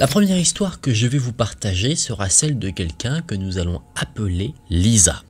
La première histoire que je vais vous partager sera celle de quelqu'un que nous allons appeler Lisa.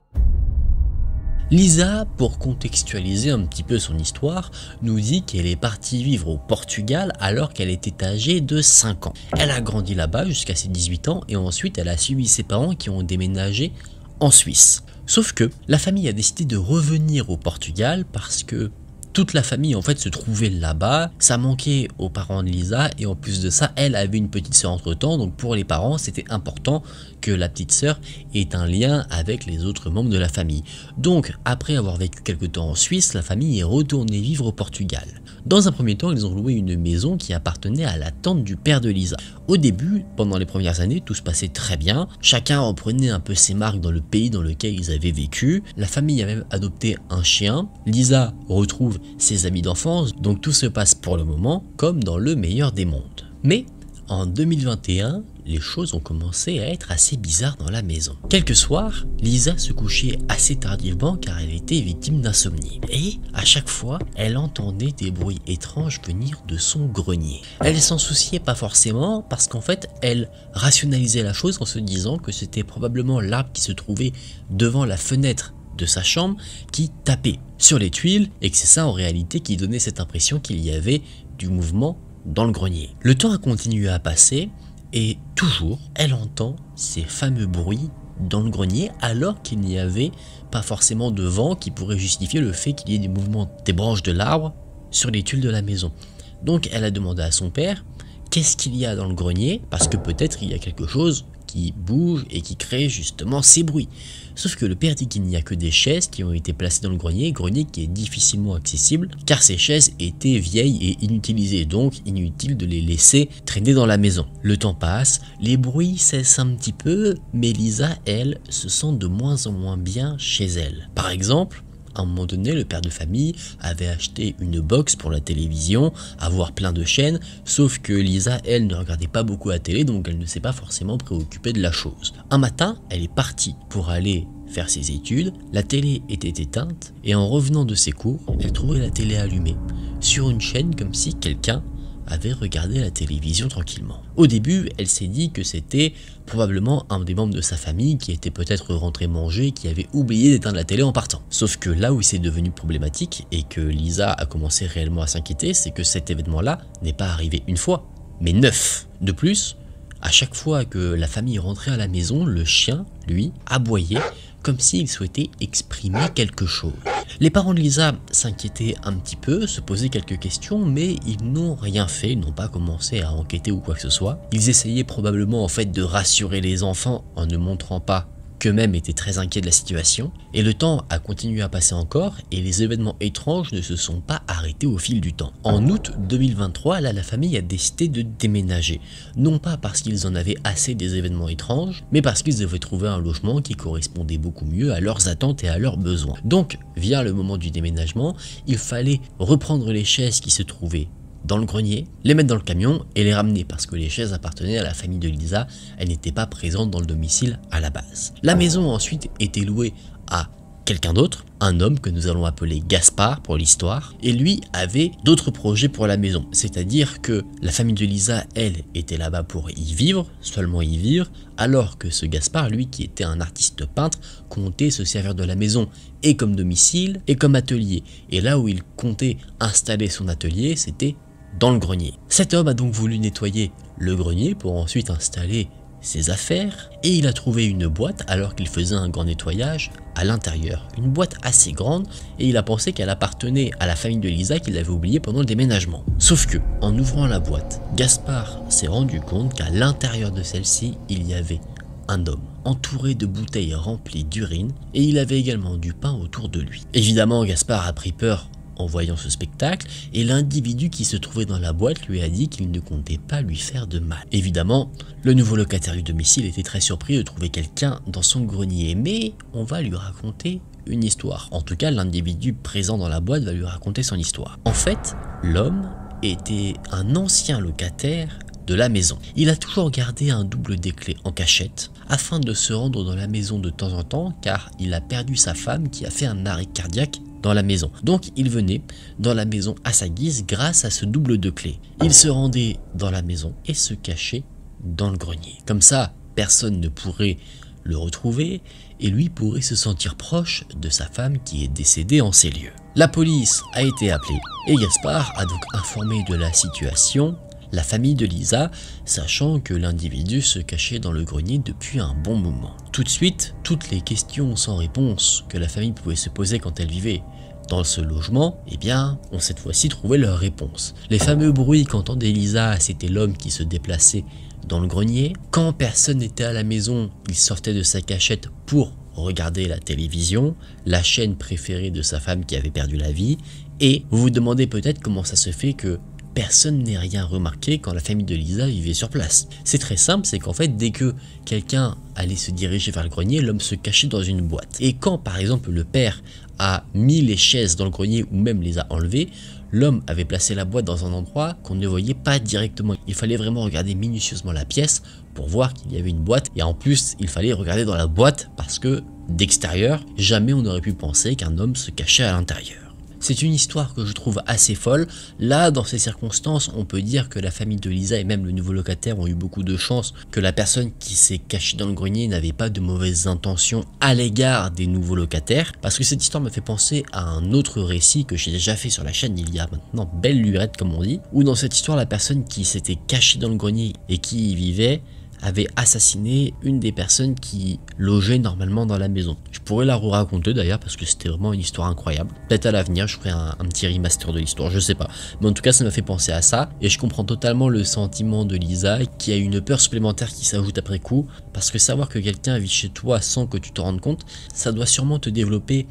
Lisa, pour contextualiser un petit peu son histoire, nous dit qu'elle est partie vivre au Portugal alors qu'elle était âgée de 5 ans. Elle a grandi là-bas jusqu'à ses 18 ans et ensuite elle a suivi ses parents qui ont déménagé en Suisse. Sauf que la famille a décidé de revenir au Portugal parce que toute la famille en fait se trouvait là-bas, ça manquait aux parents de Lisa et en plus de ça, elle avait une petite sœur entre temps, donc pour les parents c'était important que la petite sœur ait un lien avec les autres membres de la famille. Donc après avoir vécu quelques temps en Suisse, la famille est retournée vivre au Portugal. Dans un premier temps, ils ont loué une maison qui appartenait à la tante du père de Lisa. Au début, pendant les premières années, tout se passait très bien. Chacun reprenait un peu ses marques dans le pays dans lequel ils avaient vécu. La famille a même adopté un chien. Lisa retrouve ses amis d'enfance, donc tout se passe pour le moment comme dans le meilleur des mondes. Mais en 2021, les choses ont commencé à être assez bizarres dans la maison. Quelques soirs, Lisa se couchait assez tardivement car elle était victime d'insomnie. Et à chaque fois, elle entendait des bruits étranges venir de son grenier. Elle s'en souciait pas forcément parce qu'en fait, elle rationalisait la chose en se disant que c'était probablement l'arbre qui se trouvait devant la fenêtre de sa chambre qui tapait sur les tuiles et que c'est ça en réalité qui donnait cette impression qu'il y avait du mouvement dans le grenier. Le temps a continué à passer et toujours elle entend ces fameux bruits dans le grenier alors qu'il n'y avait pas forcément de vent qui pourrait justifier le fait qu'il y ait des mouvements des branches de l'arbre sur les tuiles de la maison. Donc elle a demandé à son père qu'est-ce qu'il y a dans le grenier? Parce que peut-être il y a quelque chose qui bouge et qui crée justement ces bruits. Sauf que le père dit qu'il n'y a que des chaises qui ont été placées dans le grenier, grenier qui est difficilement accessible, car ces chaises étaient vieilles et inutilisées, donc inutile de les laisser traîner dans la maison. Le temps passe, les bruits cessent un petit peu, mais Lisa, elle, se sent de moins en moins bien chez elle. Par exemple, à un moment donné, le père de famille avait acheté une box pour la télévision, avoir plein de chaînes, sauf que Lisa, elle, ne regardait pas beaucoup la télé, donc elle ne s'est pas forcément préoccupée de la chose. Un matin, elle est partie pour aller faire ses études, la télé était éteinte, et en revenant de ses cours, elle trouvait la télé allumée, sur une chaîne comme si quelqu'un avait regardé la télévision tranquillement. Au début, elle s'est dit que c'était probablement un des membres de sa famille qui était peut-être rentré manger qui avait oublié d'éteindre la télé en partant. Sauf que là où c'est devenu problématique et que Lisa a commencé réellement à s'inquiéter, c'est que cet événement-là n'est pas arrivé une fois, mais neuf. De plus, à chaque fois que la famille rentrait à la maison, le chien, lui, aboyait comme s'il souhaitait exprimer quelque chose. Les parents de Lisa s'inquiétaient un petit peu, se posaient quelques questions, mais ils n'ont rien fait, ils n'ont pas commencé à enquêter ou quoi que ce soit. Ils essayaient probablement en fait de rassurer les enfants en ne montrant pas qu'eux-mêmes étaient très inquiets de la situation, et le temps a continué à passer encore, et les événements étranges ne se sont pas arrêtés au fil du temps. En août 2023, là, la famille a décidé de déménager, non pas parce qu'ils en avaient assez des événements étranges, mais parce qu'ils avaient trouvé un logement qui correspondait beaucoup mieux à leurs attentes et à leurs besoins. Donc, via le moment du déménagement, il fallait reprendre les chaises qui se trouvaient dans le grenier, les mettre dans le camion et les ramener parce que les chaises appartenaient à la famille de Lisa, elles n'étaient pas présentes dans le domicile à la base. La maison a ensuite été louée à quelqu'un d'autre, un homme que nous allons appeler Gaspard pour l'histoire, et lui avait d'autres projets pour la maison, c'est-à-dire que la famille de Lisa, elle, était là-bas pour y vivre, seulement y vivre, alors que ce Gaspard, lui qui était un artiste peintre, comptait se servir de la maison et comme domicile et comme atelier, et là où il comptait installer son atelier, c'était dans le grenier. Cet homme a donc voulu nettoyer le grenier pour ensuite installer ses affaires et il a trouvé une boîte alors qu'il faisait un grand nettoyage à l'intérieur. Une boîte assez grande et il a pensé qu'elle appartenait à la famille de Lisa qu'il avait oublié pendant le déménagement. Sauf que, en ouvrant la boîte, Gaspard s'est rendu compte qu'à l'intérieur de celle-ci, il y avait un homme entouré de bouteilles remplies d'urine et il avait également du pain autour de lui. Évidemment, Gaspard a pris peur en voyant ce spectacle, et l'individu qui se trouvait dans la boîte lui a dit qu'il ne comptait pas lui faire de mal. Évidemment, le nouveau locataire du domicile était très surpris de trouver quelqu'un dans son grenier, mais on va lui raconter une histoire. En tout cas, l'individu présent dans la boîte va lui raconter son histoire. En fait, l'homme était un ancien locataire de la maison. Il a toujours gardé un double des clés en cachette afin de se rendre dans la maison de temps en temps car il a perdu sa femme qui a fait un arrêt cardiaque la maison. Donc il venait dans la maison à sa guise grâce à ce double de clés. Il se rendait dans la maison et se cachait dans le grenier. Comme ça, personne ne pourrait le retrouver et lui pourrait se sentir proche de sa femme qui est décédée en ces lieux. La police a été appelée et Gaspard a donc informé de la situation la famille de Lisa, sachant que l'individu se cachait dans le grenier depuis un bon moment. Tout de suite, toutes les questions sans réponse que la famille pouvait se poser quand elle vivait dans ce logement, eh bien, ont cette fois-ci trouvé leur réponse. Les fameux bruits qu'entendait Lisa, c'était l'homme qui se déplaçait dans le grenier. Quand personne n'était à la maison, il sortait de sa cachette pour regarder la télévision, la chaîne préférée de sa femme qui avait perdu la vie, et vous vous demandez peut-être comment ça se fait que personne n'ait rien remarqué quand la famille de Lisa vivait sur place. C'est très simple, c'est qu'en fait, dès que quelqu'un allait se diriger vers le grenier, l'homme se cachait dans une boîte. Et quand, par exemple, le père a mis les chaises dans le grenier ou même les a enlevées, l'homme avait placé la boîte dans un endroit qu'on ne voyait pas directement. Il fallait vraiment regarder minutieusement la pièce pour voir qu'il y avait une boîte. Et en plus, il fallait regarder dans la boîte parce que d'extérieur, jamais on n'aurait pu penser qu'un homme se cachait à l'intérieur. C'est une histoire que je trouve assez folle. Là, dans ces circonstances, on peut dire que la famille de Lisa et même le nouveau locataire ont eu beaucoup de chance, que la personne qui s'est cachée dans le grenier n'avait pas de mauvaises intentions à l'égard des nouveaux locataires. Parce que cette histoire me fait penser à un autre récit que j'ai déjà fait sur la chaîne il y a maintenant belle lurette comme on dit, où dans cette histoire, la personne qui s'était cachée dans le grenier et qui y vivait avait assassiné une des personnes qui logeait normalement dans la maison. Je pourrais la raconter d'ailleurs parce que c'était vraiment une histoire incroyable. Peut-être à l'avenir je ferai un, petit remaster de l'histoire, je sais pas. Mais en tout cas ça m'a fait penser à ça et je comprends totalement le sentiment de Lisa qui a une peur supplémentaire qui s'ajoute après coup parce que savoir que quelqu'un vit chez toi sans que tu te rendes compte, ça doit sûrement te développer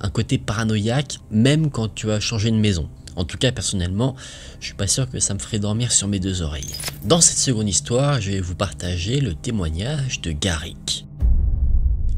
un côté paranoïaque même quand tu as changé de maison. En tout cas, personnellement, je suis pas sûr que ça me ferait dormir sur mes deux oreilles. Dans cette seconde histoire, je vais vous partager le témoignage de Garrick.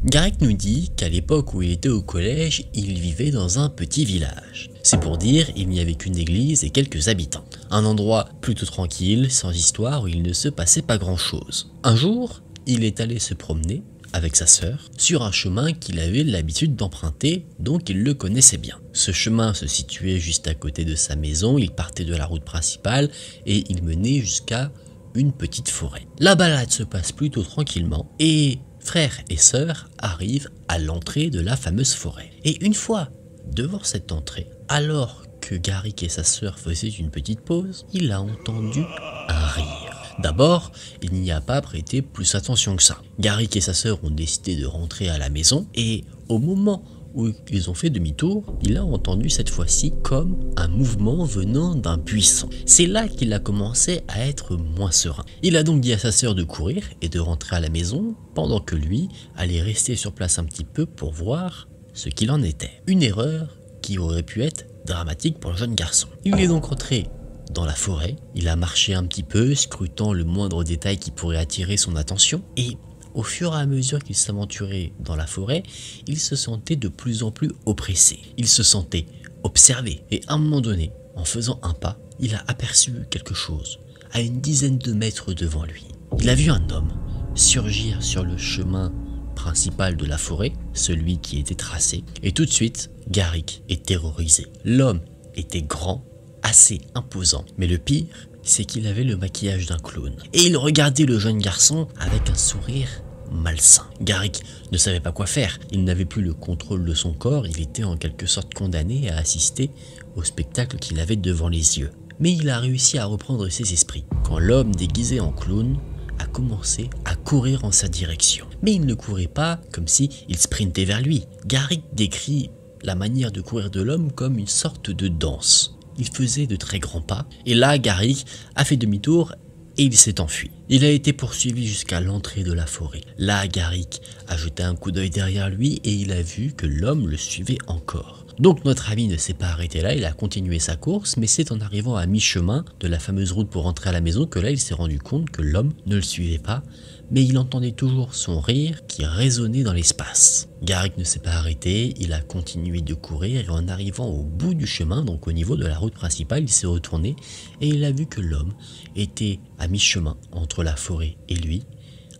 Garrick nous dit qu'à l'époque où il était au collège, il vivait dans un petit village. C'est pour dire, il n'y avait qu'une église et quelques habitants. Un endroit plutôt tranquille, sans histoire, où il ne se passait pas grand chose. Un jour, il est allé se promener avec sa sœur sur un chemin qu'il avait l'habitude d'emprunter, donc il le connaissait bien. Ce chemin se situait juste à côté de sa maison, il partait de la route principale et il menait jusqu'à une petite forêt. La balade se passe plutôt tranquillement et frère et sœur arrivent à l'entrée de la fameuse forêt. Et une fois devant cette entrée, alors que Garrick et sa sœur faisaient une petite pause, il a entendu un rire. D'abord, il n'y a pas prêté plus attention que ça. Garrick et sa sœur ont décidé de rentrer à la maison et au moment où ils ont fait demi-tour, il a entendu cette fois-ci comme un mouvement venant d'un buisson. C'est là qu'il a commencé à être moins serein. Il a donc dit à sa sœur de courir et de rentrer à la maison, pendant que lui allait rester sur place un petit peu pour voir ce qu'il en était. Une erreur qui aurait pu être dramatique pour le jeune garçon. Il est donc rentré dans la forêt. Il a marché un petit peu, scrutant le moindre détail qui pourrait attirer son attention. Et au fur et à mesure qu'il s'aventurait dans la forêt, il se sentait de plus en plus oppressé. Il se sentait observé. Et à un moment donné, en faisant un pas, il a aperçu quelque chose à une dizaine de mètres devant lui. Il a vu un homme surgir sur le chemin principal de la forêt, celui qui était tracé, et tout de suite, Garrick est terrorisé. L'homme était grand, assez imposant. Mais le pire, c'est qu'il avait le maquillage d'un clown. Et il regardait le jeune garçon avec un sourire malsain. Garrick ne savait pas quoi faire, il n'avait plus le contrôle de son corps, il était en quelque sorte condamné à assister au spectacle qu'il avait devant les yeux. Mais il a réussi à reprendre ses esprits, quand l'homme déguisé en clown a commencé à courir en sa direction. Mais il ne courait pas comme si il sprintait vers lui. Garrick décrit la manière de courir de l'homme comme une sorte de danse il faisait de très grands pas, et là Garrick a fait demi-tour et il s'est enfui. Il a été poursuivi jusqu'à l'entrée de la forêt. Là, Garrick a jeté un coup d'œil derrière lui et il a vu que l'homme le suivait encore. Donc notre ami ne s'est pas arrêté là, il a continué sa course, mais c'est en arrivant à mi-chemin de la fameuse route pour rentrer à la maison que là il s'est rendu compte que l'homme ne le suivait pas, mais il entendait toujours son rire qui résonnait dans l'espace. Garrick ne s'est pas arrêté, il a continué de courir et en arrivant au bout du chemin, donc au niveau de la route principale, il s'est retourné et il a vu que l'homme était à mi-chemin entre la forêt et lui,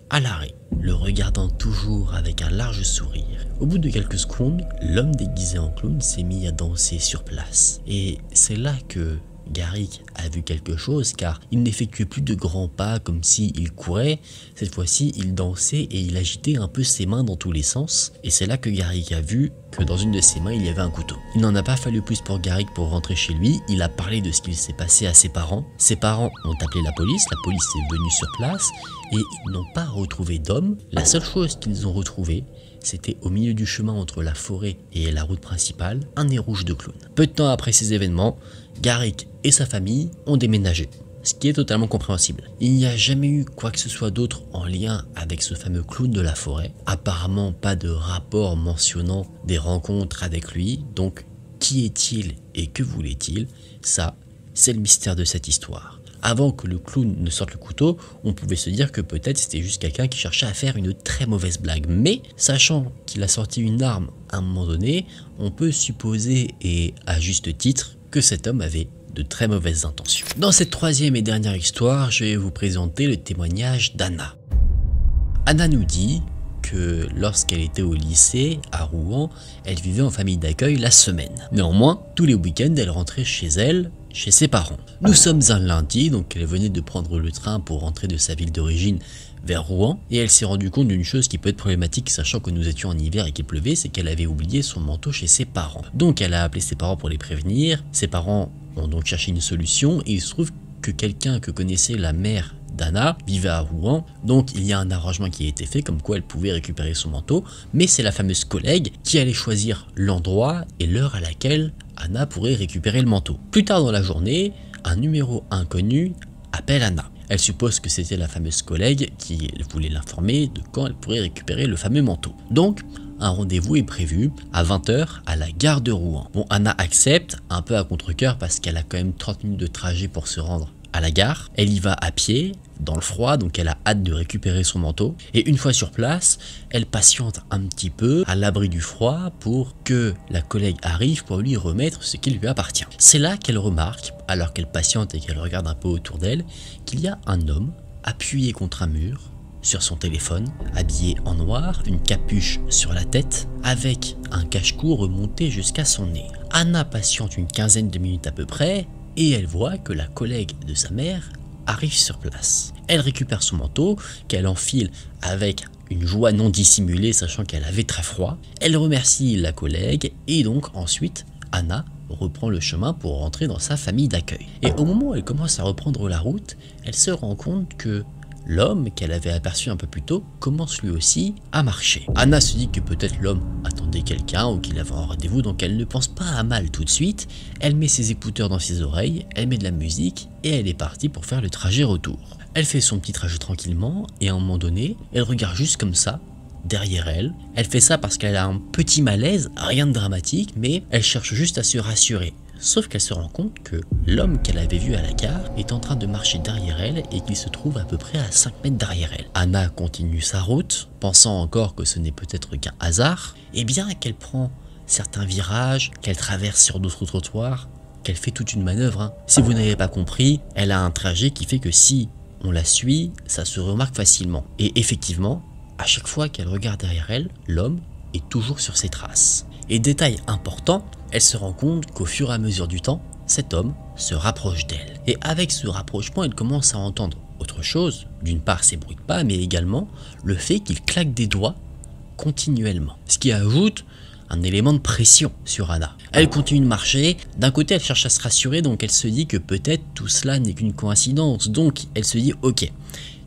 à l'arrêt, le regardant toujours avec un large sourire. Au bout de quelques secondes, l'homme déguisé en clown s'est mis à danser sur place. Et c'est là que Garrick a vu quelque chose car il n'effectuait plus de grands pas comme s'il courait. Cette fois-ci, il dansait et il agitait un peu ses mains dans tous les sens. Et c'est là que Garrick a vu que dans une de ses mains, il y avait un couteau. Il n'en a pas fallu plus pour Garrick pour rentrer chez lui. Il a parlé de ce qu'il s'est passé à ses parents. Ses parents ont appelé la police. La police est venue sur place et ils n'ont pas retrouvé d'homme. La seule chose qu'ils ont retrouvée, c'était au milieu du chemin entre la forêt et la route principale, un nez rouge de clown. Peu de temps après ces événements, Garrick et sa famille ont déménagé, ce qui est totalement compréhensible. Il n'y a jamais eu quoi que ce soit d'autre en lien avec ce fameux clown de la forêt, apparemment pas de rapport mentionnant des rencontres avec lui, donc qui est-il et que voulait-il? Ça, c'est le mystère de cette histoire avant que le clown ne sorte le couteau, on pouvait se dire que peut-être c'était juste quelqu'un qui cherchait à faire une très mauvaise blague. Mais, sachant qu'il a sorti une arme à un moment donné, on peut supposer, et à juste titre, cet homme avait de très mauvaises intentions. Dans cette troisième et dernière histoire, je vais vous présenter le témoignage d'Anna. Anna nous dit que lorsqu'elle était au lycée à Rouen, elle vivait en famille d'accueil la semaine. Néanmoins, tous les week-ends, elle rentrait chez elle chez ses parents. Nous sommes un lundi, donc elle venait de prendre le train pour rentrer de sa ville d'origine vers Rouen, et elle s'est rendue compte d'une chose qui peut être problématique sachant que nous étions en hiver et qu'il pleuvait, c'est qu'elle avait oublié son manteau chez ses parents. Donc elle a appelé ses parents pour les prévenir, ses parents ont donc cherché une solution, et il se trouve que quelqu'un que connaissait la mère d'Anna vivait à Rouen, donc il y a un arrangement qui a été fait comme quoi elle pouvait récupérer son manteau, mais c'est la fameuse collègue qui allait choisir l'endroit et l'heure à laquelle Anna pourrait récupérer le manteau. Plus tard dans la journée, un numéro inconnu appelle Anna. Elle suppose que c'était la fameuse collègue qui voulait l'informer de quand elle pourrait récupérer le fameux manteau. Donc, un rendez-vous est prévu à 20h à la gare de Rouen. Bon, Anna accepte, un peu à contre-coeur parce qu'elle a quand même 30 minutes de trajet pour se rendre à la gare. Elle y va à pied, dans le froid, donc elle a hâte de récupérer son manteau. Et une fois sur place, elle patiente un petit peu à l'abri du froid pour que la collègue arrive pour lui remettre ce qui lui appartient. C'est là qu'elle remarque, alors qu'elle patiente et qu'elle regarde un peu autour d'elle, qu'il y a un homme appuyé contre un mur sur son téléphone, habillé en noir, une capuche sur la tête, avec un cache-cou remonté jusqu'à son nez. Anna patiente une quinzaine de minutes à peu près, et elle voit que la collègue de sa mère arrive sur place. Elle récupère son manteau, qu'elle enfile avec une joie non dissimulée sachant qu'elle avait très froid. Elle remercie la collègue et donc ensuite Anna reprend le chemin pour rentrer dans sa famille d'accueil. Et au moment où elle commence à reprendre la route, elle se rend compte que L'homme qu'elle avait aperçu un peu plus tôt commence lui aussi à marcher. Anna se dit que peut-être l'homme attendait quelqu'un ou qu'il avait un rendez-vous donc elle ne pense pas à mal tout de suite. Elle met ses écouteurs dans ses oreilles, elle met de la musique et elle est partie pour faire le trajet retour. Elle fait son petit trajet tranquillement et à un moment donné, elle regarde juste comme ça derrière elle. Elle fait ça parce qu'elle a un petit malaise, rien de dramatique, mais elle cherche juste à se rassurer. Sauf qu'elle se rend compte que l'homme qu'elle avait vu à la gare est en train de marcher derrière elle et qu'il se trouve à peu près à 5 mètres derrière elle. Anna continue sa route, pensant encore que ce n'est peut-être qu'un hasard, et bien qu'elle prend certains virages, qu'elle traverse sur d'autres trottoirs, qu'elle fait toute une manœuvre. Hein. Si vous n'avez pas compris, elle a un trajet qui fait que si on la suit, ça se remarque facilement. Et effectivement, à chaque fois qu'elle regarde derrière elle, l'homme est toujours sur ses traces. Et détail important, elle se rend compte qu'au fur et à mesure du temps, cet homme se rapproche d'elle. Et avec ce rapprochement, elle commence à entendre autre chose, d'une part ses bruits de pas, mais également le fait qu'il claque des doigts continuellement. Ce qui ajoute un élément de pression sur Anna. Elle continue de marcher, d'un côté elle cherche à se rassurer, donc elle se dit que peut-être tout cela n'est qu'une coïncidence, donc elle se dit ok,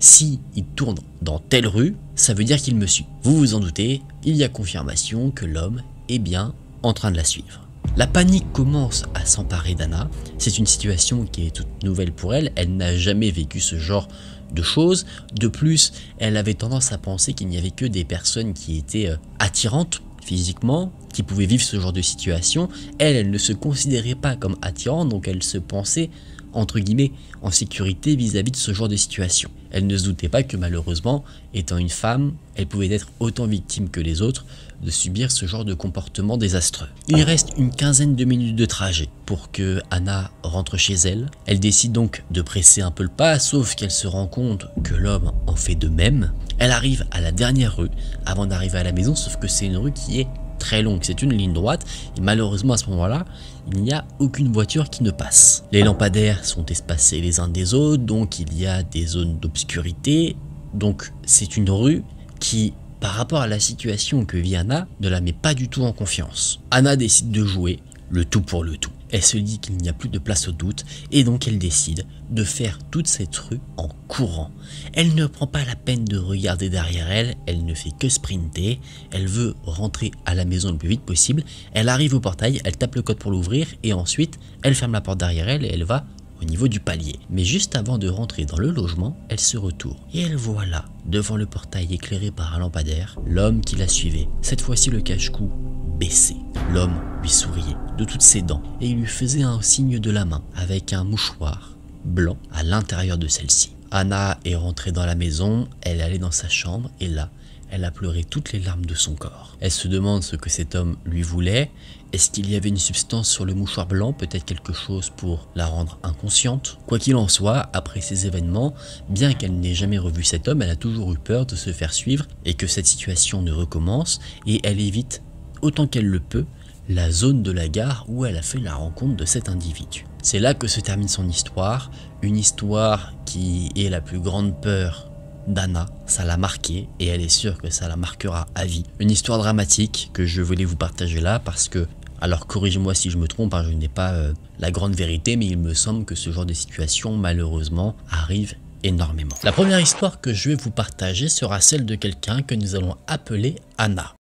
si il tourne dans telle rue, ça veut dire qu'il me suit. Vous vous en doutez, il y a confirmation que l'homme bien en train de la suivre. La panique commence à s'emparer d'Anna. C'est une situation qui est toute nouvelle pour elle. Elle n'a jamais vécu ce genre de choses. De plus, elle avait tendance à penser qu'il n'y avait que des personnes qui étaient euh, attirantes physiquement, qui pouvaient vivre ce genre de situation. Elle, elle ne se considérait pas comme attirante, donc elle se pensait en sécurité vis-à-vis -vis de ce genre de situation. Elle ne se doutait pas que malheureusement, étant une femme, elle pouvait être autant victime que les autres de subir ce genre de comportement désastreux. Il reste une quinzaine de minutes de trajet pour que Anna rentre chez elle. Elle décide donc de presser un peu le pas, sauf qu'elle se rend compte que l'homme en fait de même. Elle arrive à la dernière rue avant d'arriver à la maison, sauf que c'est une rue qui est très longue, c'est une ligne droite, et malheureusement à ce moment-là, il n'y a aucune voiture qui ne passe. Les lampadaires sont espacés les uns des autres, donc il y a des zones d'obscurité, donc c'est une rue qui par rapport à la situation que vit Anna, ne la met pas du tout en confiance. Anna décide de jouer le tout pour le tout. Elle se dit qu'il n'y a plus de place au doute et donc elle décide de faire toute cette rue en courant. Elle ne prend pas la peine de regarder derrière elle, elle ne fait que sprinter, elle veut rentrer à la maison le plus vite possible, elle arrive au portail, elle tape le code pour l'ouvrir et ensuite elle ferme la porte derrière elle et elle va au niveau du palier. Mais juste avant de rentrer dans le logement, elle se retourne et elle voit là, devant le portail éclairé par un lampadaire, l'homme qui la suivait. Cette fois-ci le cache-cou baissé. L'homme lui souriait de toutes ses dents et il lui faisait un signe de la main avec un mouchoir blanc à l'intérieur de celle-ci. Anna est rentrée dans la maison, elle allait dans sa chambre et là, elle a pleuré toutes les larmes de son corps. Elle se demande ce que cet homme lui voulait. Est-ce qu'il y avait une substance sur le mouchoir blanc, peut-être quelque chose pour la rendre inconsciente? Quoi qu'il en soit, après ces événements, bien qu'elle n'ait jamais revu cet homme, elle a toujours eu peur de se faire suivre et que cette situation ne recommence et elle évite autant qu'elle le peut la zone de la gare où elle a fait la rencontre de cet individu. C'est là que se termine son histoire, une histoire qui est la plus grande peur d'Anna, ça l'a marqué et elle est sûre que ça la marquera à vie. Une histoire dramatique que je voulais vous partager là parce que, alors corrige-moi si je me trompe, hein, je n'ai pas euh, la grande vérité, mais il me semble que ce genre de situation malheureusement arrive énormément. La première histoire que je vais vous partager sera celle de quelqu'un que nous allons appeler Anna.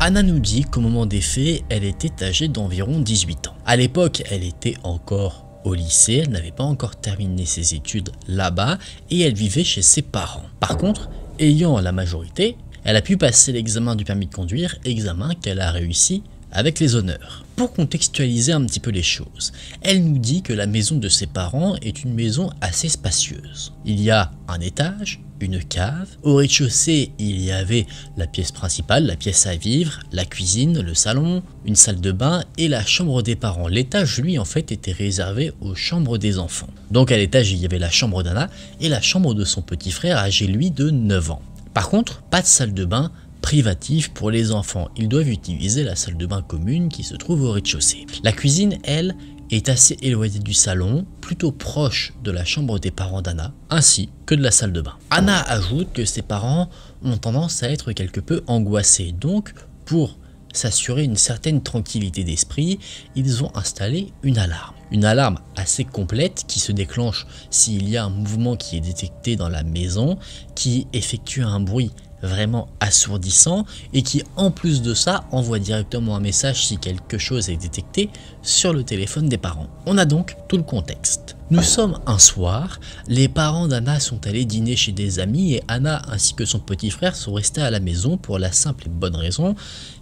Anna nous dit qu'au moment des faits, elle était âgée d'environ 18 ans. À l'époque, elle était encore au lycée, elle n'avait pas encore terminé ses études là-bas et elle vivait chez ses parents. Par contre, ayant la majorité, elle a pu passer l'examen du permis de conduire, examen qu'elle a réussi avec les honneurs. Pour contextualiser un petit peu les choses, elle nous dit que la maison de ses parents est une maison assez spacieuse. Il y a un étage, une cave. Au rez-de-chaussée, il y avait la pièce principale, la pièce à vivre, la cuisine, le salon, une salle de bain et la chambre des parents. L'étage, lui, en fait, était réservé aux chambres des enfants. Donc à l'étage, il y avait la chambre d'Anna et la chambre de son petit frère âgé, lui, de 9 ans. Par contre, pas de salle de bain privative pour les enfants. Ils doivent utiliser la salle de bain commune qui se trouve au rez-de-chaussée. La cuisine, elle, est assez éloignée du salon, plutôt proche de la chambre des parents d'Anna, ainsi que de la salle de bain. Anna ajoute que ses parents ont tendance à être quelque peu angoissés, donc pour s'assurer une certaine tranquillité d'esprit, ils ont installé une alarme. Une alarme assez complète qui se déclenche s'il y a un mouvement qui est détecté dans la maison, qui effectue un bruit vraiment assourdissant et qui en plus de ça envoie directement un message si quelque chose est détecté sur le téléphone des parents. On a donc tout le contexte. Nous sommes un soir, les parents d'Anna sont allés dîner chez des amis et Anna ainsi que son petit frère sont restés à la maison pour la simple et bonne raison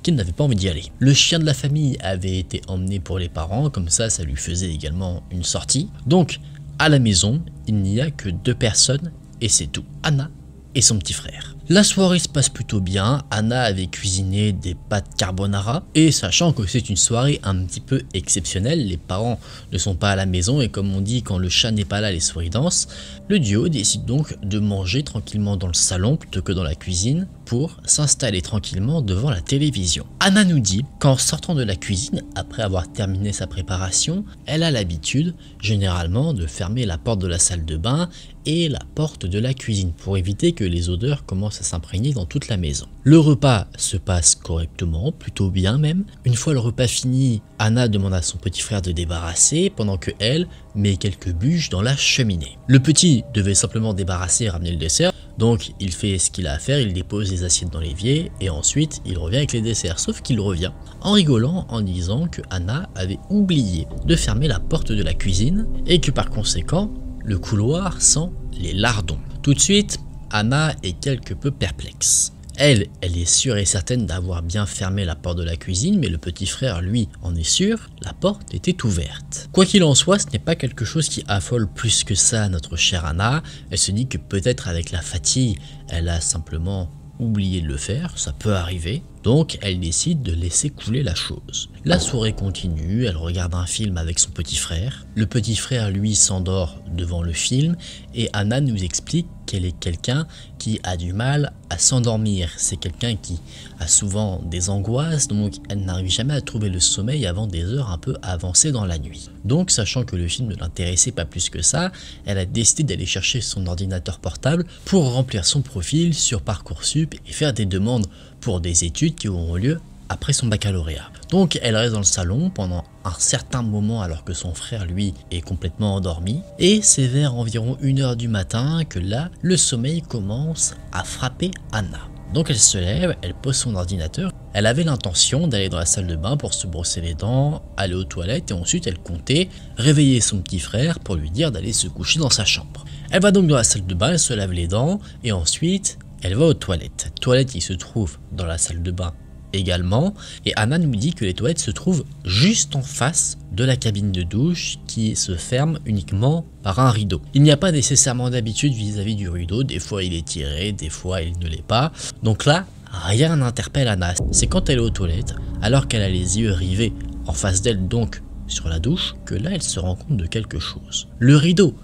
qu'ils n'avaient pas envie d'y aller. Le chien de la famille avait été emmené pour les parents, comme ça ça lui faisait également une sortie. Donc à la maison, il n'y a que deux personnes et c'est tout, Anna et son petit frère. La soirée se passe plutôt bien, Anna avait cuisiné des pâtes carbonara. Et sachant que c'est une soirée un petit peu exceptionnelle, les parents ne sont pas à la maison et comme on dit quand le chat n'est pas là les souris dansent, le duo décide donc de manger tranquillement dans le salon plutôt que dans la cuisine pour s'installer tranquillement devant la télévision. Anna nous dit qu'en sortant de la cuisine, après avoir terminé sa préparation, elle a l'habitude généralement de fermer la porte de la salle de bain et la porte de la cuisine pour éviter que les odeurs commencent à s'imprégner dans toute la maison. Le repas se passe correctement, plutôt bien même. Une fois le repas fini, Anna demande à son petit frère de débarrasser pendant que elle met quelques bûches dans la cheminée. Le petit devait simplement débarrasser et ramener le dessert, donc il fait ce qu'il a à faire, il dépose les assiettes dans l'évier et ensuite il revient avec les desserts, sauf qu'il revient en rigolant en disant que Anna avait oublié de fermer la porte de la cuisine et que par conséquent le couloir sent les lardons. Tout de suite, Anna est quelque peu perplexe. Elle, elle est sûre et certaine d'avoir bien fermé la porte de la cuisine, mais le petit frère, lui, en est sûr, la porte était ouverte. Quoi qu'il en soit, ce n'est pas quelque chose qui affole plus que ça notre chère Anna. Elle se dit que peut-être avec la fatigue, elle a simplement oublié de le faire, ça peut arriver. Donc elle décide de laisser couler la chose. La soirée continue, elle regarde un film avec son petit frère. Le petit frère lui s'endort devant le film et Anna nous explique qu'elle est quelqu'un qui a du mal à s'endormir. C'est quelqu'un qui a souvent des angoisses, donc elle n'arrive jamais à trouver le sommeil avant des heures un peu avancées dans la nuit. Donc sachant que le film ne l'intéressait pas plus que ça, elle a décidé d'aller chercher son ordinateur portable pour remplir son profil sur Parcoursup et faire des demandes pour des études qui auront lieu après son baccalauréat. Donc elle reste dans le salon pendant un certain moment alors que son frère lui est complètement endormi et c'est vers environ 1h du matin que là le sommeil commence à frapper Anna. Donc elle se lève, elle pose son ordinateur. Elle avait l'intention d'aller dans la salle de bain pour se brosser les dents, aller aux toilettes et ensuite elle comptait réveiller son petit frère pour lui dire d'aller se coucher dans sa chambre. Elle va donc dans la salle de bain, elle se lave les dents et ensuite elle va aux toilettes. Toilettes qui se trouvent dans la salle de bain également. Et Anna nous dit que les toilettes se trouvent juste en face de la cabine de douche qui se ferme uniquement par un rideau. Il n'y a pas nécessairement d'habitude vis-à-vis du rideau, des fois il est tiré, des fois il ne l'est pas. Donc là, rien n'interpelle Anna. C'est quand elle est aux toilettes, alors qu'elle a les yeux rivés en face d'elle donc sur la douche, que là elle se rend compte de quelque chose. Le rideau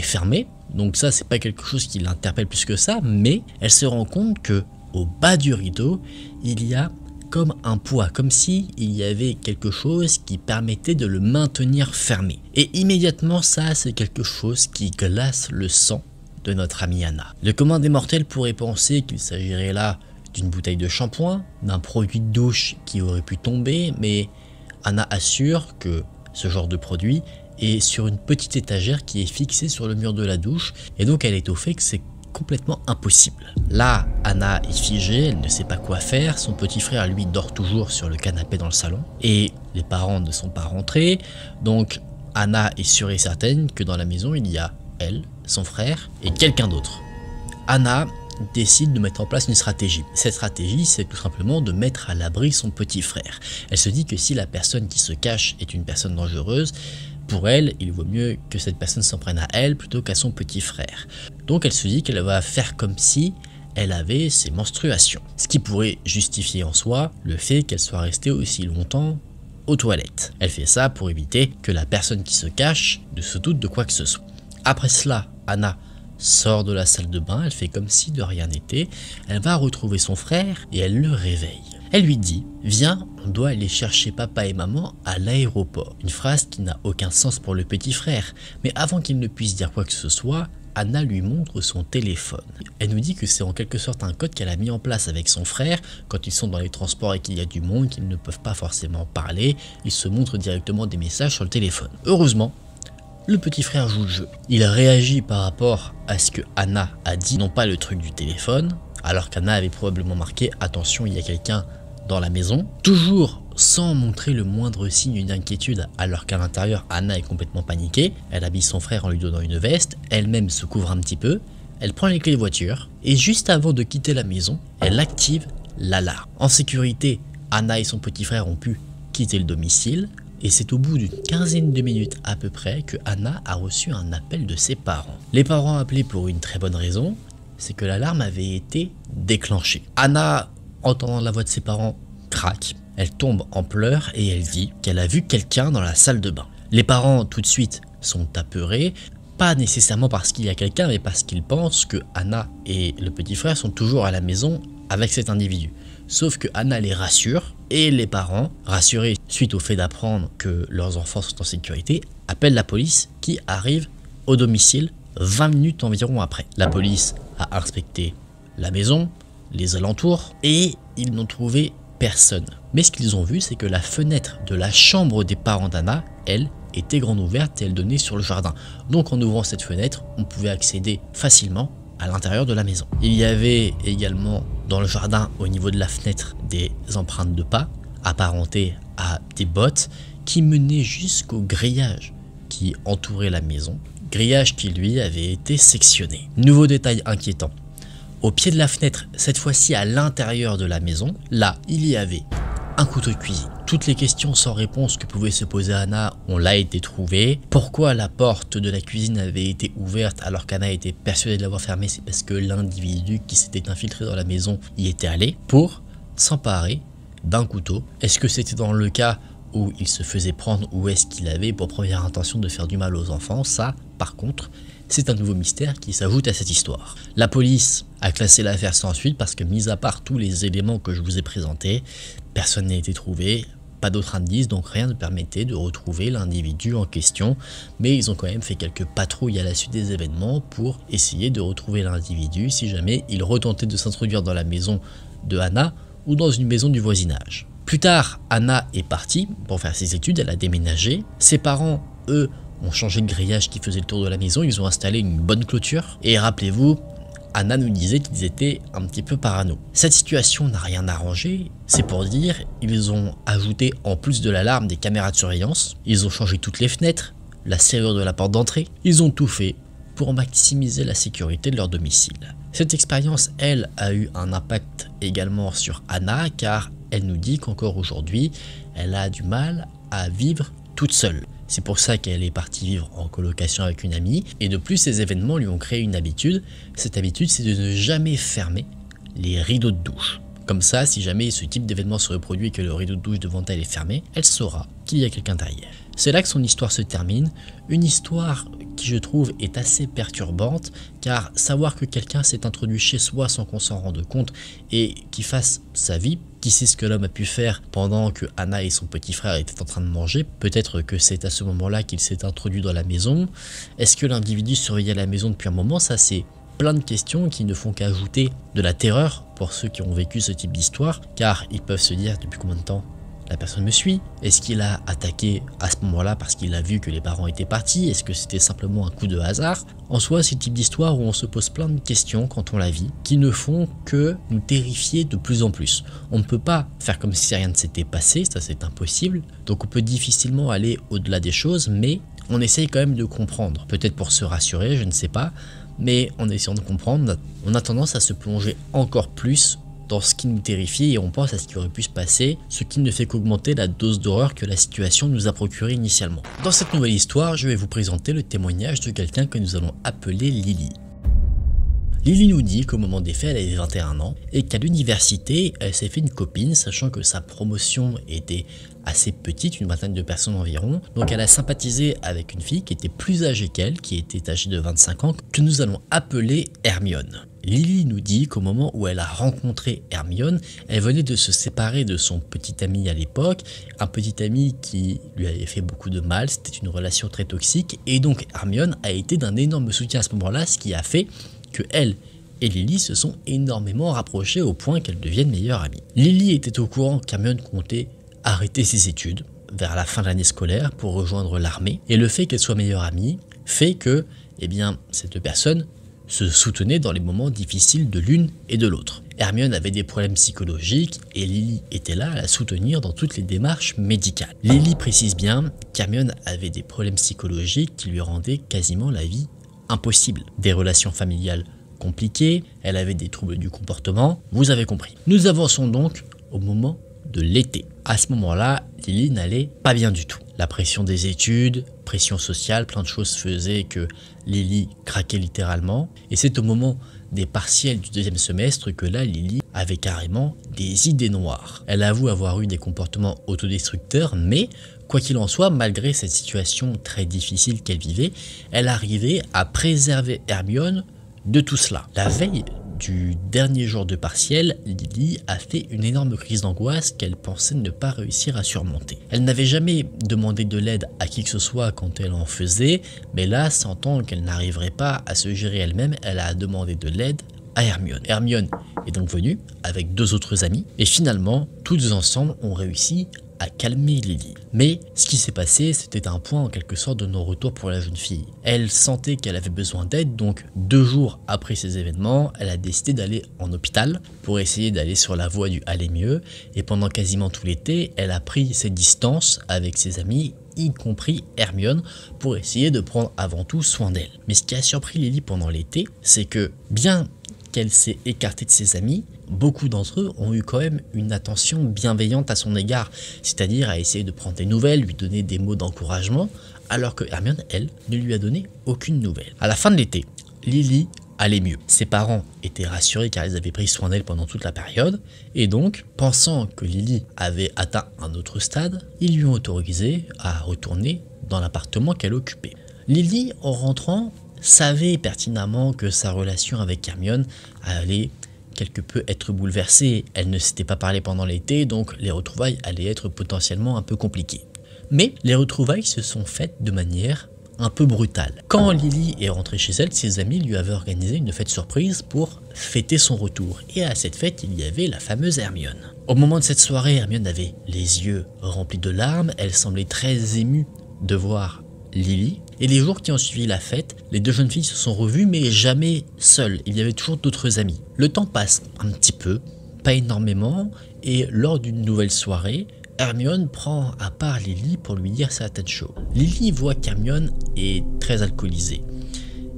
fermé, donc ça c'est pas quelque chose qui l'interpelle plus que ça, mais elle se rend compte que au bas du rideau, il y a comme un poids, comme si il y avait quelque chose qui permettait de le maintenir fermé. Et immédiatement ça, c'est quelque chose qui glace le sang de notre amie Anna. Le commun des mortels pourrait penser qu'il s'agirait là d'une bouteille de shampoing, d'un produit de douche qui aurait pu tomber, mais Anna assure que ce genre de produit est sur une petite étagère qui est fixée sur le mur de la douche, et donc elle est au fait que c'est complètement impossible. Là, Anna est figée, elle ne sait pas quoi faire, son petit frère lui dort toujours sur le canapé dans le salon, et les parents ne sont pas rentrés, donc Anna est sûre et certaine que dans la maison il y a elle, son frère et quelqu'un d'autre. Anna décide de mettre en place une stratégie. Cette stratégie, c'est tout simplement de mettre à l'abri son petit frère. Elle se dit que si la personne qui se cache est une personne dangereuse, pour elle, il vaut mieux que cette personne s'en prenne à elle plutôt qu'à son petit frère. Donc elle se dit qu'elle va faire comme si elle avait ses menstruations. Ce qui pourrait justifier en soi le fait qu'elle soit restée aussi longtemps aux toilettes. Elle fait ça pour éviter que la personne qui se cache ne se doute de quoi que ce soit. Après cela, Anna sort de la salle de bain, elle fait comme si de rien n'était, elle va retrouver son frère et elle le réveille. Elle lui dit Viens, on doit aller chercher papa et maman à l'aéroport. Une phrase qui n'a aucun sens pour le petit frère, mais avant qu'il ne puisse dire quoi que ce soit, Anna lui montre son téléphone. Elle nous dit que c'est en quelque sorte un code qu'elle a mis en place avec son frère. Quand ils sont dans les transports et qu'il y a du monde, qu'ils ne peuvent pas forcément parler, ils se montrent directement des messages sur le téléphone. Heureusement, le petit frère joue le jeu. Il réagit par rapport à ce que Anna a dit, non pas le truc du téléphone, alors qu'Anna avait probablement marqué attention il y a quelqu'un dans la maison, toujours sans montrer le moindre signe d'inquiétude alors qu'à l'intérieur Anna est complètement paniquée, elle habille son frère en lui donnant une veste, elle-même se couvre un petit peu, elle prend les clés de voiture et juste avant de quitter la maison, elle active l'alarme. En sécurité, Anna et son petit frère ont pu quitter le domicile et c'est au bout d'une quinzaine de minutes à peu près que Anna a reçu un appel de ses parents. Les parents appelés pour une très bonne raison, c'est que l'alarme avait été déclenchée. Anna, entendant la voix de ses parents, craque. Elle tombe en pleurs et elle dit qu'elle a vu quelqu'un dans la salle de bain. Les parents, tout de suite, sont apeurés, pas nécessairement parce qu'il y a quelqu'un, mais parce qu'ils pensent que Anna et le petit frère sont toujours à la maison avec cet individu. Sauf que Anna les rassure et les parents, rassurés suite au fait d'apprendre que leurs enfants sont en sécurité, appellent la police qui arrive au domicile 20 minutes environ après. La police a inspecté la maison, les alentours, et ils n'ont trouvé personne. Mais ce qu'ils ont vu, c'est que la fenêtre de la chambre des parents d'Anna, elle, était grande ouverte et elle donnait sur le jardin. Donc en ouvrant cette fenêtre, on pouvait accéder facilement à l'intérieur de la maison. Il y avait également dans le jardin, au niveau de la fenêtre, des empreintes de pas apparentées à des bottes qui menaient jusqu'au grillage qui entourait la maison grillage qui lui avait été sectionné. Nouveau détail inquiétant. Au pied de la fenêtre, cette fois-ci à l'intérieur de la maison, là, il y avait un couteau de cuisine. Toutes les questions sans réponse que pouvait se poser Anna ont là été trouvées. Pourquoi la porte de la cuisine avait été ouverte alors qu'Anna était persuadée de l'avoir fermée? C'est parce que l'individu qui s'était infiltré dans la maison y était allé pour s'emparer d'un couteau. Est-ce que c'était dans le cas où il se faisait prendre ou est-ce qu'il avait pour première intention de faire du mal aux enfants? Ça, par contre, c'est un nouveau mystère qui s'ajoute à cette histoire. La police a classé l'affaire sans suite parce que, mis à part tous les éléments que je vous ai présentés, personne n'a été trouvé, pas d'autres indices, donc rien ne permettait de retrouver l'individu en question, mais ils ont quand même fait quelques patrouilles à la suite des événements pour essayer de retrouver l'individu si jamais il retentait de s'introduire dans la maison de Anna ou dans une maison du voisinage. Plus tard, Anna est partie pour faire ses études, elle a déménagé. Ses parents, eux, ont changé de grillage qui faisait le tour de la maison, ils ont installé une bonne clôture. Et rappelez-vous, Anna nous disait qu'ils étaient un petit peu parano. Cette situation n'a rien arrangé, c'est pour dire, ils ont ajouté en plus de l'alarme des caméras de surveillance, ils ont changé toutes les fenêtres, la serrure de la porte d'entrée, ils ont tout fait pour maximiser la sécurité de leur domicile. Cette expérience, elle, a eu un impact également sur Anna car elle nous dit qu'encore aujourd'hui, elle a du mal à vivre toute seule. C'est pour ça qu'elle est partie vivre en colocation avec une amie. Et de plus, ces événements lui ont créé une habitude. Cette habitude, c'est de ne jamais fermer les rideaux de douche. Comme ça, si jamais ce type d'événement se reproduit et que le rideau de douche devant elle est fermé, elle saura qu'il y a quelqu'un derrière. C'est là que son histoire se termine, une histoire qui je trouve est assez perturbante, car savoir que quelqu'un s'est introduit chez soi sans qu'on s'en rende compte et qui fasse sa vie, qui sait ce que l'homme a pu faire pendant que Anna et son petit frère étaient en train de manger, peut-être que c'est à ce moment-là qu'il s'est introduit dans la maison, est-ce que l'individu surveillait la maison depuis un moment, ça c'est plein de questions qui ne font qu'ajouter de la terreur pour ceux qui ont vécu ce type d'histoire, car ils peuvent se dire depuis combien de temps la personne me suit. Est-ce qu'il a attaqué à ce moment-là parce qu'il a vu que les parents étaient partis? Est-ce que c'était simplement un coup de hasard? En soi, c'est le type d'histoire où on se pose plein de questions quand on la vit, qui ne font que nous terrifier de plus en plus. On ne peut pas faire comme si rien ne s'était passé, ça c'est impossible, donc on peut difficilement aller au-delà des choses, mais on essaye quand même de comprendre, peut-être pour se rassurer, je ne sais pas, mais en essayant de comprendre, on a tendance à se plonger encore plus dans ce qui nous terrifie et on pense à ce qui aurait pu se passer, ce qui ne fait qu'augmenter la dose d'horreur que la situation nous a procuré initialement. Dans cette nouvelle histoire, je vais vous présenter le témoignage de quelqu'un que nous allons appeler Lily. Lily nous dit qu'au moment des faits, elle avait 21 ans et qu'à l'université, elle s'est fait une copine, sachant que sa promotion était assez petite, une vingtaine de personnes environ. Donc elle a sympathisé avec une fille qui était plus âgée qu'elle, qui était âgée de 25 ans, que nous allons appeler Hermione. Lily nous dit qu'au moment où elle a rencontré Hermione, elle venait de se séparer de son petit ami à l'époque, un petit ami qui lui avait fait beaucoup de mal, c'était une relation très toxique, et donc Hermione a été d'un énorme soutien à ce moment-là, ce qui a fait que elle et Lily se sont énormément rapprochées au point qu'elles deviennent meilleures amies. Lily était au courant qu'Hermione comptait arrêter ses études vers la fin de l'année scolaire pour rejoindre l'armée, et le fait qu'elle soit meilleure amie fait que, eh bien, ces deux se soutenaient dans les moments difficiles de l'une et de l'autre. Hermione avait des problèmes psychologiques et Lily était là à la soutenir dans toutes les démarches médicales. Lily précise bien qu'Hermione avait des problèmes psychologiques qui lui rendaient quasiment la vie impossible. Des relations familiales compliquées, elle avait des troubles du comportement, vous avez compris. Nous avançons donc au moment de l'été. À ce moment-là, Lily n'allait pas bien du tout. La pression des études, pression sociale, plein de choses faisaient que Lily craquait littéralement. Et c'est au moment des partiels du deuxième semestre que là, Lily avait carrément des idées noires. Elle avoue avoir eu des comportements autodestructeurs, mais Quoi qu'il en soit, malgré cette situation très difficile qu'elle vivait, elle arrivait à préserver Hermione de tout cela. La veille du dernier jour de partiel, Lily a fait une énorme crise d'angoisse qu'elle pensait ne pas réussir à surmonter. Elle n'avait jamais demandé de l'aide à qui que ce soit quand elle en faisait, mais là, sentant qu'elle n'arriverait pas à se gérer elle-même, elle a demandé de l'aide à Hermione. Hermione est donc venue avec deux autres amis, et finalement, tous ensemble ont réussi à calmer Lily. Mais ce qui s'est passé, c'était un point en quelque sorte de non-retour pour la jeune fille. Elle sentait qu'elle avait besoin d'aide, donc deux jours après ces événements, elle a décidé d'aller en hôpital pour essayer d'aller sur la voie du aller mieux. Et pendant quasiment tout l'été, elle a pris ses distances avec ses amis y compris Hermione, pour essayer de prendre avant tout soin d'elle. Mais ce qui a surpris Lily pendant l'été, c'est que bien s'est écartée de ses amis, beaucoup d'entre eux ont eu quand même une attention bienveillante à son égard, c'est-à-dire à essayer de prendre des nouvelles, lui donner des mots d'encouragement, alors que Hermione, elle, ne lui a donné aucune nouvelle. À la fin de l'été, Lily allait mieux. Ses parents étaient rassurés car ils avaient pris soin d'elle pendant toute la période, et donc, pensant que Lily avait atteint un autre stade, ils lui ont autorisé à retourner dans l'appartement qu'elle occupait. Lily, en rentrant, savait pertinemment que sa relation avec Hermione allait quelque peu être bouleversée. Elle ne s'était pas parlé pendant l'été, donc les retrouvailles allaient être potentiellement un peu compliquées. Mais les retrouvailles se sont faites de manière un peu brutale. Quand Lily est rentrée chez elle, ses amis lui avaient organisé une fête surprise pour fêter son retour. Et à cette fête, il y avait la fameuse Hermione. Au moment de cette soirée, Hermione avait les yeux remplis de larmes, elle semblait très émue de voir Lily. Et les jours qui ont suivi la fête, les deux jeunes filles se sont revues, mais jamais seules. Il y avait toujours d'autres amis. Le temps passe un petit peu, pas énormément, et lors d'une nouvelle soirée, Hermione prend à part Lily pour lui dire certaines choses. Lily voit qu'Hermione est très alcoolisée.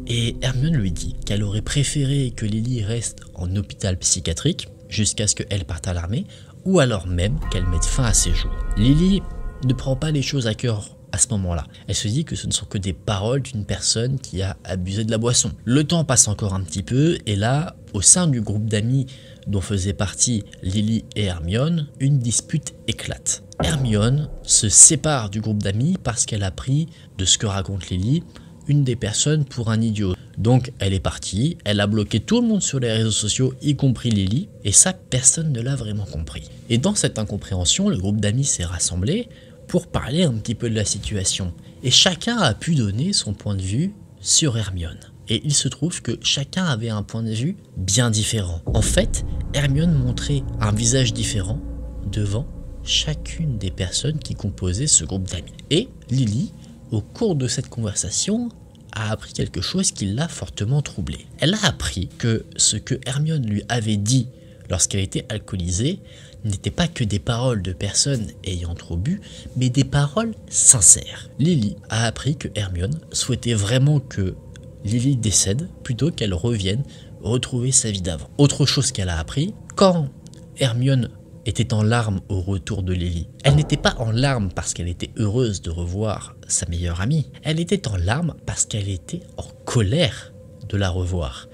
Et Hermione lui dit qu'elle aurait préféré que Lily reste en hôpital psychiatrique jusqu'à ce qu'elle parte à l'armée, ou alors même qu'elle mette fin à ses jours. Lily ne prend pas les choses à cœur à ce moment-là. Elle se dit que ce ne sont que des paroles d'une personne qui a abusé de la boisson. Le temps passe encore un petit peu et là, au sein du groupe d'amis dont faisaient partie Lily et Hermione, une dispute éclate. Hermione se sépare du groupe d'amis parce qu'elle a pris, de ce que raconte Lily, une des personnes pour un idiot. Donc elle est partie, elle a bloqué tout le monde sur les réseaux sociaux, y compris Lily, et ça personne ne l'a vraiment compris. Et dans cette incompréhension, le groupe d'amis s'est rassemblé pour parler un petit peu de la situation. Et chacun a pu donner son point de vue sur Hermione. Et il se trouve que chacun avait un point de vue bien différent. En fait, Hermione montrait un visage différent devant chacune des personnes qui composaient ce groupe d'amis. Et Lily, au cours de cette conversation, a appris quelque chose qui l'a fortement troublée. Elle a appris que ce que Hermione lui avait dit lorsqu'elle était alcoolisée n'étaient pas que des paroles de personnes ayant trop bu, mais des paroles sincères. Lily a appris que Hermione souhaitait vraiment que Lily décède plutôt qu'elle revienne retrouver sa vie d'avant. Autre chose qu'elle a appris, quand Hermione était en larmes au retour de Lily. Elle n'était pas en larmes parce qu'elle était heureuse de revoir sa meilleure amie. Elle était en larmes parce qu'elle était en colère de la revoir.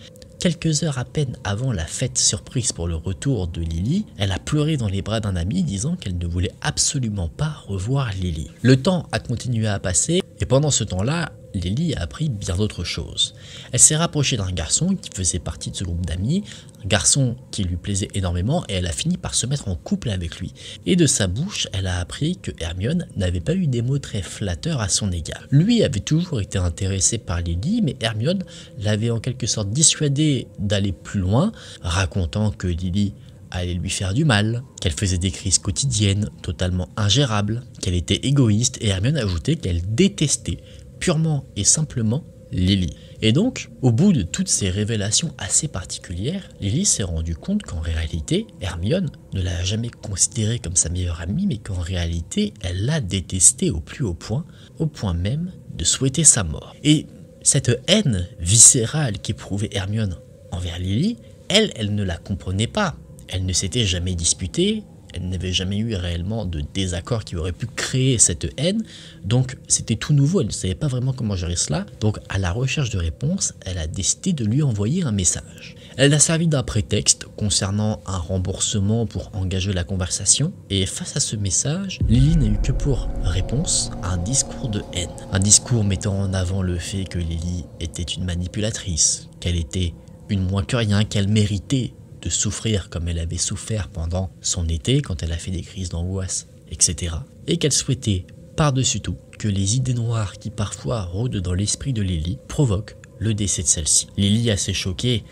Quelques heures à peine avant la fête surprise pour le retour de Lily, elle a pleuré dans les bras d'un ami disant qu'elle ne voulait absolument pas revoir Lily. Le temps a continué à passer et pendant ce temps-là, Lily a appris bien d'autres choses. Elle s'est rapprochée d'un garçon qui faisait partie de ce groupe d'amis, garçon qui lui plaisait énormément et elle a fini par se mettre en couple avec lui. Et de sa bouche, elle a appris que Hermione n'avait pas eu des mots très flatteurs à son égard. Lui avait toujours été intéressé par Lily, mais Hermione l'avait en quelque sorte dissuadé d'aller plus loin, racontant que Lily allait lui faire du mal, qu'elle faisait des crises quotidiennes totalement ingérables, qu'elle était égoïste et Hermione ajoutait qu'elle détestait purement et simplement Lily. Et donc, au bout de toutes ces révélations assez particulières, Lily s'est rendu compte qu'en réalité, Hermione ne l'a jamais considérée comme sa meilleure amie, mais qu'en réalité, elle l'a détestée au plus haut point, au point même de souhaiter sa mort. Et cette haine viscérale qu'éprouvait Hermione envers Lily, elle, elle ne la comprenait pas. Elle ne s'était jamais disputée, elle n'avait jamais eu réellement de désaccord qui aurait pu créer cette haine. Donc c'était tout nouveau, elle ne savait pas vraiment comment gérer cela. Donc à la recherche de réponses, elle a décidé de lui envoyer un message. Elle a servi d'un prétexte concernant un remboursement pour engager la conversation. Et face à ce message, Lily n'a eu que pour réponse un discours de haine. Un discours mettant en avant le fait que Lily était une manipulatrice, qu'elle était une moins que rien, qu'elle méritait de souffrir comme elle avait souffert pendant son été quand elle a fait des crises d'angoisse, etc. Et qu'elle souhaitait, par-dessus tout, que les idées noires qui parfois rôdent dans l'esprit de Lily provoquent le décès de celle-ci. Lily, assez choquée,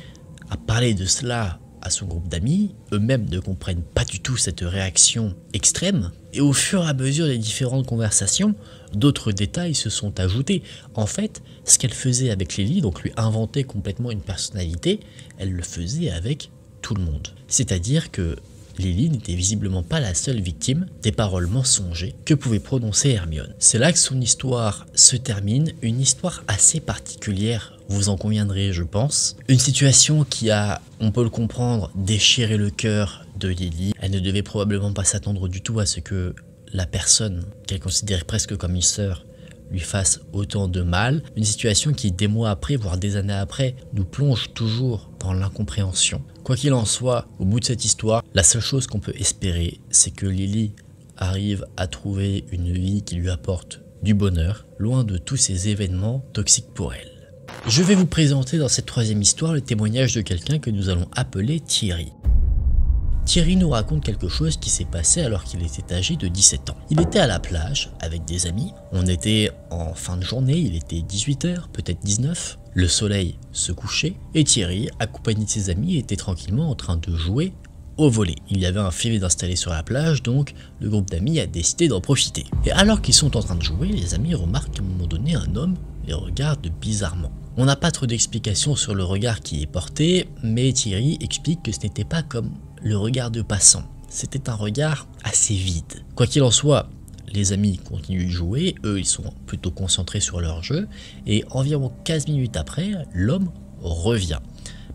a parlé de cela à son groupe d'amis, eux-mêmes ne comprennent pas du tout cette réaction extrême, et au fur et à mesure des différentes conversations, d'autres détails se sont ajoutés. En fait, ce qu'elle faisait avec Lily, donc lui inventer complètement une personnalité, elle le faisait avec le monde. C'est-à-dire que Lily n'était visiblement pas la seule victime des paroles mensongères que pouvait prononcer Hermione. C'est là que son histoire se termine, une histoire assez particulière, vous en conviendrez je pense. Une situation qui a, on peut le comprendre, déchiré le cœur de Lily. Elle ne devait probablement pas s'attendre du tout à ce que la personne qu'elle considérait presque comme une sœur lui fasse autant de mal, une situation qui des mois après, voire des années après, nous plonge toujours dans l'incompréhension. Quoi qu'il en soit, au bout de cette histoire, la seule chose qu'on peut espérer, c'est que Lily arrive à trouver une vie qui lui apporte du bonheur, loin de tous ces événements toxiques pour elle. Je vais vous présenter dans cette troisième histoire le témoignage de quelqu'un que nous allons appeler Thierry. Thierry nous raconte quelque chose qui s'est passé alors qu'il était âgé de 17 ans. Il était à la plage avec des amis, on était en fin de journée, il était 18h, peut-être 19, le soleil se couchait et Thierry, accompagné de ses amis, était tranquillement en train de jouer au volet. Il y avait un filet installé sur la plage, donc le groupe d'amis a décidé d'en profiter. Et alors qu'ils sont en train de jouer, les amis remarquent qu'à un moment donné, un homme les regarde bizarrement. On n'a pas trop d'explications sur le regard qui est porté, mais Thierry explique que ce n'était pas comme le regard de passant. C'était un regard assez vide. Quoi qu'il en soit, les amis continuent de jouer, eux ils sont plutôt concentrés sur leur jeu, et environ 15 minutes après, l'homme revient.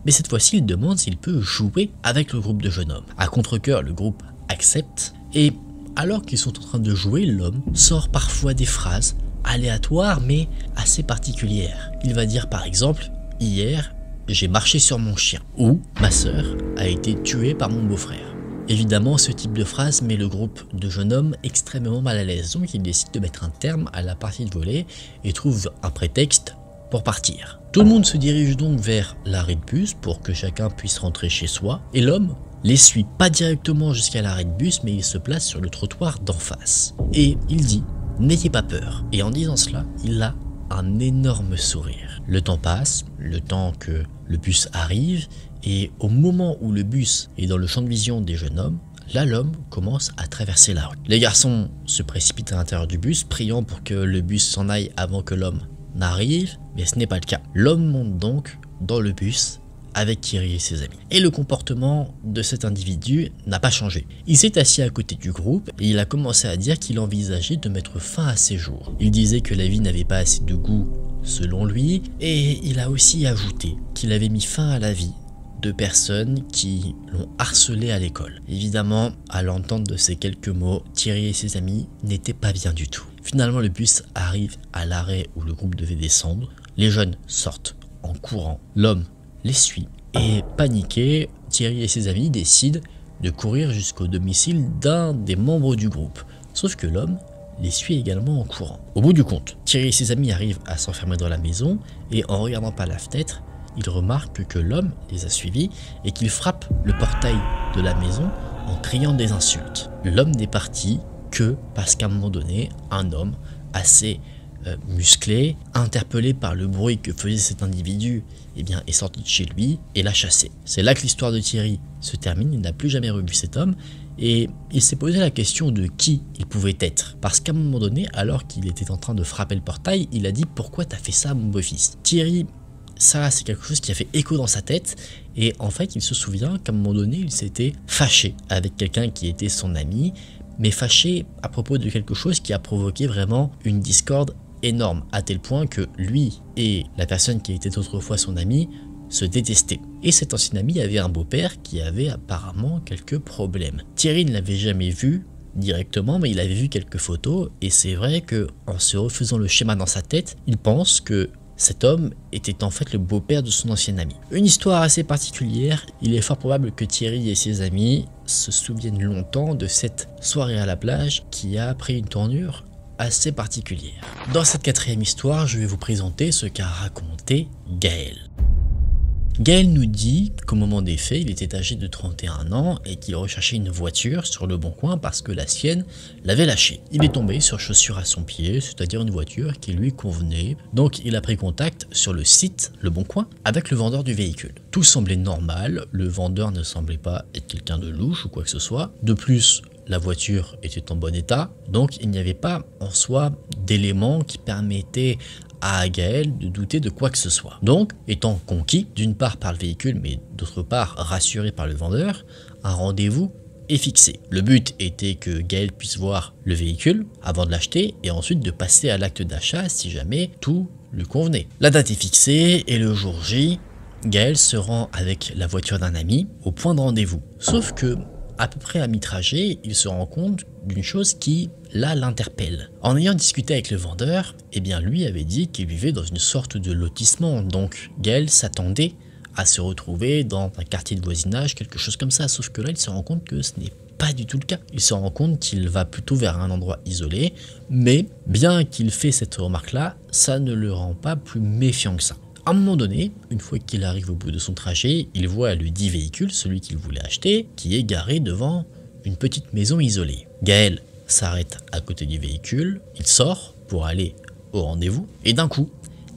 Mais cette fois-ci, il demande s'il peut jouer avec le groupe de jeunes hommes. À contre-coeur, le groupe accepte, et alors qu'ils sont en train de jouer, l'homme sort parfois des phrases aléatoires mais assez particulières. Il va dire par exemple, hier, j'ai marché sur mon chien, ou ma sœur a été tuée par mon beau-frère. Évidemment, ce type de phrase met le groupe de jeunes hommes extrêmement mal à l'aise, donc ils décident de mettre un terme à la partie de volet et trouvent un prétexte pour partir. Tout le monde se dirige donc vers l'arrêt de bus pour que chacun puisse rentrer chez soi, et l'homme les suit pas directement jusqu'à l'arrêt de bus, mais il se place sur le trottoir d'en face. Et il dit N'ayez pas peur. Et en disant cela, il a un énorme sourire. Le temps passe, le temps que le bus arrive, et au moment où le bus est dans le champ de vision des jeunes hommes, là l'homme commence à traverser la rue. Les garçons se précipitent à l'intérieur du bus, priant pour que le bus s'en aille avant que l'homme n'arrive, mais ce n'est pas le cas. L'homme monte donc dans le bus avec Thierry et ses amis. Et le comportement de cet individu n'a pas changé. Il s'est assis à côté du groupe et il a commencé à dire qu'il envisageait de mettre fin à ses jours. Il disait que la vie n'avait pas assez de goût selon lui et il a aussi ajouté qu'il avait mis fin à la vie de personnes qui l'ont harcelé à l'école. Évidemment, à l'entente de ces quelques mots, Thierry et ses amis n'étaient pas bien du tout. Finalement, le bus arrive à l'arrêt où le groupe devait descendre. Les jeunes sortent en courant. L'homme les suit. Et paniqué, Thierry et ses amis décident de courir jusqu'au domicile d'un des membres du groupe. Sauf que l'homme les suit également en courant. Au bout du compte, Thierry et ses amis arrivent à s'enfermer dans la maison et en regardant par la fenêtre, ils remarquent que l'homme les a suivis et qu'il frappe le portail de la maison en criant des insultes. L'homme n'est parti que parce qu'à un moment donné, un homme assez euh, musclé, interpellé par le bruit que faisait cet individu, eh bien, est sorti de chez lui et l'a chassé. C'est là que l'histoire de Thierry se termine, il n'a plus jamais revu cet homme, et il s'est posé la question de qui il pouvait être. Parce qu'à un moment donné, alors qu'il était en train de frapper le portail, il a dit Pourquoi t'as fait ça, mon beau-fils? Thierry, ça, c'est quelque chose qui a fait écho dans sa tête, et en fait, il se souvient qu'à un moment donné, il s'était fâché avec quelqu'un qui était son ami, mais fâché à propos de quelque chose qui a provoqué vraiment une discorde énorme, à tel point que lui et la personne qui était autrefois son ami se détestaient. Et cet ancien ami avait un beau-père qui avait apparemment quelques problèmes. Thierry ne l'avait jamais vu directement, mais il avait vu quelques photos, et c'est vrai que en se refaisant le schéma dans sa tête, il pense que cet homme était en fait le beau-père de son ancien ami. Une histoire assez particulière, il est fort probable que Thierry et ses amis se souviennent longtemps de cette soirée à la plage qui a pris une tournure particulière. Dans cette quatrième histoire, je vais vous présenter ce qu'a raconté Gaël. Gaël nous dit qu'au moment des faits, il était âgé de 31 ans et qu'il recherchait une voiture sur le bon coin parce que la sienne l'avait lâché. Il est tombé sur chaussure à son pied, c'est-à-dire une voiture qui lui convenait. Donc il a pris contact sur le site Le Bon Coin avec le vendeur du véhicule. Tout semblait normal, le vendeur ne semblait pas être quelqu'un de louche ou quoi que ce soit. De plus, la voiture était en bon état, donc il n'y avait pas en soi d'éléments qui permettaient à Gaël de douter de quoi que ce soit. Donc, étant conquis, d'une part par le véhicule, mais d'autre part rassuré par le vendeur, un rendez-vous est fixé. Le but était que Gaël puisse voir le véhicule avant de l'acheter et ensuite de passer à l'acte d'achat si jamais tout lui convenait. La date est fixée et le jour J, Gaël se rend avec la voiture d'un ami au point de rendez-vous. Sauf que à peu près à mi-trajet, il se rend compte d'une chose qui, là, l'interpelle. En ayant discuté avec le vendeur, eh bien lui avait dit qu'il vivait dans une sorte de lotissement, donc Gaël s'attendait à se retrouver dans un quartier de voisinage, quelque chose comme ça, sauf que là, il se rend compte que ce n'est pas du tout le cas. Il se rend compte qu'il va plutôt vers un endroit isolé, mais bien qu'il fait cette remarque-là, ça ne le rend pas plus méfiant que ça. À un moment donné, une fois qu'il arrive au bout de son trajet, il voit le dit véhicule, celui qu'il voulait acheter, qui est garé devant une petite maison isolée. Gaël s'arrête à côté du véhicule, il sort pour aller au rendez-vous, et d'un coup,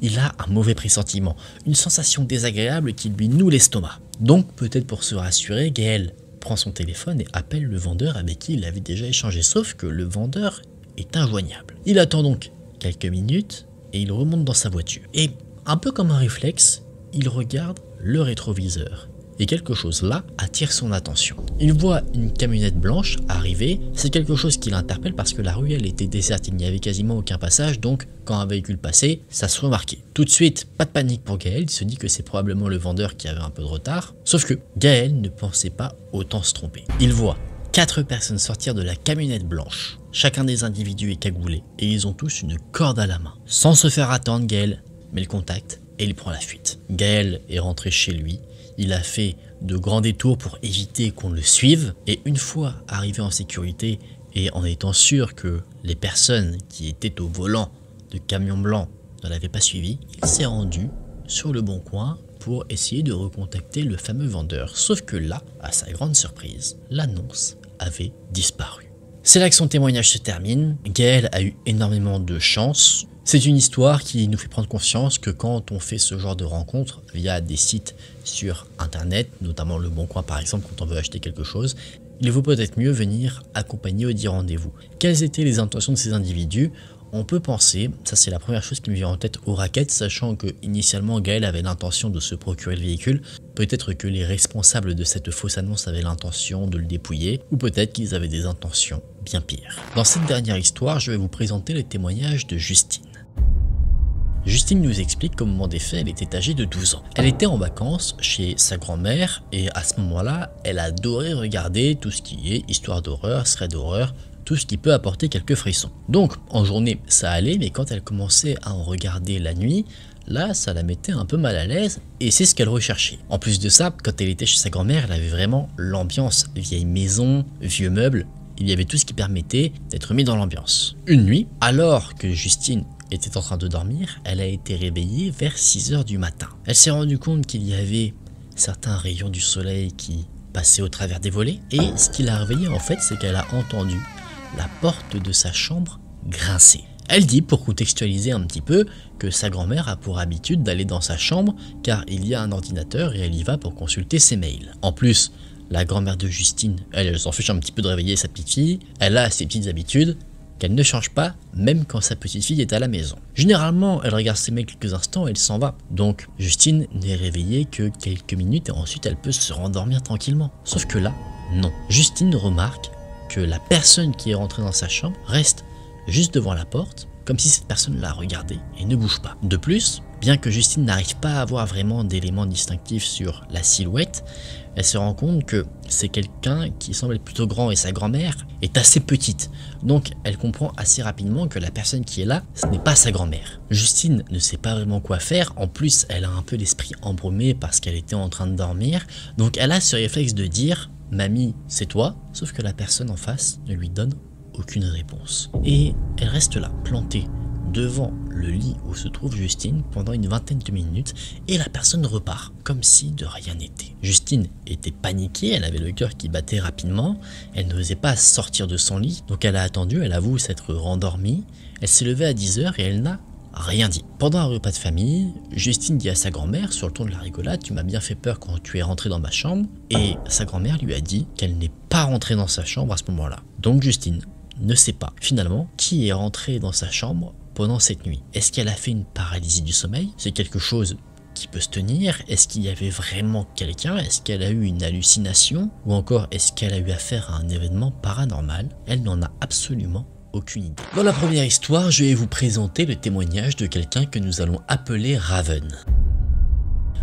il a un mauvais pressentiment, une sensation désagréable qui lui noue l'estomac. Donc peut-être pour se rassurer, Gaël prend son téléphone et appelle le vendeur avec qui il avait déjà échangé, sauf que le vendeur est injoignable. Il attend donc quelques minutes et il remonte dans sa voiture. Et un peu comme un réflexe, il regarde le rétroviseur. Et quelque chose là attire son attention. Il voit une camionnette blanche arriver, c'est quelque chose qui l'interpelle parce que la ruelle était déserte, il n'y avait quasiment aucun passage, donc quand un véhicule passait, ça se remarquait. Tout de suite, pas de panique pour Gaël, il se dit que c'est probablement le vendeur qui avait un peu de retard, sauf que Gaël ne pensait pas autant se tromper. Il voit quatre personnes sortir de la camionnette blanche. Chacun des individus est cagoulé et ils ont tous une corde à la main. Sans se faire attendre, Gaël met le contact et il prend la fuite. Gaël est rentré chez lui, il a fait de grands détours pour éviter qu'on le suive et une fois arrivé en sécurité et en étant sûr que les personnes qui étaient au volant de camion blanc ne l'avaient pas suivi, il s'est rendu sur le bon coin pour essayer de recontacter le fameux vendeur. Sauf que là, à sa grande surprise, l'annonce avait disparu. C'est là que son témoignage se termine. Gaël a eu énormément de chance. C'est une histoire qui nous fait prendre conscience que quand on fait ce genre de rencontres via des sites sur internet, notamment le Bon Coin par exemple quand on veut acheter quelque chose, il vaut peut-être mieux venir accompagner au dit rendez-vous. Quelles étaient les intentions de ces individus? On peut penser, ça c'est la première chose qui me vient en tête aux raquettes, sachant que initialement Gaël avait l'intention de se procurer le véhicule, peut-être que les responsables de cette fausse annonce avaient l'intention de le dépouiller, ou peut-être qu'ils avaient des intentions bien pires. Dans cette dernière histoire, je vais vous présenter le témoignage de Justine. Justine nous explique qu'au moment des faits, elle était âgée de 12 ans. Elle était en vacances chez sa grand-mère et à ce moment-là, elle adorait regarder tout ce qui est histoire d'horreur, serait d'horreur, tout ce qui peut apporter quelques frissons. Donc en journée ça allait, mais quand elle commençait à en regarder la nuit, là ça la mettait un peu mal à l'aise et c'est ce qu'elle recherchait. En plus de ça, quand elle était chez sa grand-mère, elle avait vraiment l'ambiance vieille maison, vieux meubles, il y avait tout ce qui permettait d'être mis dans l'ambiance. Une nuit, alors que Justine était en train de dormir, elle a été réveillée vers 6h du matin. Elle s'est rendue compte qu'il y avait certains rayons du soleil qui passaient au travers des volets et ce qui l'a réveillée en fait c'est qu'elle a entendu la porte de sa chambre grincer. Elle dit, pour contextualiser un petit peu, que sa grand-mère a pour habitude d'aller dans sa chambre car il y a un ordinateur et elle y va pour consulter ses mails. En plus, la grand-mère de Justine, elle, elle s'en fiche un petit peu de réveiller sa petite fille, elle a ses petites habitudes qu'elle ne change pas même quand sa petite fille est à la maison. Généralement, elle regarde ses mails quelques instants et elle s'en va. Donc, Justine n'est réveillée que quelques minutes et ensuite elle peut se rendormir tranquillement. Sauf que là, non. Justine remarque que la personne qui est rentrée dans sa chambre reste juste devant la porte, comme si cette personne la regardait et ne bouge pas. De plus, bien que Justine n'arrive pas à avoir vraiment d'éléments distinctifs sur la silhouette, elle se rend compte que c'est quelqu'un qui semble être plutôt grand et sa grand-mère est assez petite. Donc elle comprend assez rapidement que la personne qui est là, ce n'est pas sa grand-mère. Justine ne sait pas vraiment quoi faire, en plus elle a un peu l'esprit embrumé parce qu'elle était en train de dormir, donc elle a ce réflexe de dire Mamie, c'est toi Sauf que la personne en face ne lui donne aucune réponse. Et elle reste là, plantée, devant le lit où se trouve Justine pendant une vingtaine de minutes et la personne repart comme si de rien n'était. Justine était paniquée, elle avait le cœur qui battait rapidement, elle n'osait pas sortir de son lit, donc elle a attendu, elle avoue s'être rendormie, elle s'est levée à 10h et elle n'a rien dit. Pendant un repas de famille, Justine dit à sa grand-mère, sur le ton de la rigolade, tu m'as bien fait peur quand tu es rentré dans ma chambre, et sa grand-mère lui a dit qu'elle n'est pas rentrée dans sa chambre à ce moment-là. Donc Justine ne sait pas finalement qui est rentré dans sa chambre pendant cette nuit. Est-ce qu'elle a fait une paralysie du sommeil? C'est quelque chose qui peut se tenir Est-ce qu'il y avait vraiment quelqu'un? Est-ce qu'elle a eu une hallucination? Ou encore est-ce qu'elle a eu affaire à un événement paranormal? Elle n'en a absolument aucune idée. Dans la première histoire, je vais vous présenter le témoignage de quelqu'un que nous allons appeler Raven.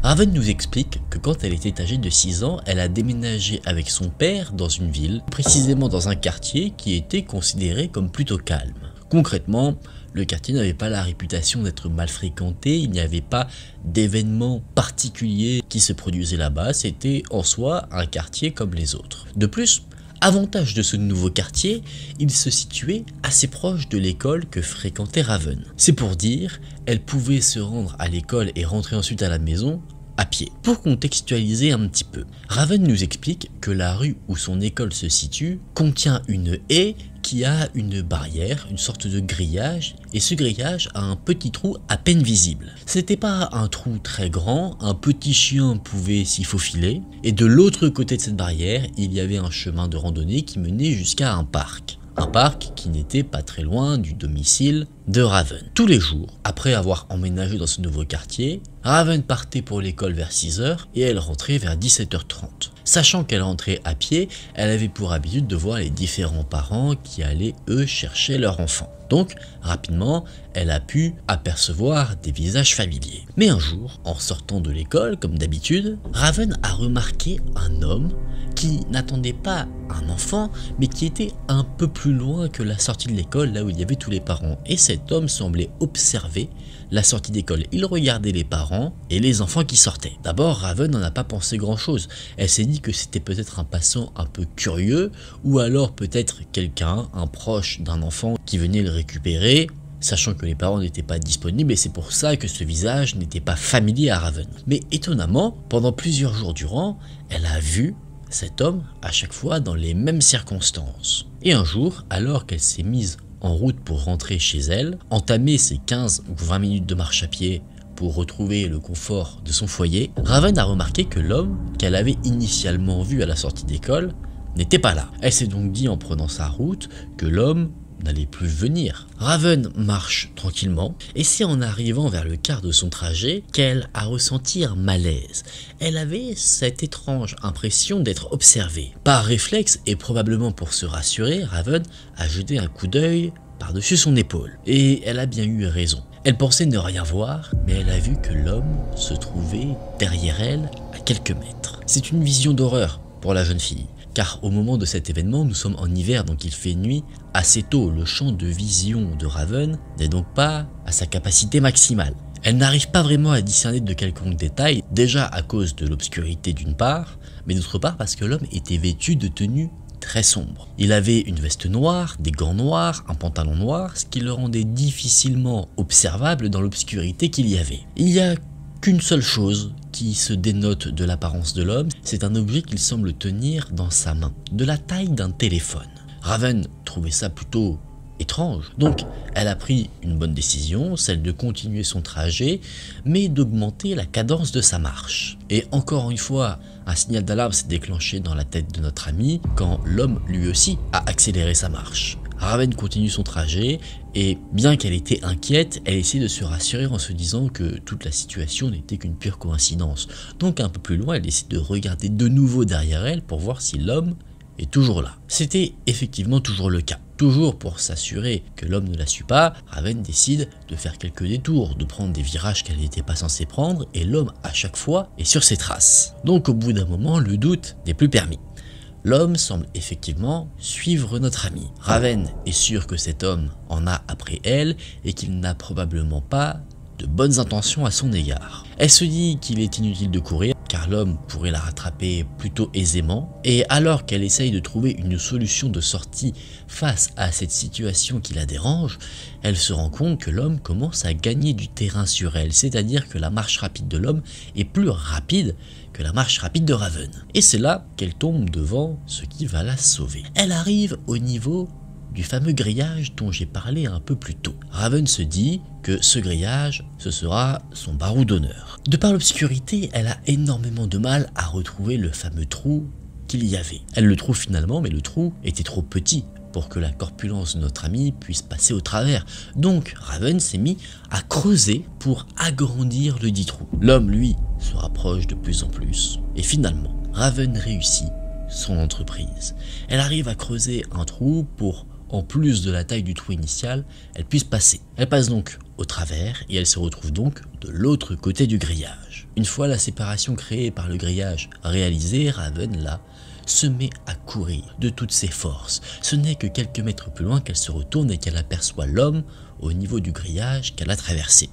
Raven nous explique que quand elle était âgée de 6 ans, elle a déménagé avec son père dans une ville, précisément dans un quartier qui était considéré comme plutôt calme. Concrètement, le quartier n'avait pas la réputation d'être mal fréquenté, il n'y avait pas d'événements particuliers qui se produisaient là-bas, c'était en soi un quartier comme les autres. De plus, Avantage de ce nouveau quartier, il se situait assez proche de l'école que fréquentait Raven. C'est pour dire, elle pouvait se rendre à l'école et rentrer ensuite à la maison à pied. Pour contextualiser un petit peu, Raven nous explique que la rue où son école se situe contient une haie a une barrière, une sorte de grillage, et ce grillage a un petit trou à peine visible. C'était pas un trou très grand, un petit chien pouvait s'y faufiler, et de l'autre côté de cette barrière, il y avait un chemin de randonnée qui menait jusqu'à un parc. Un parc qui n'était pas très loin du domicile de Raven. Tous les jours, après avoir emménagé dans ce nouveau quartier, Raven partait pour l'école vers 6h et elle rentrait vers 17h30. Sachant qu'elle rentrait à pied, elle avait pour habitude de voir les différents parents qui allaient eux chercher leur enfant. Donc, rapidement, elle a pu apercevoir des visages familiers. Mais un jour, en sortant de l'école, comme d'habitude, Raven a remarqué un homme qui n'attendait pas un enfant, mais qui était un peu plus loin que la sortie de l'école, là où il y avait tous les parents. Et cet homme semblait observer la sortie d'école. Il regardait les parents et les enfants qui sortaient. D'abord, Raven n'en a pas pensé grand-chose. Elle s'est dit que c'était peut-être un passant un peu curieux, ou alors peut-être quelqu'un, un proche d'un enfant qui venait le récupérer, sachant que les parents n'étaient pas disponibles et c'est pour ça que ce visage n'était pas familier à Raven. Mais étonnamment, pendant plusieurs jours durant, elle a vu cet homme à chaque fois dans les mêmes circonstances. Et un jour, alors qu'elle s'est mise en route pour rentrer chez elle, entamer ses 15 ou 20 minutes de marche à pied pour retrouver le confort de son foyer, Raven a remarqué que l'homme qu'elle avait initialement vu à la sortie d'école n'était pas là. Elle s'est donc dit en prenant sa route que l'homme n'allait plus venir. Raven marche tranquillement et c'est en arrivant vers le quart de son trajet qu'elle a ressenti malaise. Elle avait cette étrange impression d'être observée. Par réflexe et probablement pour se rassurer, Raven a jeté un coup d'œil par-dessus son épaule. Et elle a bien eu raison. Elle pensait ne rien voir, mais elle a vu que l'homme se trouvait derrière elle à quelques mètres. C'est une vision d'horreur pour la jeune fille car au moment de cet événement, nous sommes en hiver donc il fait nuit assez tôt. Le champ de vision de Raven n'est donc pas à sa capacité maximale. Elle n'arrive pas vraiment à discerner de quelconque détail, déjà à cause de l'obscurité d'une part, mais d'autre part parce que l'homme était vêtu de tenues très sombres. Il avait une veste noire, des gants noirs, un pantalon noir, ce qui le rendait difficilement observable dans l'obscurité qu'il y avait. Il y a qu'une seule chose qui se dénote de l'apparence de l'homme, c'est un objet qu'il semble tenir dans sa main, de la taille d'un téléphone. Raven trouvait ça plutôt étrange. Donc, elle a pris une bonne décision, celle de continuer son trajet, mais d'augmenter la cadence de sa marche. Et encore une fois, un signal d'alarme s'est déclenché dans la tête de notre ami quand l'homme lui aussi a accéléré sa marche. Raven continue son trajet et bien qu'elle était inquiète, elle essaie de se rassurer en se disant que toute la situation n'était qu'une pure coïncidence. Donc un peu plus loin, elle décide de regarder de nouveau derrière elle pour voir si l'homme est toujours là. C'était effectivement toujours le cas. Toujours pour s'assurer que l'homme ne la suit pas, Raven décide de faire quelques détours, de prendre des virages qu'elle n'était pas censée prendre, et l'homme à chaque fois est sur ses traces. Donc au bout d'un moment, le doute n'est plus permis. L'homme semble effectivement suivre notre ami. Raven est sûr que cet homme en a après elle et qu'il n'a probablement pas de bonnes intentions à son égard. Elle se dit qu'il est inutile de courir car l'homme pourrait la rattraper plutôt aisément et alors qu'elle essaye de trouver une solution de sortie face à cette situation qui la dérange, elle se rend compte que l'homme commence à gagner du terrain sur elle, c'est-à-dire que la marche rapide de l'homme est plus rapide que la marche rapide de Raven. Et c'est là qu'elle tombe devant ce qui va la sauver. Elle arrive au niveau du fameux grillage dont j'ai parlé un peu plus tôt. Raven se dit que ce grillage, ce sera son barreau d'honneur. De par l'obscurité, elle a énormément de mal à retrouver le fameux trou qu'il y avait. Elle le trouve finalement, mais le trou était trop petit pour que la corpulence de notre ami puisse passer au travers. Donc Raven s'est mis à creuser pour agrandir le dit trou. L'homme, lui, se rapproche de plus en plus. Et finalement, Raven réussit son entreprise. Elle arrive à creuser un trou pour en plus de la taille du trou initial, elle puisse passer. Elle passe donc au travers et elle se retrouve donc de l'autre côté du grillage. Une fois la séparation créée par le grillage réalisée, Raven là se met à courir de toutes ses forces. Ce n'est que quelques mètres plus loin qu'elle se retourne et qu'elle aperçoit l'homme au niveau du grillage qu'elle a traversé.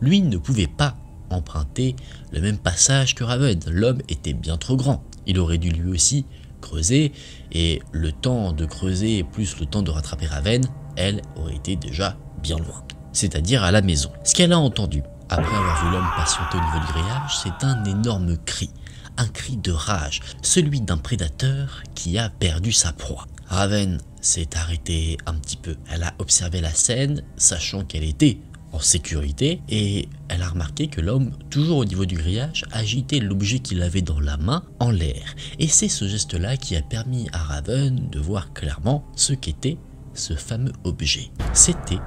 Lui ne pouvait pas emprunter le même passage que Raven. L'homme était bien trop grand. Il aurait dû lui aussi creuser et le temps de creuser plus le temps de rattraper Raven, elle aurait été déjà bien loin, c'est-à-dire à la maison. Ce qu'elle a entendu après avoir vu l'homme patienter au niveau du grillage, c'est un énorme cri, un cri de rage, celui d'un prédateur qui a perdu sa proie. Raven s'est arrêtée un petit peu. Elle a observé la scène, sachant qu'elle était en sécurité, et elle a remarqué que l'homme, toujours au niveau du grillage, agitait l'objet qu'il avait dans la main en l'air. Et c'est ce geste-là qui a permis à Raven de voir clairement ce qu'était ce fameux objet. C'était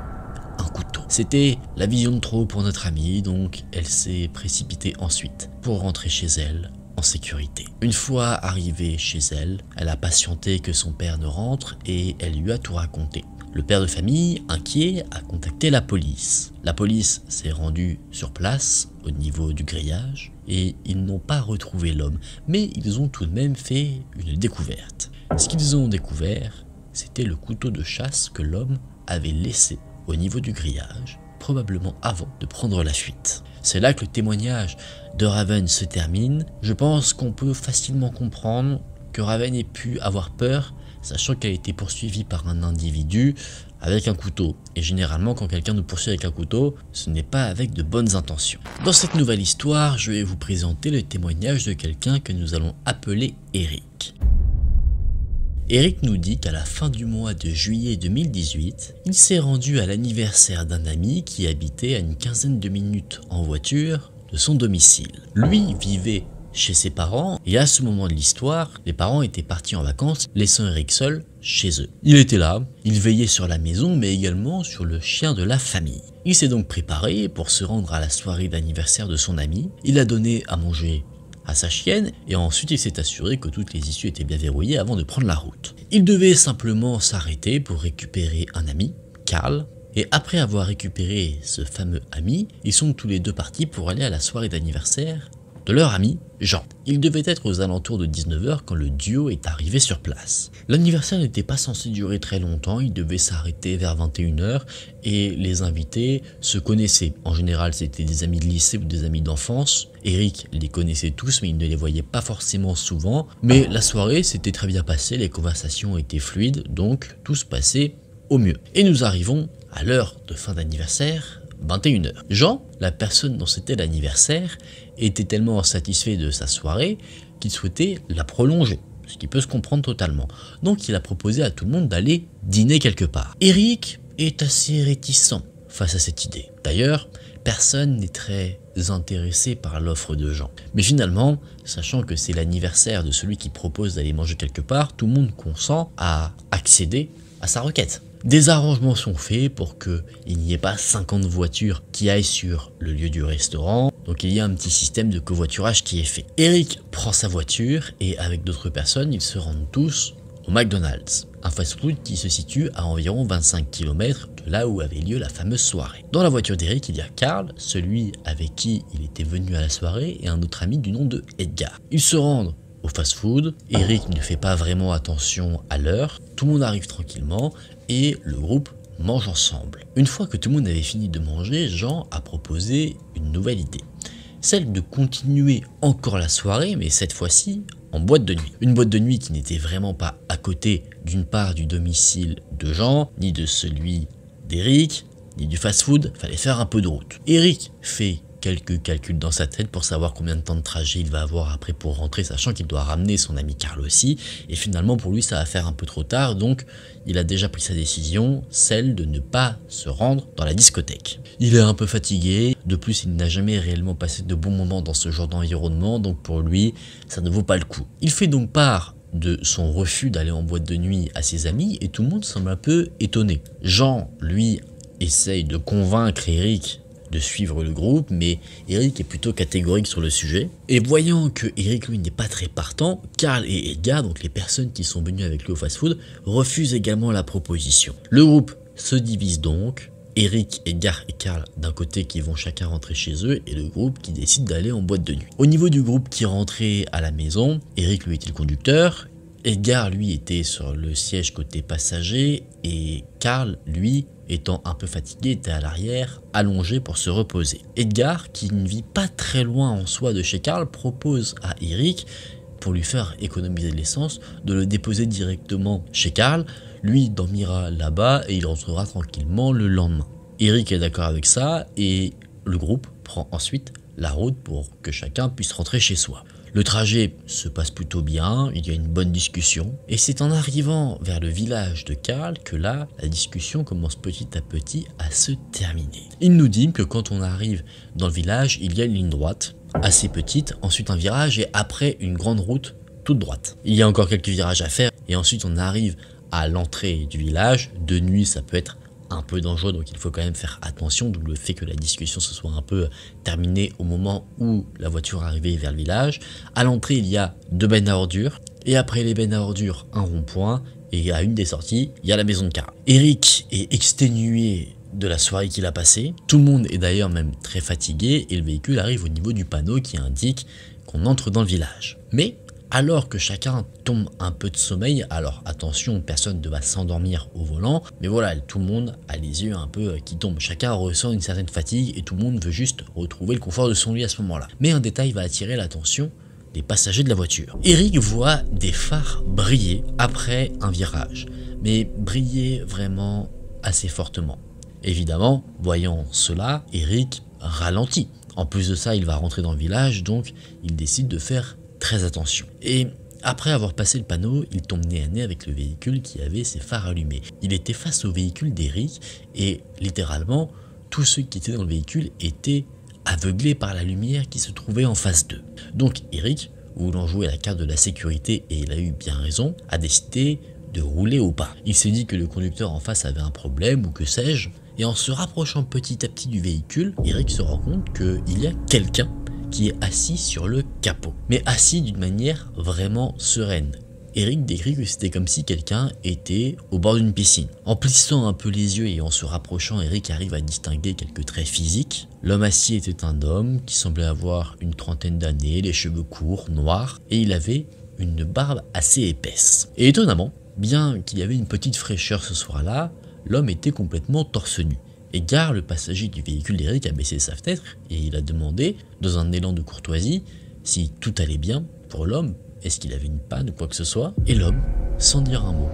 un couteau. C'était la vision de trop pour notre amie, donc elle s'est précipitée ensuite pour rentrer chez elle en sécurité. Une fois arrivée chez elle, elle a patienté que son père ne rentre et elle lui a tout raconté. Le père de famille, inquiet, a contacté la police. La police s'est rendue sur place au niveau du grillage et ils n'ont pas retrouvé l'homme, mais ils ont tout de même fait une découverte. Ce qu'ils ont découvert, c'était le couteau de chasse que l'homme avait laissé au niveau du grillage, probablement avant de prendre la fuite. C'est là que le témoignage de Raven se termine. Je pense qu'on peut facilement comprendre que Raven ait pu avoir peur sachant qu'elle a été poursuivie par un individu avec un couteau. Et généralement, quand quelqu'un nous poursuit avec un couteau, ce n'est pas avec de bonnes intentions. Dans cette nouvelle histoire, je vais vous présenter le témoignage de quelqu'un que nous allons appeler Eric. Eric nous dit qu'à la fin du mois de juillet 2018, il s'est rendu à l'anniversaire d'un ami qui habitait à une quinzaine de minutes en voiture de son domicile. Lui vivait chez ses parents et à ce moment de l'histoire, les parents étaient partis en vacances, laissant Eric seul chez eux. Il était là, il veillait sur la maison mais également sur le chien de la famille. Il s'est donc préparé pour se rendre à la soirée d'anniversaire de son ami, il a donné à manger à sa chienne et ensuite il s'est assuré que toutes les issues étaient bien verrouillées avant de prendre la route. Il devait simplement s'arrêter pour récupérer un ami, Karl, et après avoir récupéré ce fameux ami, ils sont tous les deux partis pour aller à la soirée d'anniversaire de leur ami Jean. Il devait être aux alentours de 19h quand le duo est arrivé sur place. L'anniversaire n'était pas censé durer très longtemps, il devait s'arrêter vers 21h et les invités se connaissaient. En général c'était des amis de lycée ou des amis d'enfance. Eric les connaissait tous mais il ne les voyait pas forcément souvent. Mais la soirée s'était très bien passée, les conversations étaient fluides donc tout se passait au mieux. Et nous arrivons à l'heure de fin d'anniversaire 21h. Jean, la personne dont c'était l'anniversaire, était tellement satisfait de sa soirée qu'il souhaitait la prolonger, ce qui peut se comprendre totalement. Donc il a proposé à tout le monde d'aller dîner quelque part. Eric est assez réticent face à cette idée. D'ailleurs, personne n'est très intéressé par l'offre de Jean. Mais finalement, sachant que c'est l'anniversaire de celui qui propose d'aller manger quelque part, tout le monde consent à accéder à sa requête. Des arrangements sont faits pour qu'il n'y ait pas 50 voitures qui aillent sur le lieu du restaurant. Donc il y a un petit système de covoiturage qui est fait. Eric prend sa voiture et avec d'autres personnes, ils se rendent tous au McDonald's, un fast-food qui se situe à environ 25 km de là où avait lieu la fameuse soirée. Dans la voiture d'Eric, il y a Carl, celui avec qui il était venu à la soirée, et un autre ami du nom de Edgar. Ils se rendent au fast-food, Eric ne fait pas vraiment attention à l'heure, tout le monde arrive tranquillement, et le groupe mange ensemble. Une fois que tout le monde avait fini de manger, Jean a proposé une nouvelle idée. Celle de continuer encore la soirée, mais cette fois-ci en boîte de nuit. Une boîte de nuit qui n'était vraiment pas à côté d'une part du domicile de Jean, ni de celui d'Eric, ni du fast-food, fallait faire un peu de route. Eric fait quelques calculs dans sa tête pour savoir combien de temps de trajet il va avoir après pour rentrer, sachant qu'il doit ramener son ami Carl aussi. Et finalement, pour lui, ça va faire un peu trop tard, donc il a déjà pris sa décision, celle de ne pas se rendre dans la discothèque. Il est un peu fatigué, de plus il n'a jamais réellement passé de bons moments dans ce genre d'environnement, donc pour lui, ça ne vaut pas le coup. Il fait donc part de son refus d'aller en boîte de nuit à ses amis et tout le monde semble un peu étonné. Jean, lui, essaye de convaincre Eric de suivre le groupe, mais Eric est plutôt catégorique sur le sujet. Et voyant que Eric lui n'est pas très partant, Karl et Edgar, donc les personnes qui sont venues avec lui au fast-food, refusent également la proposition. Le groupe se divise donc Eric, Edgar et Karl d'un côté qui vont chacun rentrer chez eux et le groupe qui décide d'aller en boîte de nuit. Au niveau du groupe qui rentrait à la maison, Eric lui était le conducteur, Edgar lui était sur le siège côté passager et Karl lui étant un peu fatigué était à l'arrière, allongé pour se reposer. Edgar qui ne vit pas très loin en soi de chez Karl propose à Eric pour lui faire économiser de l'essence de le déposer directement chez Karl lui dormira là-bas et il rentrera tranquillement le lendemain. Eric est d'accord avec ça et le groupe prend ensuite la route pour que chacun puisse rentrer chez soi. Le trajet se passe plutôt bien, il y a une bonne discussion, et c'est en arrivant vers le village de Karl que là, la discussion commence petit à petit à se terminer. Il nous dit que quand on arrive dans le village, il y a une ligne droite, assez petite, ensuite un virage, et après une grande route toute droite. Il y a encore quelques virages à faire, et ensuite on arrive à l'entrée du village. De nuit, ça peut être un peu dangereux, donc il faut quand même faire attention, d'où le fait que la discussion se soit un peu terminée au moment où la voiture arrivait vers le village. À l'entrée, il y a deux bennes à ordures, et après les bennes à ordures, un rond-point, et à une des sorties, il y a la maison de car. Eric est exténué de la soirée qu'il a passée. Tout le monde est d'ailleurs même très fatigué et le véhicule arrive au niveau du panneau qui indique qu'on entre dans le village. Mais alors que chacun tombe un peu de sommeil. Alors attention, personne ne va s'endormir au volant, mais voilà, tout le monde a les yeux un peu euh, qui tombent. Chacun ressent une certaine fatigue et tout le monde veut juste retrouver le confort de son lit à ce moment-là. Mais un détail va attirer l'attention des passagers de la voiture. Eric voit des phares briller après un virage, mais briller vraiment assez fortement. Évidemment, voyant cela, Eric ralentit. En plus de ça, il va rentrer dans le village, donc il décide de faire très attention. Et après avoir passé le panneau, il tombe nez à nez avec le véhicule qui avait ses phares allumés. Il était face au véhicule d'Eric et littéralement, tous ceux qui étaient dans le véhicule étaient aveuglés par la lumière qui se trouvait en face d'eux. Donc Eric, voulant jouer la carte de la sécurité et il a eu bien raison, a décidé de rouler au pas. Il s'est dit que le conducteur en face avait un problème ou que sais-je, et en se rapprochant petit à petit du véhicule, Eric se rend compte qu'il y a quelqu'un qui est assis sur le capot, mais assis d'une manière vraiment sereine. Eric décrit que c'était comme si quelqu'un était au bord d'une piscine. En plissant un peu les yeux et en se rapprochant, Eric arrive à distinguer quelques traits physiques. L'homme assis était un homme qui semblait avoir une trentaine d'années, les cheveux courts, noirs, et il avait une barbe assez épaisse. Et étonnamment, bien qu'il y avait une petite fraîcheur ce soir-là, l'homme était complètement torse nu. Edgar, le passager du véhicule d'Eric, a baissé sa fenêtre et il a demandé, dans un élan de courtoisie, si tout allait bien pour l'homme, est-ce qu'il avait une panne ou quoi que ce soit. Et l'homme, sans dire un mot,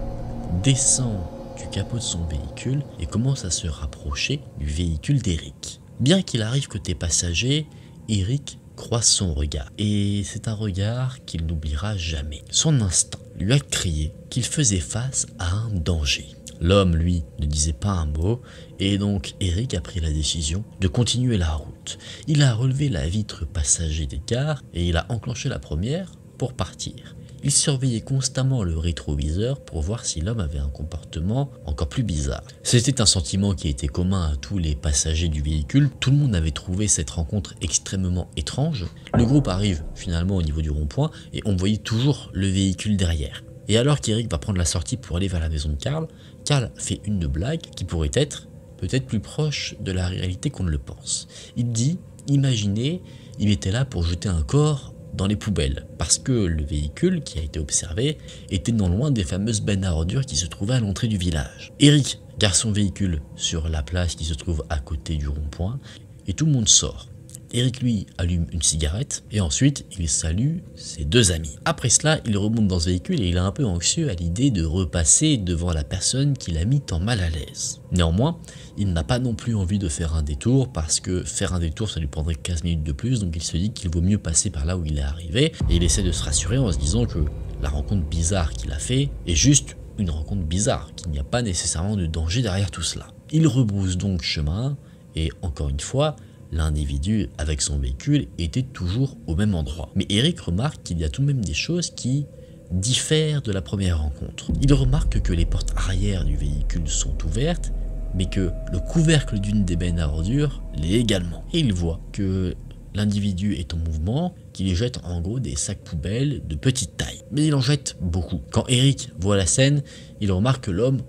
descend du capot de son véhicule et commence à se rapprocher du véhicule d'Eric. Bien qu'il arrive côté passager, Eric croise son regard. Et c'est un regard qu'il n'oubliera jamais. Son instinct lui a crié qu'il faisait face à un danger. L'homme, lui, ne disait pas un mot, et donc Eric a pris la décision de continuer la route. Il a relevé la vitre passager des cars et il a enclenché la première pour partir. Il surveillait constamment le rétroviseur pour voir si l'homme avait un comportement encore plus bizarre. C'était un sentiment qui était commun à tous les passagers du véhicule, tout le monde avait trouvé cette rencontre extrêmement étrange. Le groupe arrive finalement au niveau du rond-point et on voyait toujours le véhicule derrière. Et alors qu'Eric va prendre la sortie pour aller vers la maison de Karl, Karl fait une blague qui pourrait être peut-être plus proche de la réalité qu'on ne le pense. Il dit, imaginez, il était là pour jeter un corps dans les poubelles, parce que le véhicule qui a été observé était non loin des fameuses bennes à ordures qui se trouvaient à l'entrée du village. Eric garde son véhicule sur la place qui se trouve à côté du rond-point, et tout le monde sort. Eric lui allume une cigarette et ensuite il salue ses deux amis. Après cela, il remonte dans ce véhicule et il est un peu anxieux à l'idée de repasser devant la personne qui l'a mis en mal à l'aise. Néanmoins, il n'a pas non plus envie de faire un détour parce que faire un détour ça lui prendrait 15 minutes de plus donc il se dit qu'il vaut mieux passer par là où il est arrivé et il essaie de se rassurer en se disant que la rencontre bizarre qu'il a fait est juste une rencontre bizarre, qu'il n'y a pas nécessairement de danger derrière tout cela. Il rebrousse donc chemin et encore une fois, l'individu avec son véhicule était toujours au même endroit. Mais Eric remarque qu'il y a tout de même des choses qui diffèrent de la première rencontre. Il remarque que les portes arrière du véhicule sont ouvertes, mais que le couvercle d'une des bennes à ordures l'est également. Et il voit que l'individu est en mouvement, qu'il jette en gros des sacs poubelles de petite taille. Mais il en jette beaucoup. Quand Eric voit la scène, il remarque que l'homme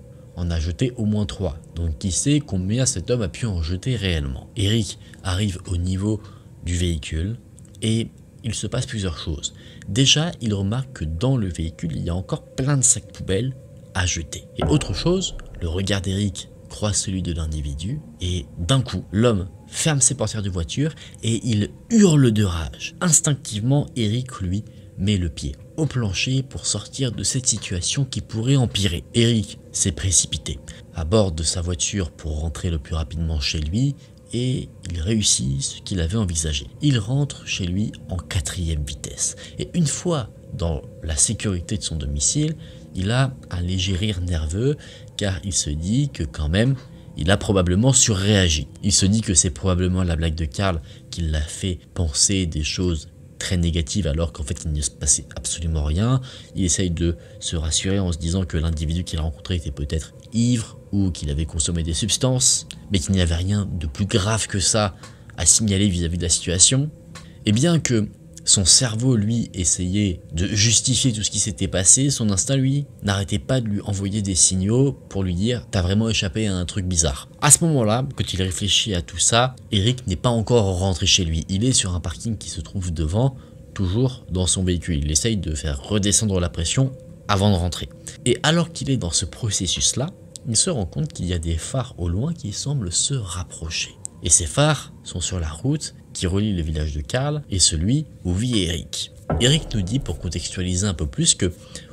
a jeté au moins 3. Donc qui sait combien cet homme a pu en jeter réellement. Eric arrive au niveau du véhicule et il se passe plusieurs choses. Déjà, il remarque que dans le véhicule, il y a encore plein de sacs poubelles à jeter. Et autre chose, le regard d'Eric croise celui de l'individu et d'un coup, l'homme ferme ses portières de voiture et il hurle de rage. Instinctivement, Eric, lui, met le pied au plancher pour sortir de cette situation qui pourrait empirer. Eric s'est précipité à bord de sa voiture pour rentrer le plus rapidement chez lui et il réussit ce qu'il avait envisagé. Il rentre chez lui en quatrième vitesse. Et une fois dans la sécurité de son domicile, il a un léger rire nerveux car il se dit que quand même, il a probablement surréagi. Il se dit que c'est probablement la blague de Karl qui l'a fait penser des choses très négatives alors qu'en fait il ne se passait absolument rien. Il essaye de se rassurer en se disant que l'individu qu'il a rencontré était peut-être ivre ou qu'il avait consommé des substances, mais qu'il n'y avait rien de plus grave que ça à signaler vis-à-vis de la situation. Et bien que son cerveau, lui, essayait de justifier tout ce qui s'était passé. Son instinct, lui, n'arrêtait pas de lui envoyer des signaux pour lui dire T'as vraiment échappé à un truc bizarre. À ce moment-là, quand il réfléchit à tout ça, Eric n'est pas encore rentré chez lui. Il est sur un parking qui se trouve devant, toujours dans son véhicule. Il essaye de faire redescendre la pression avant de rentrer. Et alors qu'il est dans ce processus-là, il se rend compte qu'il y a des phares au loin qui semblent se rapprocher. Et ces phares sont sur la route qui relie le village de Karl et celui où vit Eric. Eric nous dit, pour contextualiser un peu plus, que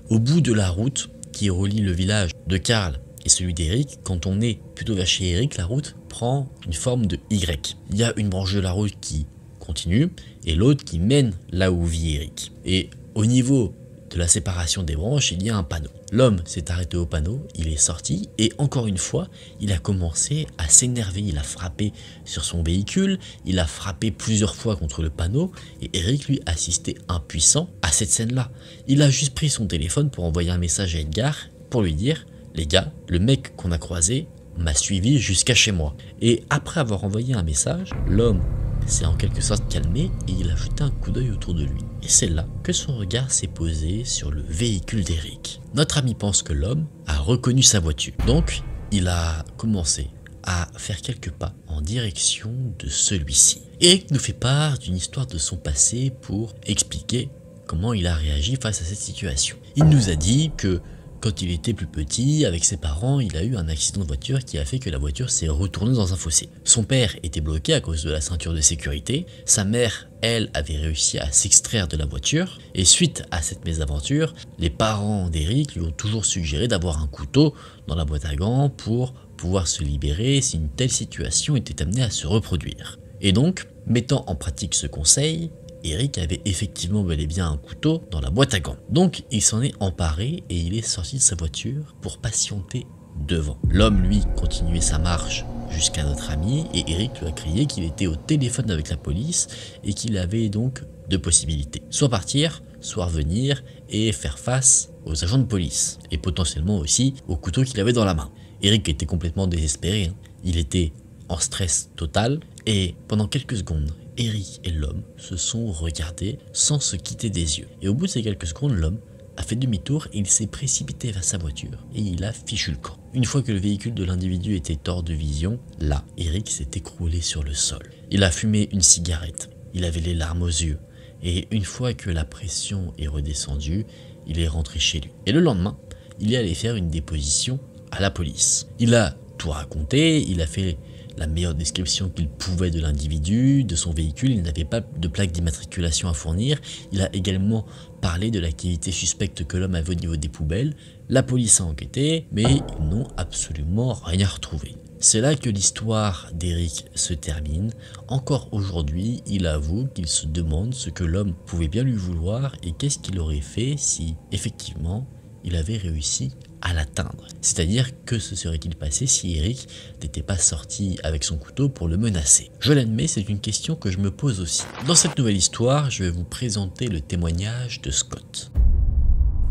au bout de la route qui relie le village de Karl et celui d'Eric, quand on est plutôt vers chez Eric, la route prend une forme de Y. Il y a une branche de la route qui continue et l'autre qui mène là où vit Eric. Et au niveau de la séparation des branches, il y a un panneau. L'homme s'est arrêté au panneau, il est sorti et encore une fois, il a commencé à s'énerver. Il a frappé sur son véhicule, il a frappé plusieurs fois contre le panneau et Eric lui assistait impuissant à cette scène-là. Il a juste pris son téléphone pour envoyer un message à Edgar pour lui dire Les gars, le mec qu'on a croisé m'a suivi jusqu'à chez moi. Et après avoir envoyé un message, l'homme s'est en quelque sorte calmé et il a jeté un coup d'œil autour de lui. Et c'est là que son regard s'est posé sur le véhicule d'Eric. Notre ami pense que l'homme a reconnu sa voiture. Donc, il a commencé à faire quelques pas en direction de celui-ci. Eric nous fait part d'une histoire de son passé pour expliquer comment il a réagi face à cette situation. Il nous a dit que quand il était plus petit, avec ses parents, il a eu un accident de voiture qui a fait que la voiture s'est retournée dans un fossé. Son père était bloqué à cause de la ceinture de sécurité, sa mère, elle, avait réussi à s'extraire de la voiture, et suite à cette mésaventure, les parents d'Eric lui ont toujours suggéré d'avoir un couteau dans la boîte à gants pour pouvoir se libérer si une telle situation était amenée à se reproduire. Et donc, mettant en pratique ce conseil, Eric avait effectivement bel et bien un couteau dans la boîte à gants. Donc il s'en est emparé et il est sorti de sa voiture pour patienter devant. L'homme, lui, continuait sa marche jusqu'à notre ami et Eric lui a crié qu'il était au téléphone avec la police et qu'il avait donc deux possibilités. Soit partir, soit revenir et faire face aux agents de police et potentiellement aussi au couteau qu'il avait dans la main. Eric était complètement désespéré, hein. il était en stress total et pendant quelques secondes, Eric et l'homme se sont regardés sans se quitter des yeux. Et au bout de ces quelques secondes, l'homme a fait demi-tour et il s'est précipité vers sa voiture et il a fichu le camp. Une fois que le véhicule de l'individu était hors de vision, là, Eric s'est écroulé sur le sol. Il a fumé une cigarette, il avait les larmes aux yeux et une fois que la pression est redescendue, il est rentré chez lui. Et le lendemain, il est allé faire une déposition à la police. Il a tout raconté, il a fait la meilleure description qu'il pouvait de l'individu, de son véhicule. Il n'avait pas de plaque d'immatriculation à fournir. Il a également parlé de l'activité suspecte que l'homme avait au niveau des poubelles. La police a enquêté, mais ils n'ont absolument rien retrouvé. C'est là que l'histoire d'Eric se termine. Encore aujourd'hui, il avoue qu'il se demande ce que l'homme pouvait bien lui vouloir et qu'est-ce qu'il aurait fait si, effectivement, il avait réussi à l'atteindre. C'est-à-dire que se serait-il passé si Eric n'était pas sorti avec son couteau pour le menacer? Je l'admets, c'est une question que je me pose aussi. Dans cette nouvelle histoire, je vais vous présenter le témoignage de Scott.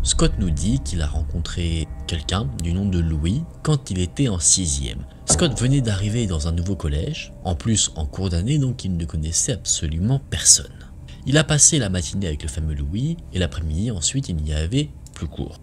Scott nous dit qu'il a rencontré quelqu'un du nom de Louis quand il était en sixième. Scott venait d'arriver dans un nouveau collège, en plus en cours d'année donc il ne connaissait absolument personne. Il a passé la matinée avec le fameux Louis et l'après-midi ensuite il n'y avait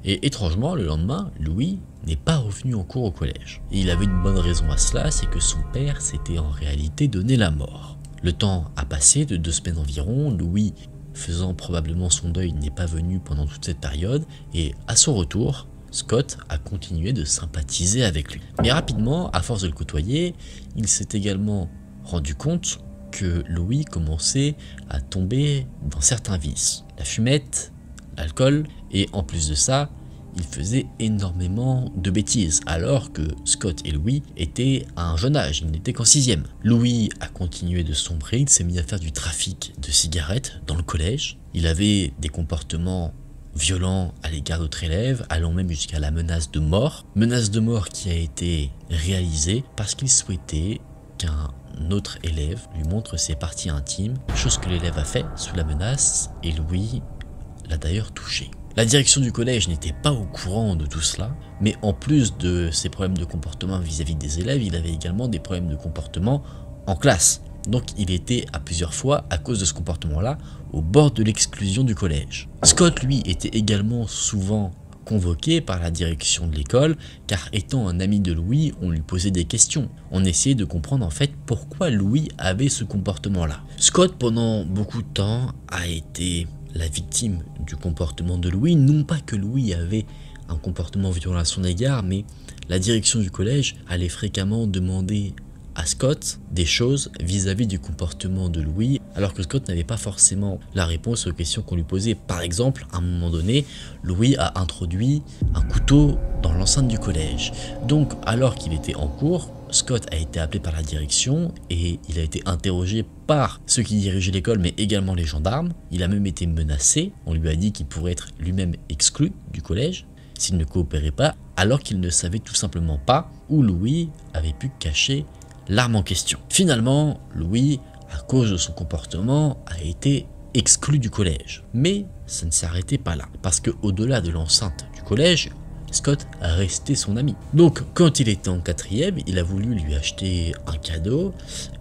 Et étrangement, le lendemain, Louis n'est pas revenu en cours au collège. Et il avait une bonne raison à cela, c'est que son père s'était en réalité donné la mort. Le temps a passé de deux semaines environ, Louis, faisant probablement son deuil, n'est pas venu pendant toute cette période, et à son retour, Scott a continué de sympathiser avec lui. Mais rapidement, à force de le côtoyer, il s'est également rendu compte que Louis commençait à tomber dans certains vices. La fumette, l'alcool, et en plus de ça, il faisait énormément de bêtises, alors que Scott et Louis étaient à un jeune âge, ils n'étaient qu'en sixième. Louis a continué de sombrer, il s'est mis à faire du trafic de cigarettes dans le collège. Il avait des comportements violents à l'égard d'autres élèves, allant même jusqu'à la menace de mort. Menace de mort qui a été réalisée parce qu'il souhaitait qu'un autre élève lui montre ses parties intimes, chose que l'élève a fait sous la menace, et Louis l'a d'ailleurs touché. La direction du collège n'était pas au courant de tout cela, mais en plus de ses problèmes de comportement vis-à-vis des élèves, il avait également des problèmes de comportement en classe. Donc il était à plusieurs fois, à cause de ce comportement-là, au bord de l'exclusion du collège. Scott, lui, était également souvent convoqué par la direction de l'école, car étant un ami de Louis, on lui posait des questions. On essayait de comprendre en fait pourquoi Louis avait ce comportement-là. Scott, pendant beaucoup de temps, a été la victime du comportement de Louis, non pas que Louis avait un comportement violent à son égard, mais la direction du collège allait fréquemment demander à Scott des choses vis-à-vis du comportement de Louis, alors que Scott n'avait pas forcément la réponse aux questions qu'on lui posait. Par exemple, à un moment donné, Louis a introduit un couteau dans l'enceinte du collège. Donc, alors qu'il était en cours, Scott a été appelé par la direction et il a été interrogé par ceux qui dirigeaient l'école, mais également les gendarmes. Il a même été menacé. On lui a dit qu'il pourrait être lui-même exclu du collège s'il ne coopérait pas, alors qu'il ne savait tout simplement pas où Louis avait pu cacher l'arme en question. Finalement, Louis, à cause de son comportement, a été exclu du collège. Mais ça ne s'arrêtait pas là, parce que au-delà de l'enceinte du collège, Scott resté son ami. Donc quand il était en quatrième, il a voulu lui acheter un cadeau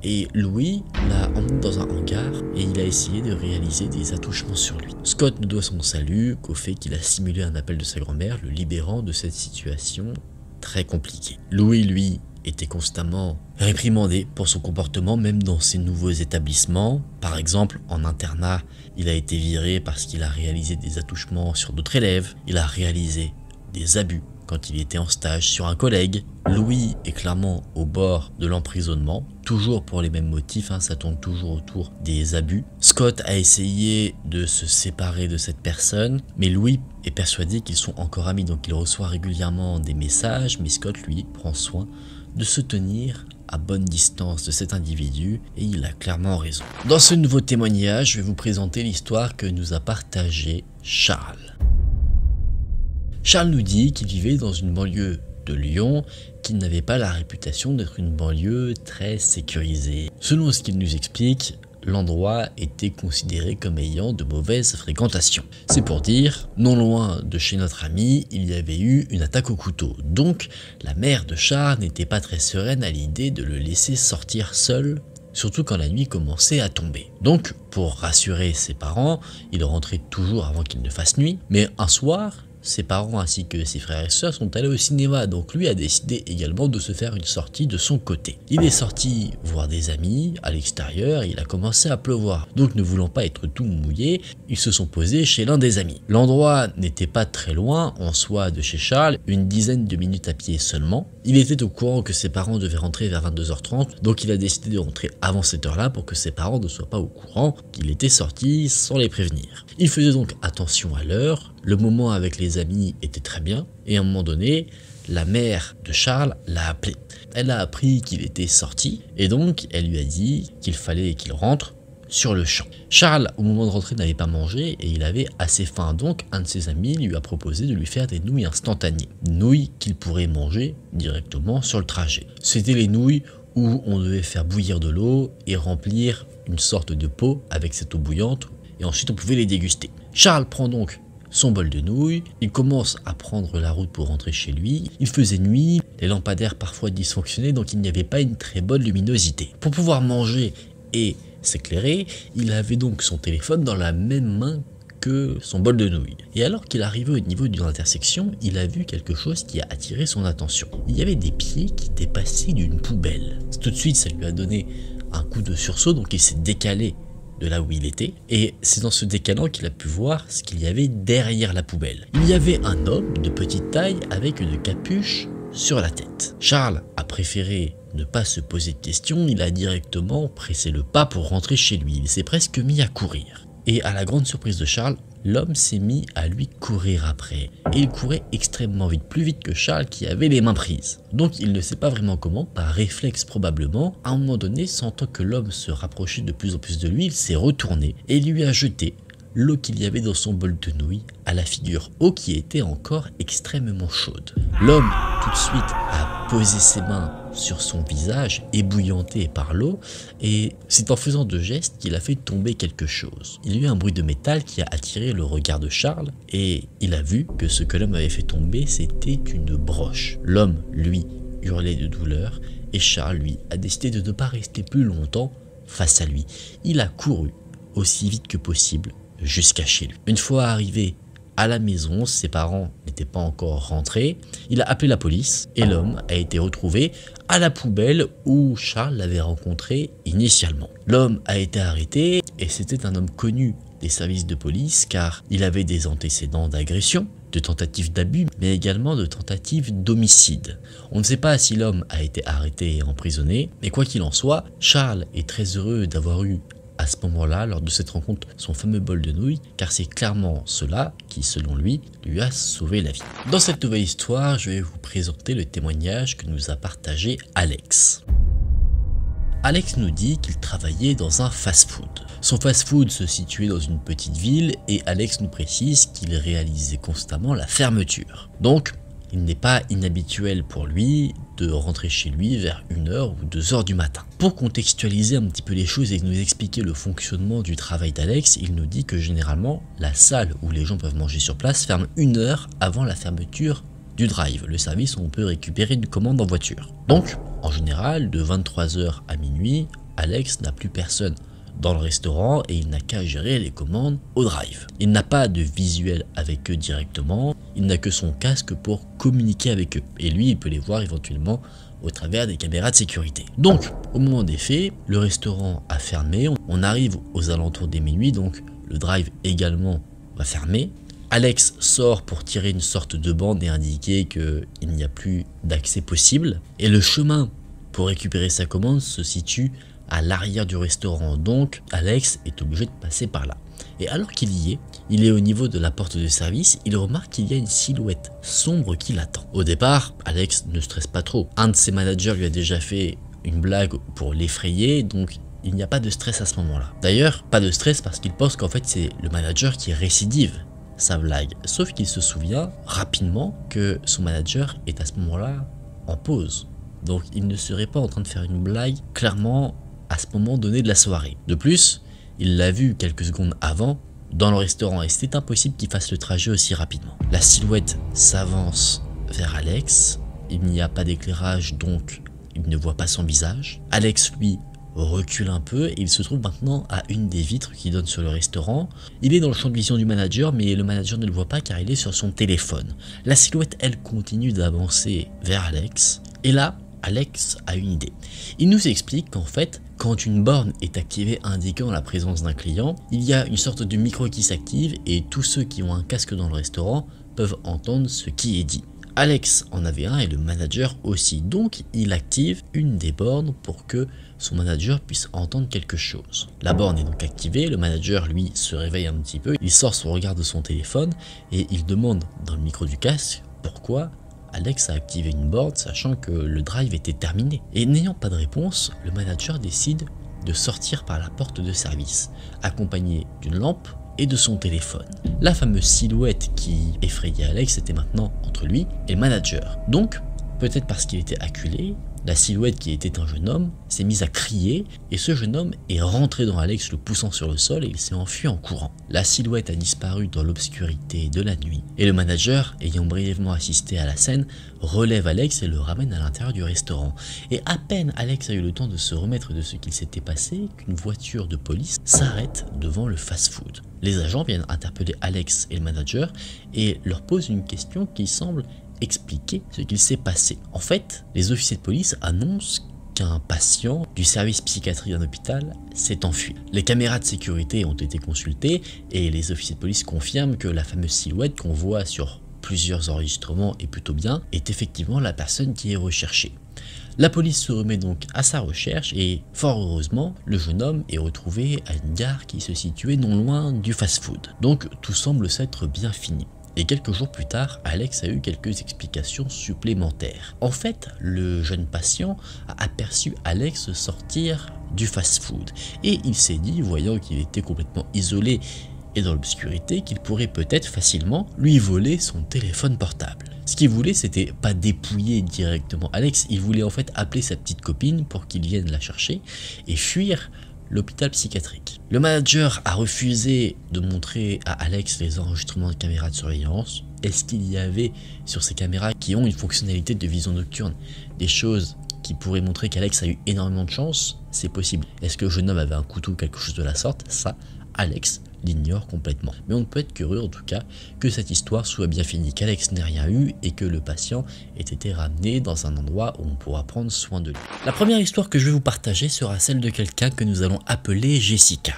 et Louis l'a emmené dans un hangar et il a essayé de réaliser des attouchements sur lui. Scott ne doit son salut qu'au fait qu'il a simulé un appel de sa grand-mère, le libérant de cette situation très compliquée. Louis, lui, était constamment réprimandé pour son comportement même dans ses nouveaux établissements. Par exemple, en internat, il a été viré parce qu'il a réalisé des attouchements sur d'autres élèves, il a réalisé des abus quand il était en stage sur un collègue. Louis est clairement au bord de l'emprisonnement, toujours pour les mêmes motifs, hein, ça tourne toujours autour des abus. Scott a essayé de se séparer de cette personne, mais Louis est persuadé qu'ils sont encore amis, donc il reçoit régulièrement des messages, mais Scott lui prend soin de se tenir à bonne distance de cet individu et il a clairement raison. Dans ce nouveau témoignage, je vais vous présenter l'histoire que nous a partagée Charles. Charles nous dit qu'il vivait dans une banlieue de Lyon qui n'avait pas la réputation d'être une banlieue très sécurisée. Selon ce qu'il nous explique, l'endroit était considéré comme ayant de mauvaises fréquentations. C'est pour dire, non loin de chez notre ami, il y avait eu une attaque au couteau. Donc, la mère de Charles n'était pas très sereine à l'idée de le laisser sortir seul surtout quand la nuit commençait à tomber. Donc, pour rassurer ses parents, il rentrait toujours avant qu'il ne fasse nuit, mais un soir, ses parents ainsi que ses frères et sœurs sont allés au cinéma, donc lui a décidé également de se faire une sortie de son côté. Il est sorti voir des amis à l'extérieur il a commencé à pleuvoir. Donc ne voulant pas être tout mouillé, ils se sont posés chez l'un des amis. L'endroit n'était pas très loin en soi de chez Charles, une dizaine de minutes à pied seulement. Il était au courant que ses parents devaient rentrer vers 22h30, donc il a décidé de rentrer avant cette heure-là pour que ses parents ne soient pas au courant qu'il était sorti sans les prévenir. Il faisait donc attention à l'heure, le moment avec les amis était très bien, et à un moment donné, la mère de Charles l'a appelé. Elle a appris qu'il était sorti, et donc elle lui a dit qu'il fallait qu'il rentre sur le champ. Charles, au moment de rentrer, n'avait pas mangé et il avait assez faim, donc un de ses amis lui a proposé de lui faire des nouilles instantanées. Nouilles qu'il pourrait manger directement sur le trajet. C'était les nouilles où on devait faire bouillir de l'eau et remplir une sorte de pot avec cette eau bouillante, et ensuite on pouvait les déguster. Charles prend donc son bol de nouilles, il commence à prendre la route pour rentrer chez lui. Il faisait nuit, les lampadaires parfois dysfonctionnaient donc il n'y avait pas une très bonne luminosité. Pour pouvoir manger et s'éclairer, il avait donc son téléphone dans la même main que son bol de nouilles. Et alors qu'il arrivait au niveau d'une intersection, il a vu quelque chose qui a attiré son attention. Il y avait des pieds qui dépassaient d'une poubelle. Tout de suite, ça lui a donné un coup de sursaut, donc il s'est décalé là où il était, et c'est dans ce décalant qu'il a pu voir ce qu'il y avait derrière la poubelle. Il y avait un homme de petite taille avec une capuche sur la tête. Charles a préféré ne pas se poser de questions, il a directement pressé le pas pour rentrer chez lui, il s'est presque mis à courir. Et à la grande surprise de Charles, l'homme s'est mis à lui courir après. Et il courait extrêmement vite, plus vite que Charles qui avait les mains prises. Donc il ne sait pas vraiment comment, par réflexe probablement, à un moment donné, sentant que l'homme se rapprochait de plus en plus de lui, il s'est retourné et lui a jeté l'eau qu'il y avait dans son bol de nouilles à la figure, eau qui était encore extrêmement chaude. L'homme, tout de suite, a posé ses mains sur son visage, ébouillanté par l'eau, et c'est en faisant de gestes qu'il a fait tomber quelque chose. Il y a eu un bruit de métal qui a attiré le regard de Charles, et il a vu que ce que l'homme avait fait tomber, c'était une broche. L'homme, lui, hurlait de douleur, et Charles, lui, a décidé de ne pas rester plus longtemps face à lui. Il a couru aussi vite que possible jusqu'à chez lui. Une fois arrivé à la maison, ses parents n'étaient pas encore rentrés, il a appelé la police et l'homme a été retrouvé à la poubelle où Charles l'avait rencontré initialement. L'homme a été arrêté et c'était un homme connu des services de police car il avait des antécédents d'agression, de tentatives d'abus, mais également de tentatives d'homicide. On ne sait pas si l'homme a été arrêté et emprisonné, mais quoi qu'il en soit, Charles est très heureux d'avoir eu à ce moment-là, lors de cette rencontre, son fameux bol de nouilles, car c'est clairement cela qui, selon lui, lui a sauvé la vie. Dans cette nouvelle histoire, je vais vous présenter le témoignage que nous a partagé Alex. Alex nous dit qu'il travaillait dans un fast-food. Son fast-food se situait dans une petite ville et Alex nous précise qu'il réalisait constamment la fermeture. Donc, il n'est pas inhabituel pour lui rentrer chez lui vers 1h ou 2h du matin. Pour contextualiser un petit peu les choses et nous expliquer le fonctionnement du travail d'Alex, il nous dit que généralement la salle où les gens peuvent manger sur place ferme une heure avant la fermeture du drive, le service où on peut récupérer une commande en voiture. Donc, en général, de 23h à minuit, Alex n'a plus personne dans le restaurant et il n'a qu'à gérer les commandes au drive. Il n'a pas de visuel avec eux directement, il n'a que son casque pour communiquer avec eux. Et lui, il peut les voir éventuellement au travers des caméras de sécurité. Donc, au moment des faits, le restaurant a fermé, on arrive aux alentours des minuit, donc le drive également va fermer. Alex sort pour tirer une sorte de bande et indiquer qu'il n'y a plus d'accès possible. Et le chemin pour récupérer sa commande se situe à l'arrière du restaurant. Donc Alex est obligé de passer par là. Et alors qu'il y est, il est au niveau de la porte de service, il remarque qu'il y a une silhouette sombre qui l'attend. Au départ, Alex ne stresse pas trop. Un de ses managers lui a déjà fait une blague pour l'effrayer, donc il n'y a pas de stress à ce moment-là. D'ailleurs, pas de stress parce qu'il pense qu'en fait c'est le manager qui récidive sa blague. Sauf qu'il se souvient rapidement que son manager est à ce moment-là en pause. Donc il ne serait pas en train de faire une blague clairement à ce moment donné de la soirée. De plus, il l'a vu quelques secondes avant dans le restaurant et c'était impossible qu'il fasse le trajet aussi rapidement. La silhouette s'avance vers Alex, il n'y a pas d'éclairage donc il ne voit pas son visage. Alex lui recule un peu et il se trouve maintenant à une des vitres qui donne sur le restaurant. Il est dans le champ de vision du manager mais le manager ne le voit pas car il est sur son téléphone. La silhouette elle continue d'avancer vers Alex et là Alex a une idée. Il nous explique qu'en fait, quand une borne est activée indiquant la présence d'un client, il y a une sorte de micro qui s'active et tous ceux qui ont un casque dans le restaurant peuvent entendre ce qui est dit. Alex en avait un et le manager aussi, donc il active une des bornes pour que son manager puisse entendre quelque chose. La borne est donc activée, le manager lui se réveille un petit peu, il sort son regard de son téléphone et il demande dans le micro du casque pourquoi Alex a activé une board sachant que le drive était terminé. Et n'ayant pas de réponse, le manager décide de sortir par la porte de service, accompagné d'une lampe et de son téléphone. La fameuse silhouette qui effrayait Alex était maintenant entre lui et le manager. Donc, peut-être parce qu'il était acculé, La silhouette qui était un jeune homme s'est mise à crier et ce jeune homme est rentré dans Alex le poussant sur le sol et il s'est enfui en courant. La silhouette a disparu dans l'obscurité de la nuit et le manager, ayant brièvement assisté à la scène, relève Alex et le ramène à l'intérieur du restaurant. Et à peine Alex a eu le temps de se remettre de ce qu'il s'était passé qu'une voiture de police s'arrête devant le fast-food. Les agents viennent interpeller Alex et le manager et leur posent une question qui semble expliquer ce qu'il s'est passé. En fait, les officiers de police annoncent qu'un patient du service psychiatrique d'un hôpital s'est enfui. Les caméras de sécurité ont été consultées et les officiers de police confirment que la fameuse silhouette qu'on voit sur plusieurs enregistrements et plutôt bien est effectivement la personne qui est recherchée. La police se remet donc à sa recherche et fort heureusement, le jeune homme est retrouvé à une gare qui se situait non loin du fast-food. Donc tout semble s'être bien fini. Et quelques jours plus tard, Alex a eu quelques explications supplémentaires. En fait, le jeune patient a aperçu Alex sortir du fast-food et il s'est dit, voyant qu'il était complètement isolé et dans l'obscurité, qu'il pourrait peut-être facilement lui voler son téléphone portable. Ce qu'il voulait, c'était pas dépouiller directement Alex, il voulait en fait appeler sa petite copine pour qu'il vienne la chercher et fuir l'hôpital psychiatrique. Le manager a refusé de montrer à Alex les enregistrements de caméras de surveillance. Est-ce qu'il y avait sur ces caméras qui ont une fonctionnalité de vision nocturne des choses qui pourraient montrer qu'Alex a eu énormément de chance? C'est possible. Est-ce que le jeune homme avait un couteau ou quelque chose de la sorte? Ça, Alex l'ignore complètement. Mais on ne peut être qu'heureux en tout cas que cette histoire soit bien finie, qu'Alex n'ait rien eu et que le patient ait été ramené dans un endroit où on pourra prendre soin de lui. La première histoire que je vais vous partager sera celle de quelqu'un que nous allons appeler Jessica.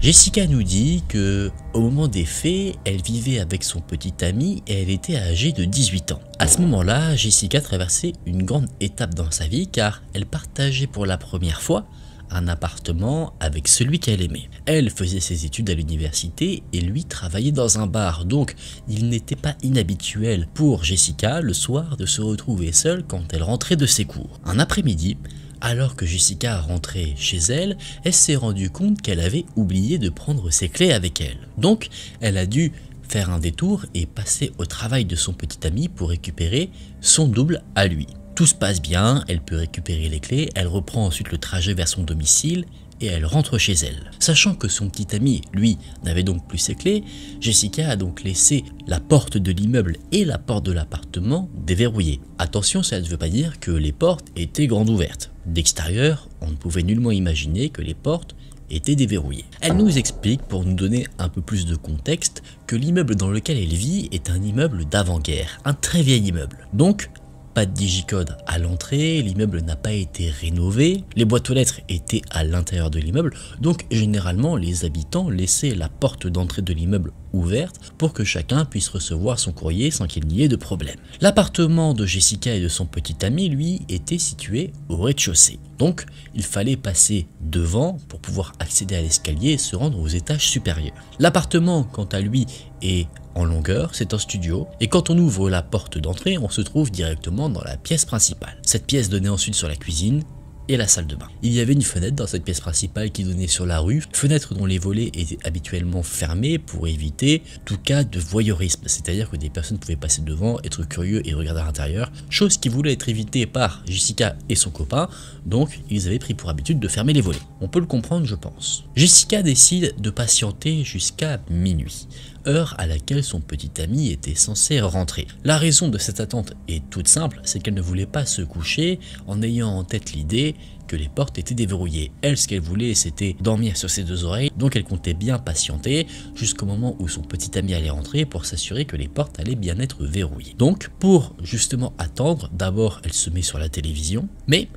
Jessica nous dit que au moment des faits, elle vivait avec son petit ami et elle était âgée de 18 ans. À ce moment-là, Jessica traversait une grande étape dans sa vie car elle partageait pour la première fois un appartement avec celui qu'elle aimait. Elle faisait ses études à l'université et lui travaillait dans un bar, donc il n'était pas inhabituel pour Jessica le soir de se retrouver seule quand elle rentrait de ses cours. Un après-midi, alors que Jessica rentrait chez elle, elle s'est rendue compte qu'elle avait oublié de prendre ses clés avec elle. Donc, elle a dû faire un détour et passer au travail de son petit ami pour récupérer son double à lui. Tout se passe bien, elle peut récupérer les clés, elle reprend ensuite le trajet vers son domicile et elle rentre chez elle. Sachant que son petit ami, lui, n'avait donc plus ses clés, Jessica a donc laissé la porte de l'immeuble et la porte de l'appartement déverrouillées. Attention, ça ne veut pas dire que les portes étaient grandes ouvertes. D'extérieur, on ne pouvait nullement imaginer que les portes étaient déverrouillées. Elle nous explique, pour nous donner un peu plus de contexte, que l'immeuble dans lequel elle vit est un immeuble d'avant-guerre, un très vieil immeuble. Donc, pas de digicode à l'entrée, l'immeuble n'a pas été rénové, les boîtes aux lettres étaient à l'intérieur de l'immeuble, donc généralement les habitants laissaient la porte d'entrée de l'immeuble ouverte pour que chacun puisse recevoir son courrier sans qu'il n'y ait de problème. L'appartement de Jessica et de son petit ami, lui, était situé au rez-de-chaussée. Donc, il fallait passer devant pour pouvoir accéder à l'escalier et se rendre aux étages supérieurs. L'appartement, quant à lui, est en longueur, c'est un studio, et quand on ouvre la porte d'entrée, on se trouve directement dans la pièce principale. Cette pièce donnait ensuite sur la cuisine, et la salle de bain. Il y avait une fenêtre dans cette pièce principale qui donnait sur la rue, fenêtre dont les volets étaient habituellement fermés pour éviter tout cas de voyeurisme, c'est-à-dire que des personnes pouvaient passer devant, être curieux et regarder à l'intérieur, chose qui voulait être évitée par Jessica et son copain, donc ils avaient pris pour habitude de fermer les volets. On peut le comprendre je pense. Jessica décide de patienter jusqu'à minuit heure à laquelle son petit ami était censé rentrer. La raison de cette attente est toute simple, c'est qu'elle ne voulait pas se coucher en ayant en tête l'idée que les portes étaient déverrouillées. Elle, ce qu'elle voulait, c'était dormir sur ses deux oreilles, donc elle comptait bien patienter jusqu'au moment où son petit ami allait rentrer pour s'assurer que les portes allaient bien être verrouillées. Donc, pour justement attendre, d'abord elle se met sur la télévision, mais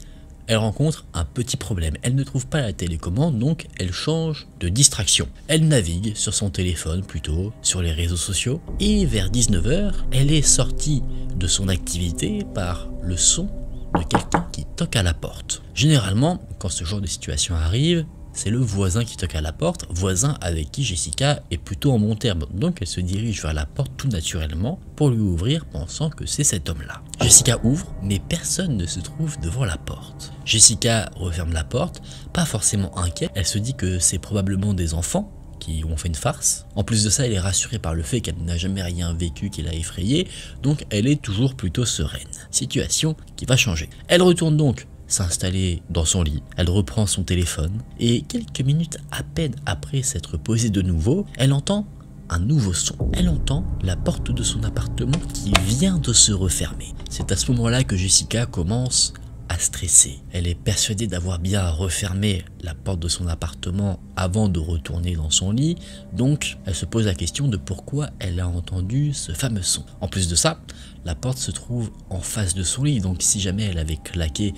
elle rencontre un petit problème. Elle ne trouve pas la télécommande, donc elle change de distraction. Elle navigue sur son téléphone plutôt, sur les réseaux sociaux, et vers 19h, elle est sortie de son activité par le son de quelqu'un qui toque à la porte. Généralement, quand ce genre de situation arrive, c'est le voisin qui toque à la porte, voisin avec qui Jessica est plutôt en bon terme. Donc elle se dirige vers la porte tout naturellement pour lui ouvrir pensant que c'est cet homme-là. Jessica ouvre, mais personne ne se trouve devant la porte. Jessica referme la porte, pas forcément inquiète, elle se dit que c'est probablement des enfants qui ont fait une farce. En plus de ça, elle est rassurée par le fait qu'elle n'a jamais rien vécu qui l'a effrayée, donc elle est toujours plutôt sereine. Situation qui va changer. Elle retourne donc s'installer dans son lit, elle reprend son téléphone, et quelques minutes à peine après s'être posée de nouveau, elle entend un nouveau son. Elle entend la porte de son appartement qui vient de se refermer. C'est à ce moment-là que Jessica commence à stresser. Elle est persuadée d'avoir bien refermé la porte de son appartement avant de retourner dans son lit, donc elle se pose la question de pourquoi elle a entendu ce fameux son. En plus de ça, la porte se trouve en face de son lit, donc si jamais elle avait claqué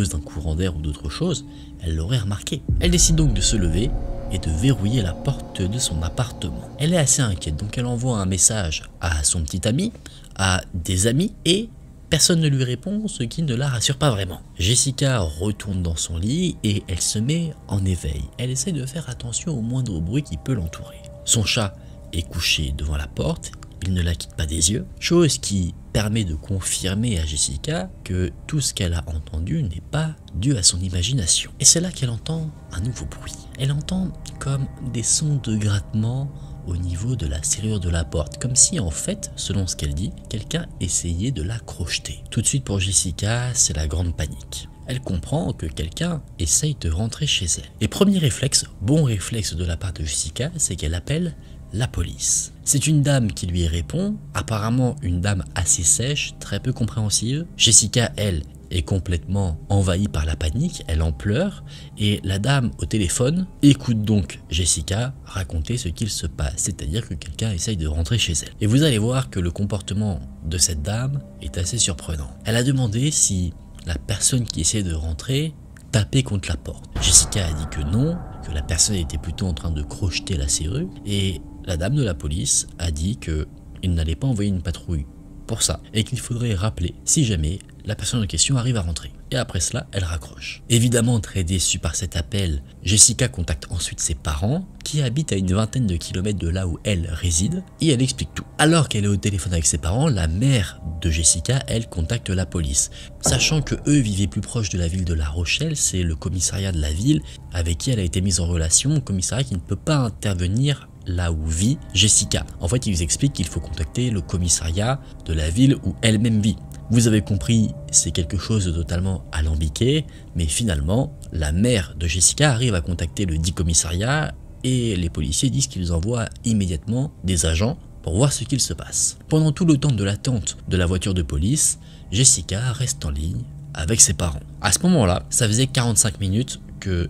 d'un courant d'air ou d'autre chose, elle l'aurait remarqué. Elle décide donc de se lever et de verrouiller la porte de son appartement. Elle est assez inquiète, donc elle envoie un message à son petit ami, à des amis et Personne ne lui répond, ce qui ne la rassure pas vraiment. Jessica retourne dans son lit et elle se met en éveil. Elle essaie de faire attention au moindre bruit qui peut l'entourer. Son chat est couché devant la porte, il ne la quitte pas des yeux, chose qui permet de confirmer à Jessica que tout ce qu'elle a entendu n'est pas dû à son imagination. Et c'est là qu'elle entend un nouveau bruit. Elle entend comme des sons de grattement au niveau de la serrure de la porte, comme si en fait, selon ce qu'elle dit, quelqu'un essayait de la crocheter. Tout de suite pour Jessica, c'est la grande panique. Elle comprend que quelqu'un essaye de rentrer chez elle. Et premier réflexe, bon réflexe de la part de Jessica, c'est qu'elle appelle la police. C'est une dame qui lui répond, apparemment une dame assez sèche, très peu compréhensive. Jessica, elle, est complètement envahie par la panique, elle en pleure, et la dame au téléphone écoute donc Jessica raconter ce qu'il se passe, c'est-à-dire que quelqu'un essaye de rentrer chez elle. Et vous allez voir que le comportement de cette dame est assez surprenant. Elle a demandé si la personne qui essaie de rentrer tapait contre la porte. Jessica a dit que non, que la personne était plutôt en train de crocheter la serrure, et la dame de la police a dit que il n'allait pas envoyer une patrouille pour ça et qu'il faudrait rappeler si jamais la personne en question arrive à rentrer. Et après cela, elle raccroche. Évidemment très déçue par cet appel, Jessica contacte ensuite ses parents, qui habitent à une vingtaine de kilomètres de là où elle réside, et elle explique tout. Alors qu'elle est au téléphone avec ses parents, la mère de Jessica, elle, contacte la police. Sachant que eux vivaient plus proche de la ville de La Rochelle, c'est le commissariat de la ville avec qui elle a été mise en relation, commissariat qui ne peut pas intervenir là où vit Jessica. En fait, il vous explique qu'il faut contacter le commissariat de la ville où elle-même vit. Vous avez compris, c'est quelque chose de totalement alambiqué, mais finalement, la mère de Jessica arrive à contacter le dit commissariat et les policiers disent qu'ils envoient immédiatement des agents pour voir ce qu'il se passe. Pendant tout le temps de l'attente de la voiture de police, Jessica reste en ligne avec ses parents. À ce moment-là, ça faisait 45 minutes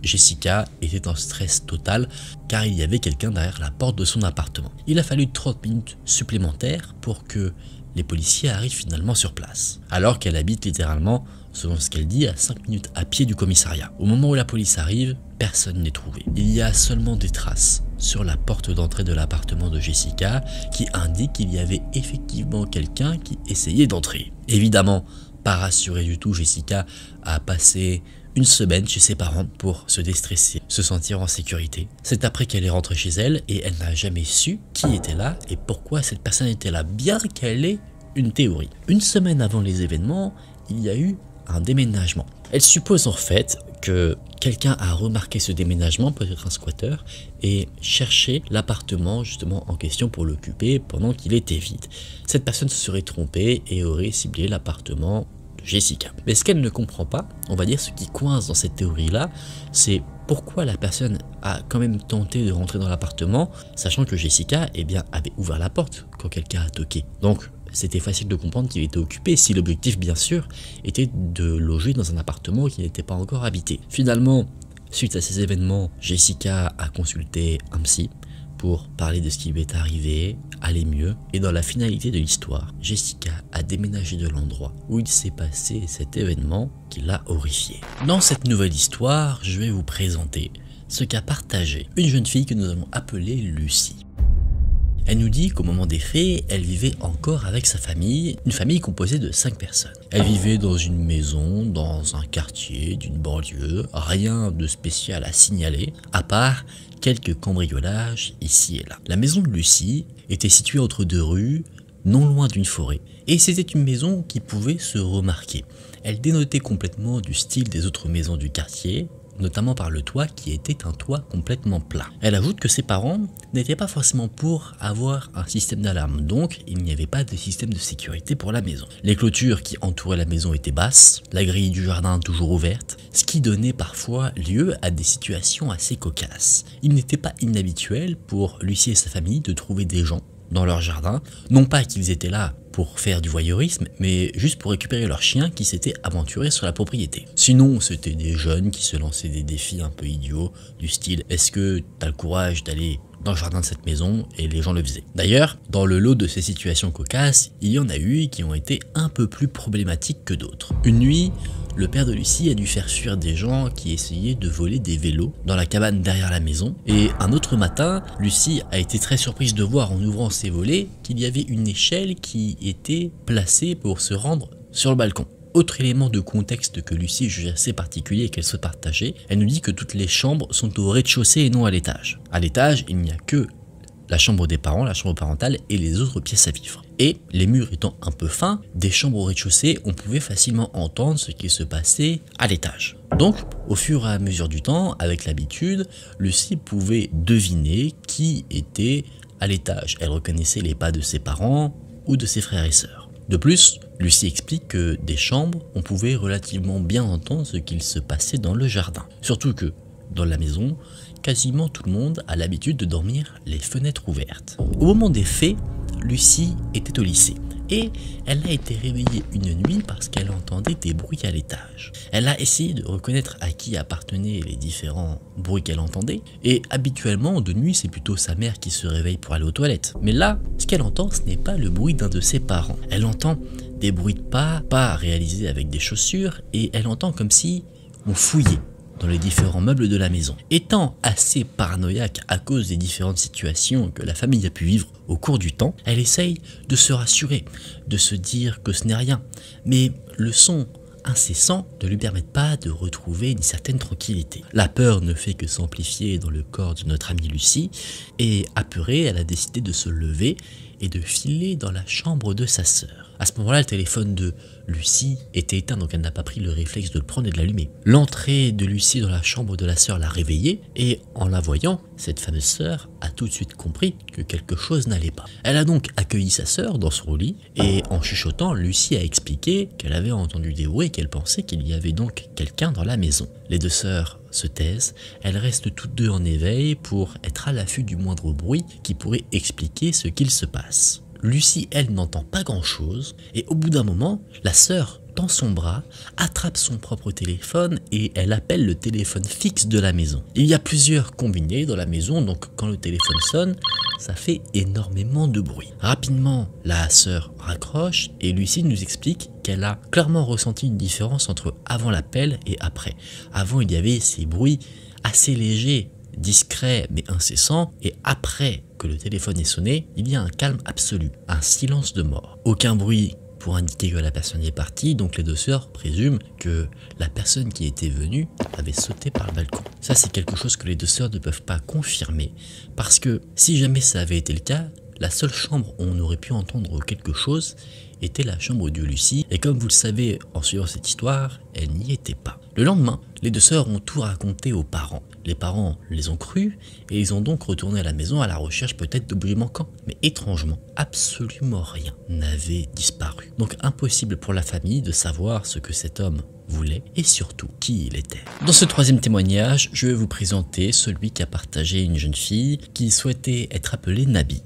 Jessica était en stress total car il y avait quelqu'un derrière la porte de son appartement. Il a fallu 30 minutes supplémentaires pour que les policiers arrivent finalement sur place, alors qu'elle habite littéralement, selon ce qu'elle dit, à 5 minutes à pied du commissariat. Au moment où la police arrive, personne n'est trouvé. Il y a seulement des traces sur la porte d'entrée de l'appartement de Jessica qui indiquent qu'il y avait effectivement quelqu'un qui essayait d'entrer. Évidemment, pas rassurée du tout, Jessica a passé une semaine chez ses parents pour se déstresser, se sentir en sécurité. C'est après qu'elle est rentrée chez elle et elle n'a jamais su qui était là et pourquoi cette personne était là, bien qu'elle ait une théorie. Une semaine avant les événements, il y a eu un déménagement. Elle suppose en fait que quelqu'un a remarqué ce déménagement, peut-être un squatter, et cherché l'appartement justement en question pour l'occuper pendant qu'il était vide. Cette personne se serait trompée et aurait ciblé l'appartement Jessica. Mais ce qu'elle ne comprend pas, on va dire ce qui coince dans cette théorie-là, c'est pourquoi la personne a quand même tenté de rentrer dans l'appartement, sachant que Jessica eh avait ouvert la porte quand quelqu'un a toqué. Donc c'était facile de comprendre qu'il était occupé si l'objectif bien sûr était de loger dans un appartement qui n'était pas encore habité. Finalement, suite à ces événements, Jessica a consulté un psy parler de ce qui lui est arrivé, aller mieux, et dans la finalité de l'histoire, Jessica a déménagé de l'endroit où il s'est passé cet événement qui l'a horrifié. Dans cette nouvelle histoire, je vais vous présenter ce qu'a partagé une jeune fille que nous avons appelée Lucie. Elle nous dit qu'au moment des faits, elle vivait encore avec sa famille, une famille composée de 5 personnes. Elle vivait dans une maison, dans un quartier d'une banlieue, rien de spécial à signaler, à part quelques cambriolages ici et là. La maison de Lucie était située entre deux rues, non loin d'une forêt, et c'était une maison qui pouvait se remarquer. Elle dénotait complètement du style des autres maisons du quartier, notamment par le toit qui était un toit complètement plat. Elle ajoute que ses parents n'étaient pas forcément pour avoir un système d'alarme, donc il n'y avait pas de système de sécurité pour la maison. Les clôtures qui entouraient la maison étaient basses, la grille du jardin toujours ouverte, ce qui donnait parfois lieu à des situations assez cocasses. Il n'était pas inhabituel pour Lucie et sa famille de trouver des gens dans leur jardin, non pas qu'ils étaient là pour faire du voyeurisme, mais juste pour récupérer leur chien qui s'était aventuré sur la propriété. Sinon, c'était des jeunes qui se lançaient des défis un peu idiots, du style est-ce que t'as le courage d'aller dans le jardin de cette maison et les gens le faisaient. D'ailleurs, dans le lot de ces situations cocasses, il y en a eu qui ont été un peu plus problématiques que d'autres. Une nuit, le père de Lucie a dû faire fuir des gens qui essayaient de voler des vélos dans la cabane derrière la maison. Et un autre matin, Lucie a été très surprise de voir en ouvrant ses volets qu'il y avait une échelle qui était placée pour se rendre sur le balcon. Autre élément de contexte que Lucie juge assez particulier et qu'elle se partageait, elle nous dit que toutes les chambres sont au rez-de-chaussée et non à l'étage. À l'étage, il n'y a que la chambre des parents, la chambre parentale et les autres pièces à vivre. Et les murs étant un peu fins, des chambres au rez-de-chaussée, on pouvait facilement entendre ce qui se passait à l'étage. Donc, au fur et à mesure du temps, avec l'habitude, Lucie pouvait deviner qui était à l'étage. Elle reconnaissait les pas de ses parents ou de ses frères et sœurs. De plus, Lucie explique que des chambres, on pouvait relativement bien entendre ce qu'il se passait dans le jardin. Surtout que, dans la maison, quasiment tout le monde a l'habitude de dormir les fenêtres ouvertes. Au moment des faits, Lucie était au lycée et elle a été réveillée une nuit parce qu'elle entendait des bruits à l'étage. Elle a essayé de reconnaître à qui appartenaient les différents bruits qu'elle entendait et habituellement de nuit c'est plutôt sa mère qui se réveille pour aller aux toilettes. Mais là, ce qu'elle entend ce n'est pas le bruit d'un de ses parents. Elle entend des bruits de pas, pas réalisés avec des chaussures et elle entend comme si on fouillait dans les différents meubles de la maison. Étant assez paranoïaque à cause des différentes situations que la famille a pu vivre au cours du temps, elle essaye de se rassurer, de se dire que ce n'est rien. Mais le son incessant ne lui permet pas de retrouver une certaine tranquillité. La peur ne fait que s'amplifier dans le corps de notre amie Lucie, et apeurée, elle a décidé de se lever et de filer dans la chambre de sa sœur. À ce moment-là, le téléphone de Lucie était éteint, donc elle n'a pas pris le réflexe de le prendre et de l'allumer. L'entrée de Lucie dans la chambre de la sœur l'a réveillée, et en la voyant, cette fameuse sœur a tout de suite compris que quelque chose n'allait pas. Elle a donc accueilli sa sœur dans son lit, et en chuchotant, Lucie a expliqué qu'elle avait entendu des bruits et qu'elle pensait qu'il y avait donc quelqu'un dans la maison. Les deux sœurs se taisent, elles restent toutes deux en éveil pour être à l'affût du moindre bruit qui pourrait expliquer ce qu'il se passe. Lucie, elle, n'entend pas grand-chose, et au bout d'un moment, la sœur tend son bras, attrape son propre téléphone et elle appelle le téléphone fixe de la maison. Il y a plusieurs combinés dans la maison, donc quand le téléphone sonne, ça fait énormément de bruit. Rapidement, la sœur raccroche et Lucie nous explique qu'elle a clairement ressenti une différence entre avant l'appel et après. Avant, il y avait ces bruits assez légers discret mais incessant, et après que le téléphone est sonné, il y a un calme absolu, un silence de mort. Aucun bruit pour indiquer que la personne est partie, donc les deux sœurs présument que la personne qui était venue avait sauté par le balcon. Ça c'est quelque chose que les deux sœurs ne peuvent pas confirmer, parce que si jamais ça avait été le cas, la seule chambre où on aurait pu entendre quelque chose était la chambre de Lucie, et comme vous le savez en suivant cette histoire, elle n'y était pas. Le lendemain, les deux sœurs ont tout raconté aux parents. Les parents les ont crus et ils ont donc retourné à la maison à la recherche peut-être d'objets manquants. Mais étrangement, absolument rien n'avait disparu. Donc impossible pour la famille de savoir ce que cet homme voulait et surtout qui il était. Dans ce troisième témoignage, je vais vous présenter celui qui a partagé une jeune fille qui souhaitait être appelée Nabi.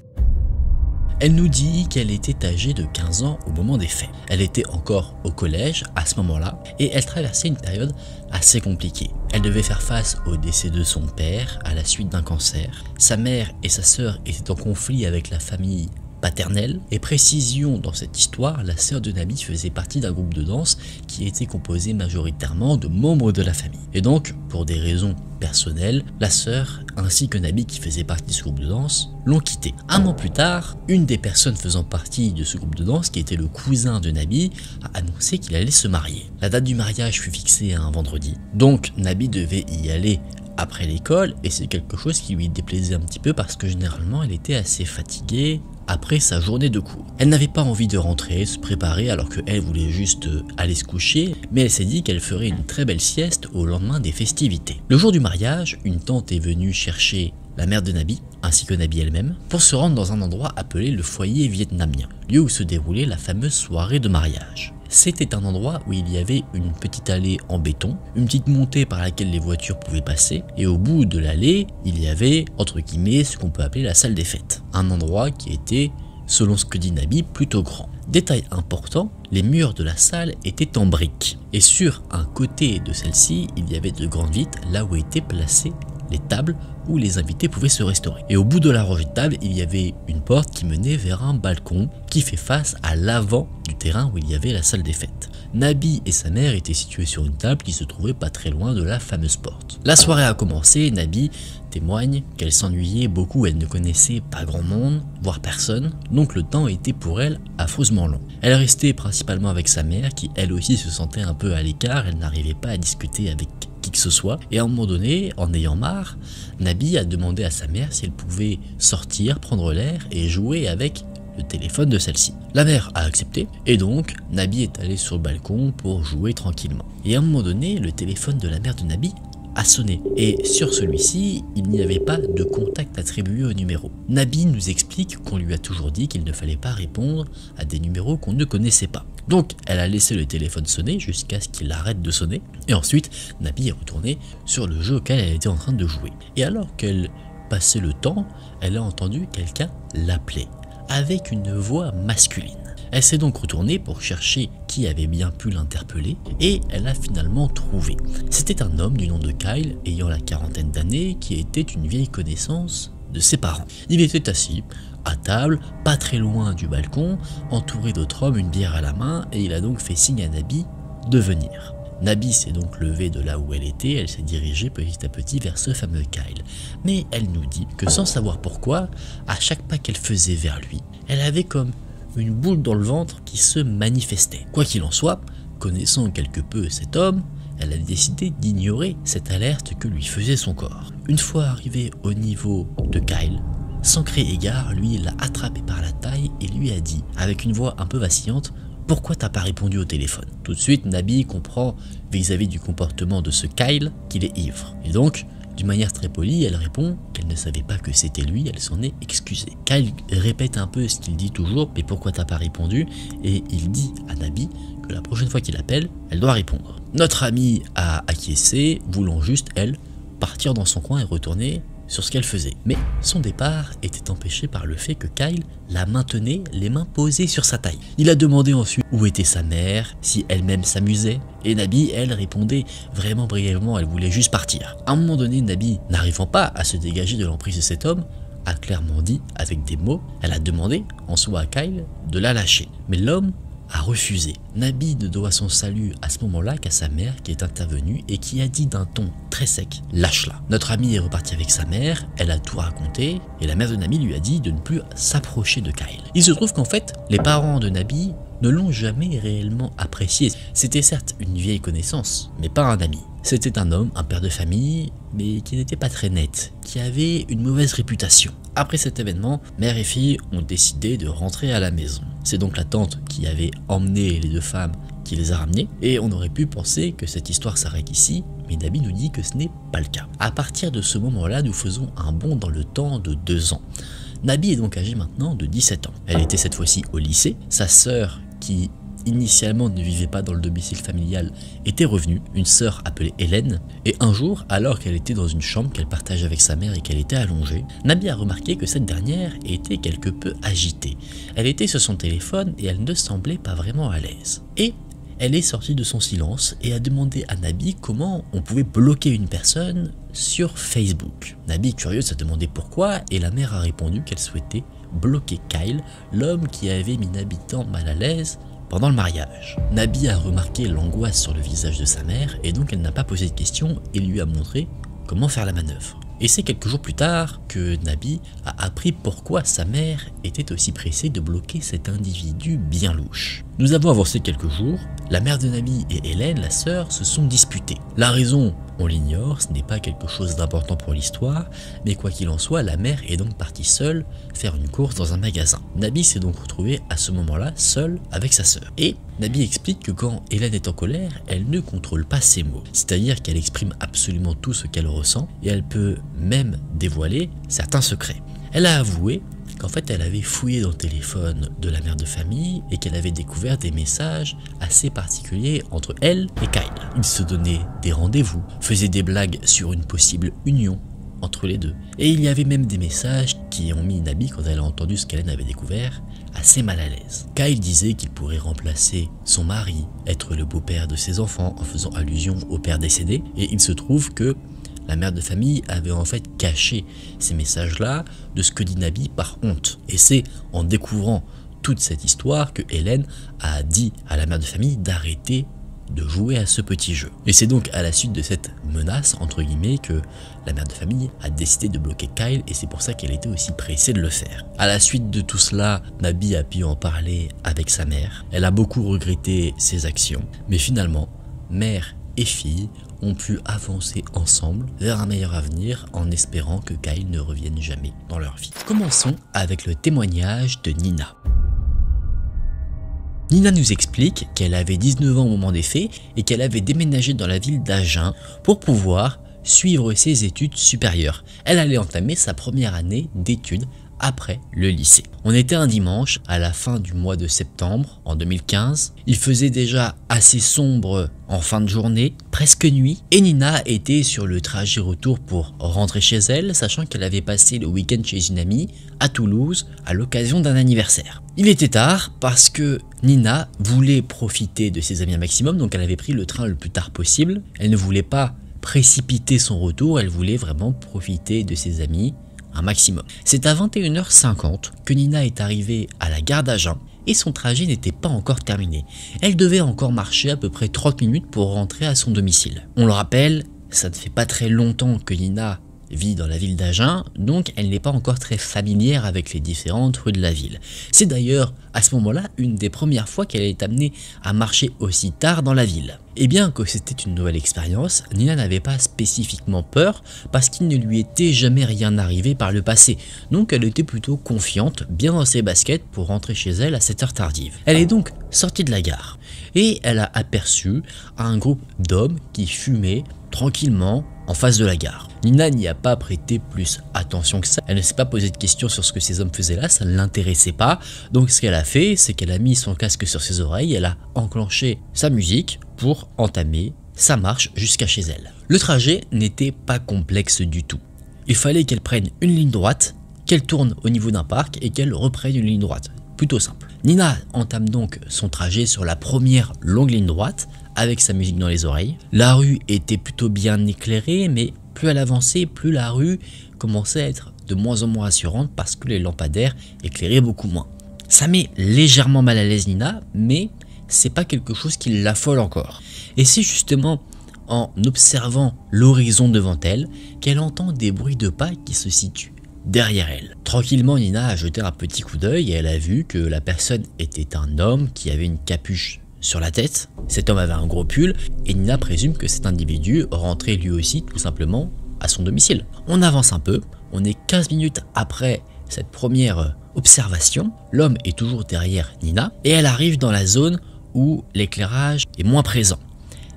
Elle nous dit qu'elle était âgée de 15 ans au moment des faits. Elle était encore au collège à ce moment-là et elle traversait une période assez compliquée. Elle devait faire face au décès de son père à la suite d'un cancer. Sa mère et sa sœur étaient en conflit avec la famille paternelle. Et précision dans cette histoire, la sœur de Nabi faisait partie d'un groupe de danse qui était composé majoritairement de membres de la famille. Et donc, pour des raisons personnelles, la sœur ainsi que Nabi qui faisait partie de ce groupe de danse l'ont quitté. Un mois plus tard, une des personnes faisant partie de ce groupe de danse, qui était le cousin de Nabi, a annoncé qu'il allait se marier. La date du mariage fut fixée à un vendredi, donc Nabi devait y aller après l'école et c'est quelque chose qui lui déplaisait un petit peu parce que généralement elle était assez fatiguée après sa journée de cours. Elle n'avait pas envie de rentrer, se préparer alors qu'elle voulait juste aller se coucher, mais elle s'est dit qu'elle ferait une très belle sieste au lendemain des festivités. Le jour du mariage, une tante est venue chercher la mère de Nabi, ainsi que Nabi elle-même, pour se rendre dans un endroit appelé le foyer vietnamien, lieu où se déroulait la fameuse soirée de mariage. C'était un endroit où il y avait une petite allée en béton, une petite montée par laquelle les voitures pouvaient passer, et au bout de l'allée, il y avait, entre guillemets, ce qu'on peut appeler la salle des fêtes. Un endroit qui était, selon ce que dit Nabi, plutôt grand. Détail important, les murs de la salle étaient en briques, et sur un côté de celle-ci, il y avait de grandes vitres là où étaient placées les tables où les invités pouvaient se restaurer. Et au bout de la rangée de tables, il y avait une porte qui menait vers un balcon qui fait face à l'avant du terrain où il y avait la salle des fêtes. Nabi et sa mère étaient situés sur une table qui se trouvait pas très loin de la fameuse porte. La soirée a commencé, Nabi témoigne qu'elle s'ennuyait beaucoup, elle ne connaissait pas grand monde, voire personne, donc le temps était pour elle affreusement long. Elle restait principalement avec sa mère qui elle aussi se sentait un peu à l'écart, elle n'arrivait pas à discuter avec que ce soit. Et à un moment donné, en ayant marre, Nabi a demandé à sa mère si elle pouvait sortir, prendre l'air et jouer avec le téléphone de celle-ci. La mère a accepté et donc Nabi est allé sur le balcon pour jouer tranquillement. Et à un moment donné, le téléphone de la mère de Nabi a sonné et sur celui-ci, il n'y avait pas de contact attribué au numéro. Nabi nous explique qu'on lui a toujours dit qu'il ne fallait pas répondre à des numéros qu'on ne connaissait pas. Donc elle a laissé le téléphone sonner jusqu'à ce qu'il arrête de sonner et ensuite Nabi est retournée sur le jeu auquel elle était en train de jouer. Et alors qu'elle passait le temps, elle a entendu quelqu'un l'appeler avec une voix masculine. Elle s'est donc retournée pour chercher qui avait bien pu l'interpeller et elle a finalement trouvé. C'était un homme du nom de Kyle ayant la quarantaine d'années qui était une vieille connaissance de ses parents. Il était assis à table, pas très loin du balcon, entouré d'autres hommes, une bière à la main, et il a donc fait signe à Nabi de venir. Nabi s'est donc levée de là où elle était, elle s'est dirigée petit à petit vers ce fameux Kyle. Mais elle nous dit que sans savoir pourquoi, à chaque pas qu'elle faisait vers lui, elle avait comme une boule dans le ventre qui se manifestait. Quoi qu'il en soit, connaissant quelque peu cet homme, elle a décidé d'ignorer cette alerte que lui faisait son corps. Une fois arrivée au niveau de Kyle, sans créer égard, lui l'a attrapé par la taille et lui a dit, avec une voix un peu vacillante, pourquoi t'as pas répondu au téléphone? Tout de suite, Nabi comprend vis-à-vis du comportement de ce Kyle qu'il est ivre. Et donc, d'une manière très polie, elle répond qu'elle ne savait pas que c'était lui, elle s'en est excusée. Kyle répète un peu ce qu'il dit toujours, mais pourquoi t'as pas répondu? Et il dit à Nabi que la prochaine fois qu'il appelle, elle doit répondre. Notre amie a acquiescé, voulant juste, elle, partir dans son coin et retourner sur ce qu'elle faisait. Mais son départ était empêché par le fait que Kyle la maintenait les mains posées sur sa taille. Il a demandé ensuite où était sa mère, si elle-même s'amusait, et Nabi, elle, répondait vraiment brièvement, elle voulait juste partir. À un moment donné, Nabi, n'arrivant pas à se dégager de l'emprise de cet homme, a clairement dit, avec des mots, elle a demandé en soi à Kyle de la lâcher. Mais l'homme a refusé. Nabi ne doit son salut à ce moment-là qu'à sa mère qui est intervenue et qui a dit d'un ton très sec Lâche-la. Notre ami est reparti avec sa mère, elle a tout raconté et la mère de Nabi lui a dit de ne plus s'approcher de Kyle. Il se trouve qu'en fait, les parents de Nabi ne l'ont jamais réellement apprécié. C'était certes une vieille connaissance, mais pas un ami. C'était un homme, un père de famille, mais qui n'était pas très net, qui avait une mauvaise réputation. Après cet événement, mère et fille ont décidé de rentrer à la maison. C'est donc la tante qui avait emmené les deux femmes qui les a ramenées, et on aurait pu penser que cette histoire s'arrête ici, mais Nabi nous dit que ce n'est pas le cas. À partir de ce moment-là, nous faisons un bond dans le temps de deux ans. Nabi est donc âgée maintenant de 17 ans. Elle était cette fois-ci au lycée. Sa sœur, qui initialement ne vivait pas dans le domicile familial, était revenue, une sœur appelée Hélène, et un jour, alors qu'elle était dans une chambre qu'elle partageait avec sa mère et qu'elle était allongée, Nabi a remarqué que cette dernière était quelque peu agitée. Elle était sur son téléphone et elle ne semblait pas vraiment à l'aise. Et elle est sortie de son silence et a demandé à Nabi comment on pouvait bloquer une personne sur Facebook. Nabi, curieuse, a demandé pourquoi et la mère a répondu qu'elle souhaitait bloquer Kyle, l'homme qui avait mis Nabi tant mal à l'aise pendant le mariage. Nabi a remarqué l'angoisse sur le visage de sa mère et donc elle n'a pas posé de questions et lui a montré comment faire la manœuvre. Et c'est quelques jours plus tard que Nabi a appris pourquoi sa mère était aussi pressée de bloquer cet individu bien louche. Nous avons avancé quelques jours, la mère de Nabi et Hélène, la sœur, se sont disputées. La raison On l'ignore, ce n'est pas quelque chose d'important pour l'histoire, mais quoi qu'il en soit, la mère est donc partie seule faire une course dans un magasin. Nabi s'est donc retrouvé à ce moment-là seul avec sa sœur. Et Nabi explique que quand Hélène est en colère, elle ne contrôle pas ses mots. C'est-à-dire qu'elle exprime absolument tout ce qu'elle ressent et elle peut même dévoiler certains secrets. Elle a avoué qu'en fait elle avait fouillé dans le téléphone de la mère de famille et qu'elle avait découvert des messages assez particuliers entre elle et Kyle. Ils se donnaient des rendez-vous, faisaient des blagues sur une possible union entre les deux. Et il y avait même des messages qui ont mis Nabi, quand elle a entendu ce qu'Hélène avait découvert, assez mal à l'aise. Kyle disait qu'il pourrait remplacer son mari, être le beau-père de ses enfants en faisant allusion au père décédé, et il se trouve que la mère de famille avait en fait caché ces messages-là de ce que dit Nabi par honte. Et c'est en découvrant toute cette histoire que Hélène a dit à la mère de famille d'arrêter de jouer à ce petit jeu. Et c'est donc à la suite de cette menace, entre guillemets, que la mère de famille a décidé de bloquer Kyle et c'est pour ça qu'elle était aussi pressée de le faire. À la suite de tout cela, Nabi a pu en parler avec sa mère. Elle a beaucoup regretté ses actions, mais finalement, mère et fille ont pu avancer ensemble vers un meilleur avenir en espérant que Kyle ne revienne jamais dans leur vie. Commençons avec le témoignage de Nina. Nina nous explique qu'elle avait 19 ans au moment des faits et qu'elle avait déménagé dans la ville d'Agen pour pouvoir suivre ses études supérieures. Elle allait entamer sa première année d'études après le lycée. On était un dimanche à la fin du mois de septembre en 2015. Il faisait déjà assez sombre en fin de journée, presque nuit, et Nina était sur le trajet retour pour rentrer chez elle, sachant qu'elle avait passé le week-end chez une amie à Toulouse à l'occasion d'un anniversaire. Il était tard parce que Nina voulait profiter de ses amis un maximum, donc elle avait pris le train le plus tard possible. Elle ne voulait pas précipiter son retour, elle voulait vraiment profiter de ses amis maximum. C'est à 21h50 que Nina est arrivée à la gare d'Agen et son trajet n'était pas encore terminé. Elle devait encore marcher à peu près 30 minutes pour rentrer à son domicile. On le rappelle, ça ne fait pas très longtemps que Nina vit dans la ville d'Agen, donc elle n'est pas encore très familière avec les différentes rues de la ville. C'est d'ailleurs à ce moment-là une des premières fois qu'elle est amenée à marcher aussi tard dans la ville. Et bien que c'était une nouvelle expérience, Nina n'avait pas spécifiquement peur parce qu'il ne lui était jamais rien arrivé par le passé, donc elle était plutôt confiante, bien dans ses baskets pour rentrer chez elle à cette heure tardive. Elle est donc sortie de la gare et elle a aperçu un groupe d'hommes qui fumaient tranquillement en face de la gare. Nina n'y a pas prêté plus attention que ça. Elle ne s'est pas posé de questions sur ce que ces hommes faisaient là, ça ne l'intéressait pas. Donc ce qu'elle a fait, c'est qu'elle a mis son casque sur ses oreilles, elle a enclenché sa musique pour entamer sa marche jusqu'à chez elle. Le trajet n'était pas complexe du tout. Il fallait qu'elle prenne une ligne droite, qu'elle tourne au niveau d'un parc et qu'elle reprenne une ligne droite. Plutôt simple. Nina entame donc son trajet sur la première longue ligne droite avec sa musique dans les oreilles. La rue était plutôt bien éclairée, mais plus elle avançait, plus la rue commençait à être de moins en moins rassurante parce que les lampadaires éclairaient beaucoup moins. Ça met légèrement mal à l'aise Nina, mais c'est pas quelque chose qui l'affole encore. Et c'est justement en observant l'horizon devant elle qu'elle entend des bruits de pas qui se situent derrière elle. Tranquillement, Nina a jeté un petit coup d'œil et elle a vu que la personne était un homme qui avait une capuche sur la tête. Cet homme avait un gros pull et Nina présume que cet individu rentrait lui aussi tout simplement à son domicile. On avance un peu, on est 15 minutes après cette première observation. L'homme est toujours derrière Nina et elle arrive dans la zone où l'éclairage est moins présent.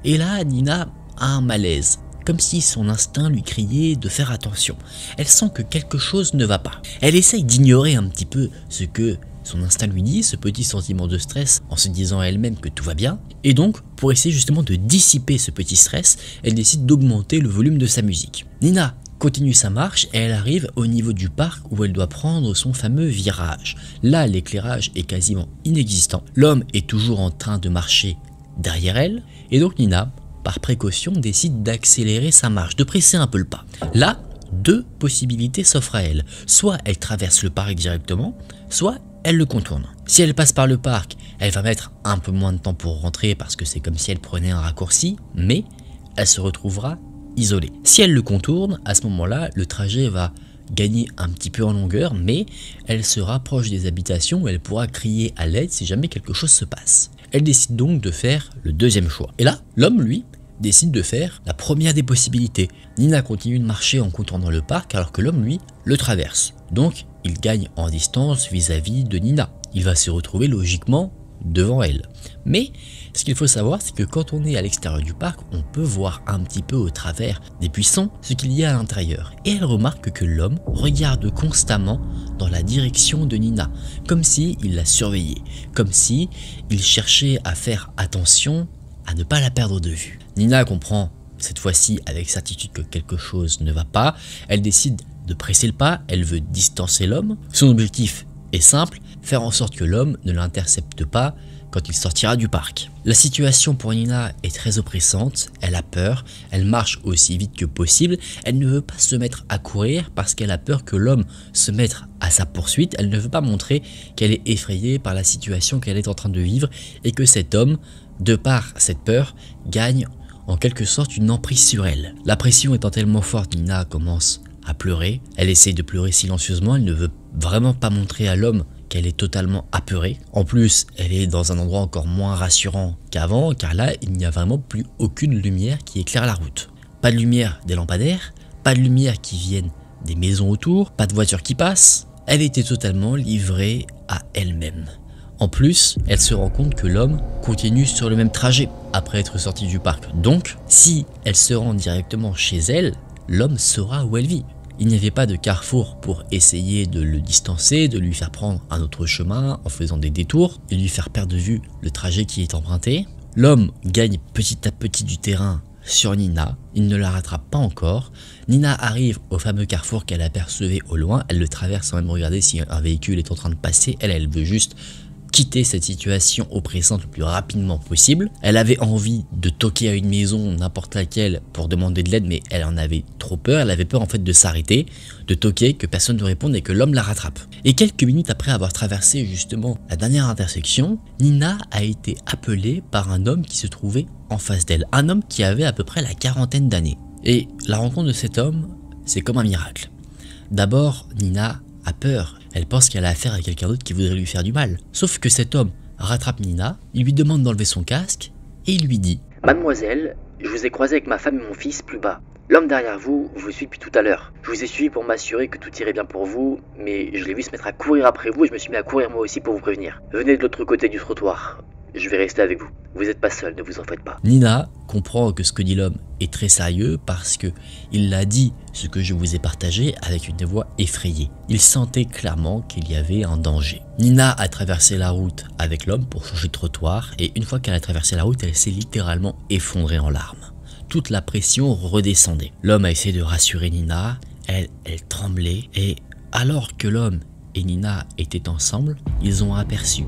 Et là, Nina a un malaise, comme si son instinct lui criait de faire attention. Elle sent que quelque chose ne va pas. Elle essaye d'ignorer un petit peu ce que son instinct lui dit, ce petit sentiment de stress en se disant à elle-même que tout va bien. Et donc, pour essayer justement de dissiper ce petit stress, elle décide d'augmenter le volume de sa musique. Nina continue sa marche et elle arrive au niveau du parc où elle doit prendre son fameux virage. Là, l'éclairage est quasiment inexistant. L'homme est toujours en train de marcher derrière elle et donc Nina, par précaution, décide d'accélérer sa marche, de presser un peu le pas. Là, deux possibilités s'offrent à elle. Soit elle traverse le parc directement, soit elle le contourne. Si elle passe par le parc, elle va mettre un peu moins de temps pour rentrer parce que c'est comme si elle prenait un raccourci, mais elle se retrouvera isolée. Si elle le contourne, à ce moment-là, le trajet va gagner un petit peu en longueur, mais elle se rapproche des habitations où elle pourra crier à l'aide si jamais quelque chose se passe. Elle décide donc de faire le deuxième choix. Et là, l'homme, lui, décide de faire la première des possibilités. Nina continue de marcher en contournant le parc alors que l'homme, lui, le traverse. Donc, il gagne en distance vis-à-vis de Nina. Il va se retrouver logiquement devant elle. Mais ce qu'il faut savoir, c'est que quand on est à l'extérieur du parc, on peut voir un petit peu au travers des buissons ce qu'il y a à l'intérieur. Et elle remarque que l'homme regarde constamment dans la direction de Nina, comme si il la surveillait, comme si il cherchait à faire attention à ne pas la perdre de vue. Nina comprend cette fois-ci avec certitude que quelque chose ne va pas, elle décide de presser le pas, elle veut distancer l'homme. Son objectif est simple, faire en sorte que l'homme ne l'intercepte pas quand il sortira du parc. La situation pour Nina est très oppressante, elle a peur, elle marche aussi vite que possible, elle ne veut pas se mettre à courir parce qu'elle a peur que l'homme se mette à sa poursuite, elle ne veut pas montrer qu'elle est effrayée par la situation qu'elle est en train de vivre et que cet homme, de par cette peur, gagne en quelque sorte une emprise sur elle. La pression étant tellement forte, Nina commence à pleurer, elle essaye de pleurer silencieusement, elle ne veut vraiment pas montrer à l'homme qu'elle est totalement apeurée. En plus, elle est dans un endroit encore moins rassurant qu'avant, car là, il n'y a vraiment plus aucune lumière qui éclaire la route. Pas de lumière des lampadaires, pas de lumière qui viennent des maisons autour, pas de voitures qui passent. Elle était totalement livrée à elle-même. En plus, elle se rend compte que l'homme continue sur le même trajet après être sorti du parc. Donc, si elle se rend directement chez elle, l'homme saura où elle vit. Il n'y avait pas de carrefour pour essayer de le distancer, de lui faire prendre un autre chemin en faisant des détours et lui faire perdre de vue le trajet qui est emprunté. L'homme gagne petit à petit du terrain sur Nina, il ne la rattrape pas encore. Nina arrive au fameux carrefour qu'elle apercevait au loin, elle le traverse sans même regarder si un véhicule est en train de passer, elle, elle veut juste quitter cette situation oppressante le plus rapidement possible. Elle avait envie de toquer à une maison, n'importe laquelle, pour demander de l'aide, mais elle en avait trop peur. Elle avait peur en fait de s'arrêter, de toquer, que personne ne réponde et que l'homme la rattrape. Et quelques minutes après avoir traversé justement la dernière intersection, Nina a été appelée par un homme qui se trouvait en face d'elle. Un homme qui avait à peu près la quarantaine d'années. Et la rencontre de cet homme, c'est comme un miracle. D'abord, Nina a peur. Elle pense qu'elle a affaire à quelqu'un d'autre qui voudrait lui faire du mal. Sauf que cet homme rattrape Nina, il lui demande d'enlever son casque et il lui dit Mademoiselle, je vous ai croisé avec ma femme et mon fils plus bas. L'homme derrière vous, vous suit depuis tout à l'heure. Je vous ai suivi pour m'assurer que tout irait bien pour vous, mais je l'ai vu se mettre à courir après vous et je me suis mis à courir moi aussi pour vous prévenir. Venez de l'autre côté du trottoir. Je vais rester avec vous. Vous n'êtes pas seul, ne vous en faites pas. Nina comprend que ce que dit l'homme est très sérieux parce que il l'a dit, ce que je vous ai partagé, avec une voix effrayée. Il sentait clairement qu'il y avait un danger. Nina a traversé la route avec l'homme pour changer de trottoir et une fois qu'elle a traversé la route, elle s'est littéralement effondrée en larmes. Toute la pression redescendait. L'homme a essayé de rassurer Nina, elle, elle tremblait et alors que l'homme et Nina étaient ensemble, ils ont aperçu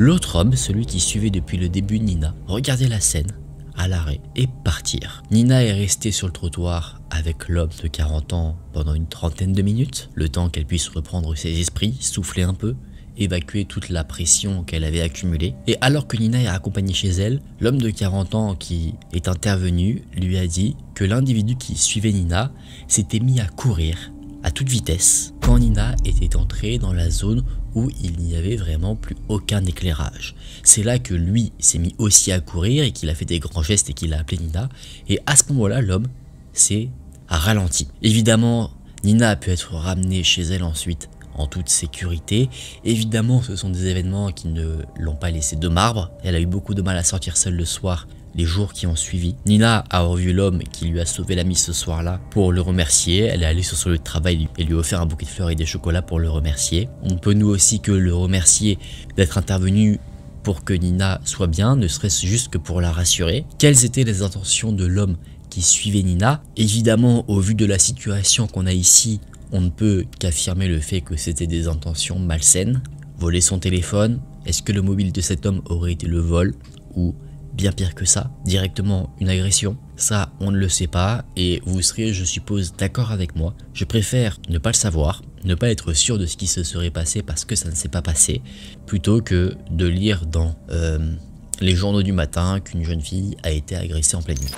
L'autre homme, celui qui suivait depuis le début Nina, regardait la scène à l'arrêt et partir. Nina est restée sur le trottoir avec l'homme de 40 ans pendant une trentaine de minutes, le temps qu'elle puisse reprendre ses esprits, souffler un peu, évacuer toute la pression qu'elle avait accumulée. Et alors que Nina est accompagnée chez elle, l'homme de 40 ans qui est intervenu lui a dit que l'individu qui suivait Nina s'était mis à courir à toute vitesse quand Nina était entrée dans la zone où il n'y avait vraiment plus aucun éclairage. C'est là que lui s'est mis aussi à courir et qu'il a fait des grands gestes et qu'il a appelé Nina. Et à ce moment-là, l'homme s'est ralenti. Évidemment, Nina a pu être ramenée chez elle ensuite en toute sécurité. Évidemment, ce sont des événements qui ne l'ont pas laissé de marbre. Elle a eu beaucoup de mal à sortir seule le soir les jours qui ont suivi. Nina a revu l'homme qui lui a sauvé la mise ce soir-là pour le remercier. Elle est allée sur son lieu de travail et lui a offert un bouquet de fleurs et des chocolats pour le remercier. On peut nous aussi que le remercier d'être intervenu pour que Nina soit bien, ne serait-ce juste que pour la rassurer. Quelles étaient les intentions de l'homme qui suivait Nina? Évidemment, au vu de la situation qu'on a ici, on ne peut qu'affirmer le fait que c'était des intentions malsaines. Voler son téléphone, est-ce que le mobile de cet homme aurait été le vol ou bien pire que ça, directement une agression. Ça, on ne le sait pas et vous serez, je suppose, d'accord avec moi. Je préfère ne pas le savoir, ne pas être sûr de ce qui se serait passé parce que ça ne s'est pas passé, plutôt que de lire dans euh, les journaux du matin qu'une jeune fille a été agressée en pleine nuit.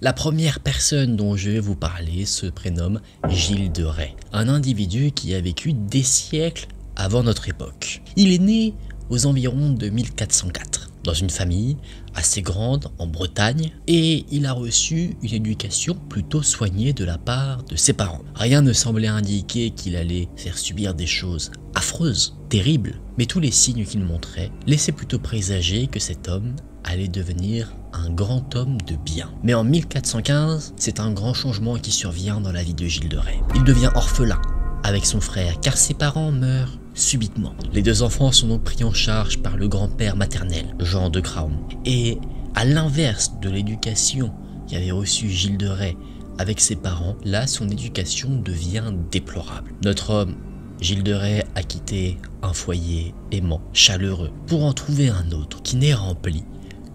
La première personne dont je vais vous parler se prénomme Gilles de Rais, un individu qui a vécu des siècles avant notre époque. Il est né aux environs de 1404. dans une famille assez grande en Bretagne et il a reçu une éducation plutôt soignée de la part de ses parents. Rien ne semblait indiquer qu'il allait faire subir des choses affreuses, terribles, mais tous les signes qu'il montrait laissaient plutôt présager que cet homme allait devenir un grand homme de bien. Mais en 1415, c'est un grand changement qui survient dans la vie de Gilles de Rais. Il devient orphelin avec son frère car ses parents meurent subitement. Les deux enfants sont donc pris en charge par le grand-père maternel, Jean de Craon. Et à l'inverse de l'éducation qu'avait reçue Gilles de Rais avec ses parents, là son éducation devient déplorable. Notre homme, Gilles de Rais, a quitté un foyer aimant, chaleureux, pour en trouver un autre qui n'est rempli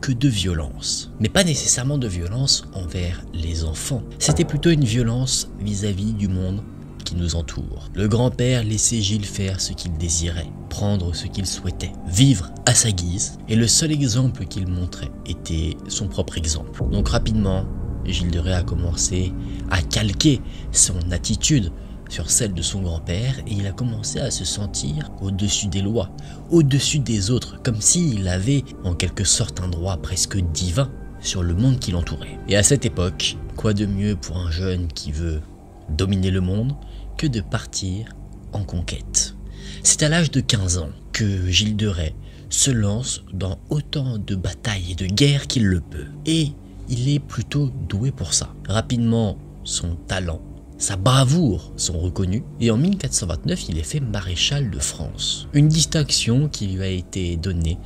que de violence. Mais pas nécessairement de violence envers les enfants. C'était plutôt une violence vis-à-vis -vis du monde nous entoure. Le grand-père laissait Gilles faire ce qu'il désirait, prendre ce qu'il souhaitait, vivre à sa guise, et le seul exemple qu'il montrait était son propre exemple. Donc rapidement, Gilles de Rais a commencé à calquer son attitude sur celle de son grand-père et il a commencé à se sentir au-dessus des lois, au-dessus des autres, comme s'il avait en quelque sorte un droit presque divin sur le monde qui l'entourait. Et à cette époque, quoi de mieux pour un jeune qui veut dominer le monde que de partir en conquête. C'est à l'âge de 15 ans que Gilles de Rais se lance dans autant de batailles et de guerres qu'il le peut. Et il est plutôt doué pour ça. Rapidement, son talent, sa bravoure sont reconnus et en 1429 il est fait maréchal de France. Une distinction qui lui a été donnée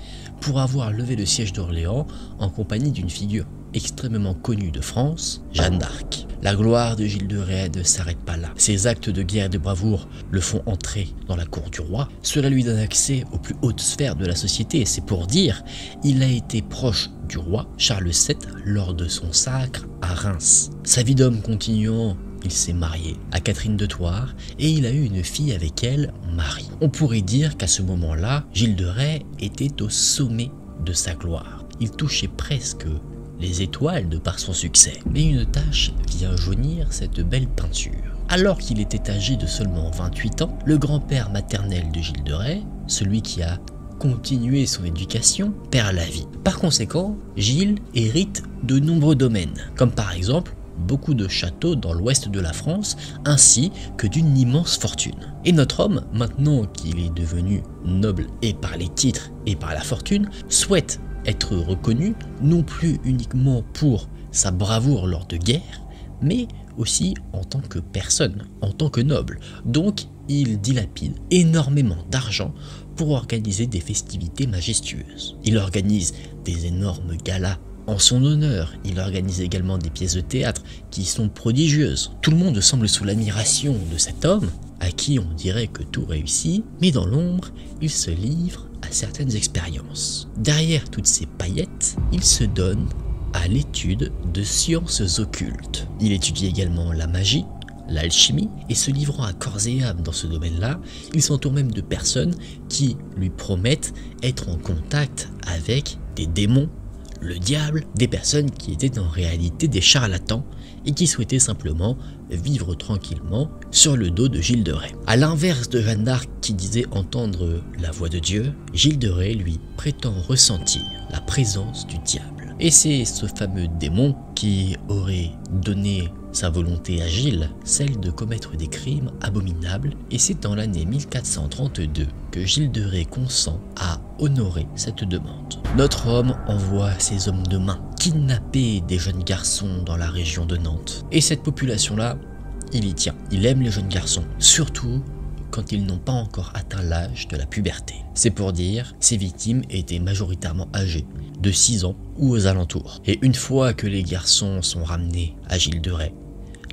pour avoir levé le siège d'Orléans en compagnie d'une figure extrêmement connue de France, Jeanne d'Arc. La gloire de Gilles de Rais ne s'arrête pas là. Ses actes de guerre et de bravoure le font entrer dans la cour du roi. Cela lui donne accès aux plus hautes sphères de la société c'est pour dire, il a été proche du roi Charles VII lors de son sacre à Reims. Sa vie d'homme continuant il s'est marié à Catherine de Thouars et il a eu une fille avec elle, Marie. On pourrait dire qu'à ce moment-là, Gilles de Rais était au sommet de sa gloire. Il touchait presque les étoiles de par son succès. Mais une tâche vient jaunir cette belle peinture. Alors qu'il était âgé de seulement 28 ans, le grand-père maternel de Gilles de Rais, celui qui a continué son éducation, perd la vie. Par conséquent, Gilles hérite de nombreux domaines, comme par exemple beaucoup de châteaux dans l'ouest de la France, ainsi que d'une immense fortune. Et notre homme, maintenant qu'il est devenu noble et par les titres et par la fortune, souhaite reconnu non plus uniquement pour sa bravoure lors de guerre, mais aussi en tant que personne, en tant que noble. Donc il dilapide énormément d'argent pour organiser des festivités majestueuses. Il organise des énormes galas en son honneur, il organise également des pièces de théâtre qui sont prodigieuses. Tout le monde semble sous l'admiration de cet homme, à qui on dirait que tout réussit, mais dans l'ombre, il se livre à certaines expériences. Derrière toutes ces paillettes, il se donne à l'étude de sciences occultes. Il étudie également la magie, l'alchimie, et se livrant à corps et âme dans ce domaine-là, il s'entoure même de personnes qui lui promettent être en contact avec des démons le diable, des personnes qui étaient en réalité des charlatans et qui souhaitaient simplement vivre tranquillement sur le dos de Gilles de Rais. A l'inverse de Jeanne d'Arc qui disait entendre la voix de Dieu, Gilles de Rais, lui, prétend ressentir la présence du diable. Et c'est ce fameux démon qui aurait donné sa volonté à Gilles, celle de commettre des crimes abominables, et c'est dans l'année 1432 que Gilles de Rais consent à honorer cette demande. Notre homme envoie ses hommes de main kidnapper des jeunes garçons dans la région de Nantes. Et cette population-là, il y tient. Il aime les jeunes garçons, surtout quand ils n'ont pas encore atteint l'âge de la puberté. C'est pour dire, ces victimes étaient majoritairement âgées, de 6 ans ou aux alentours. Et une fois que les garçons sont ramenés à Gilles de Rais,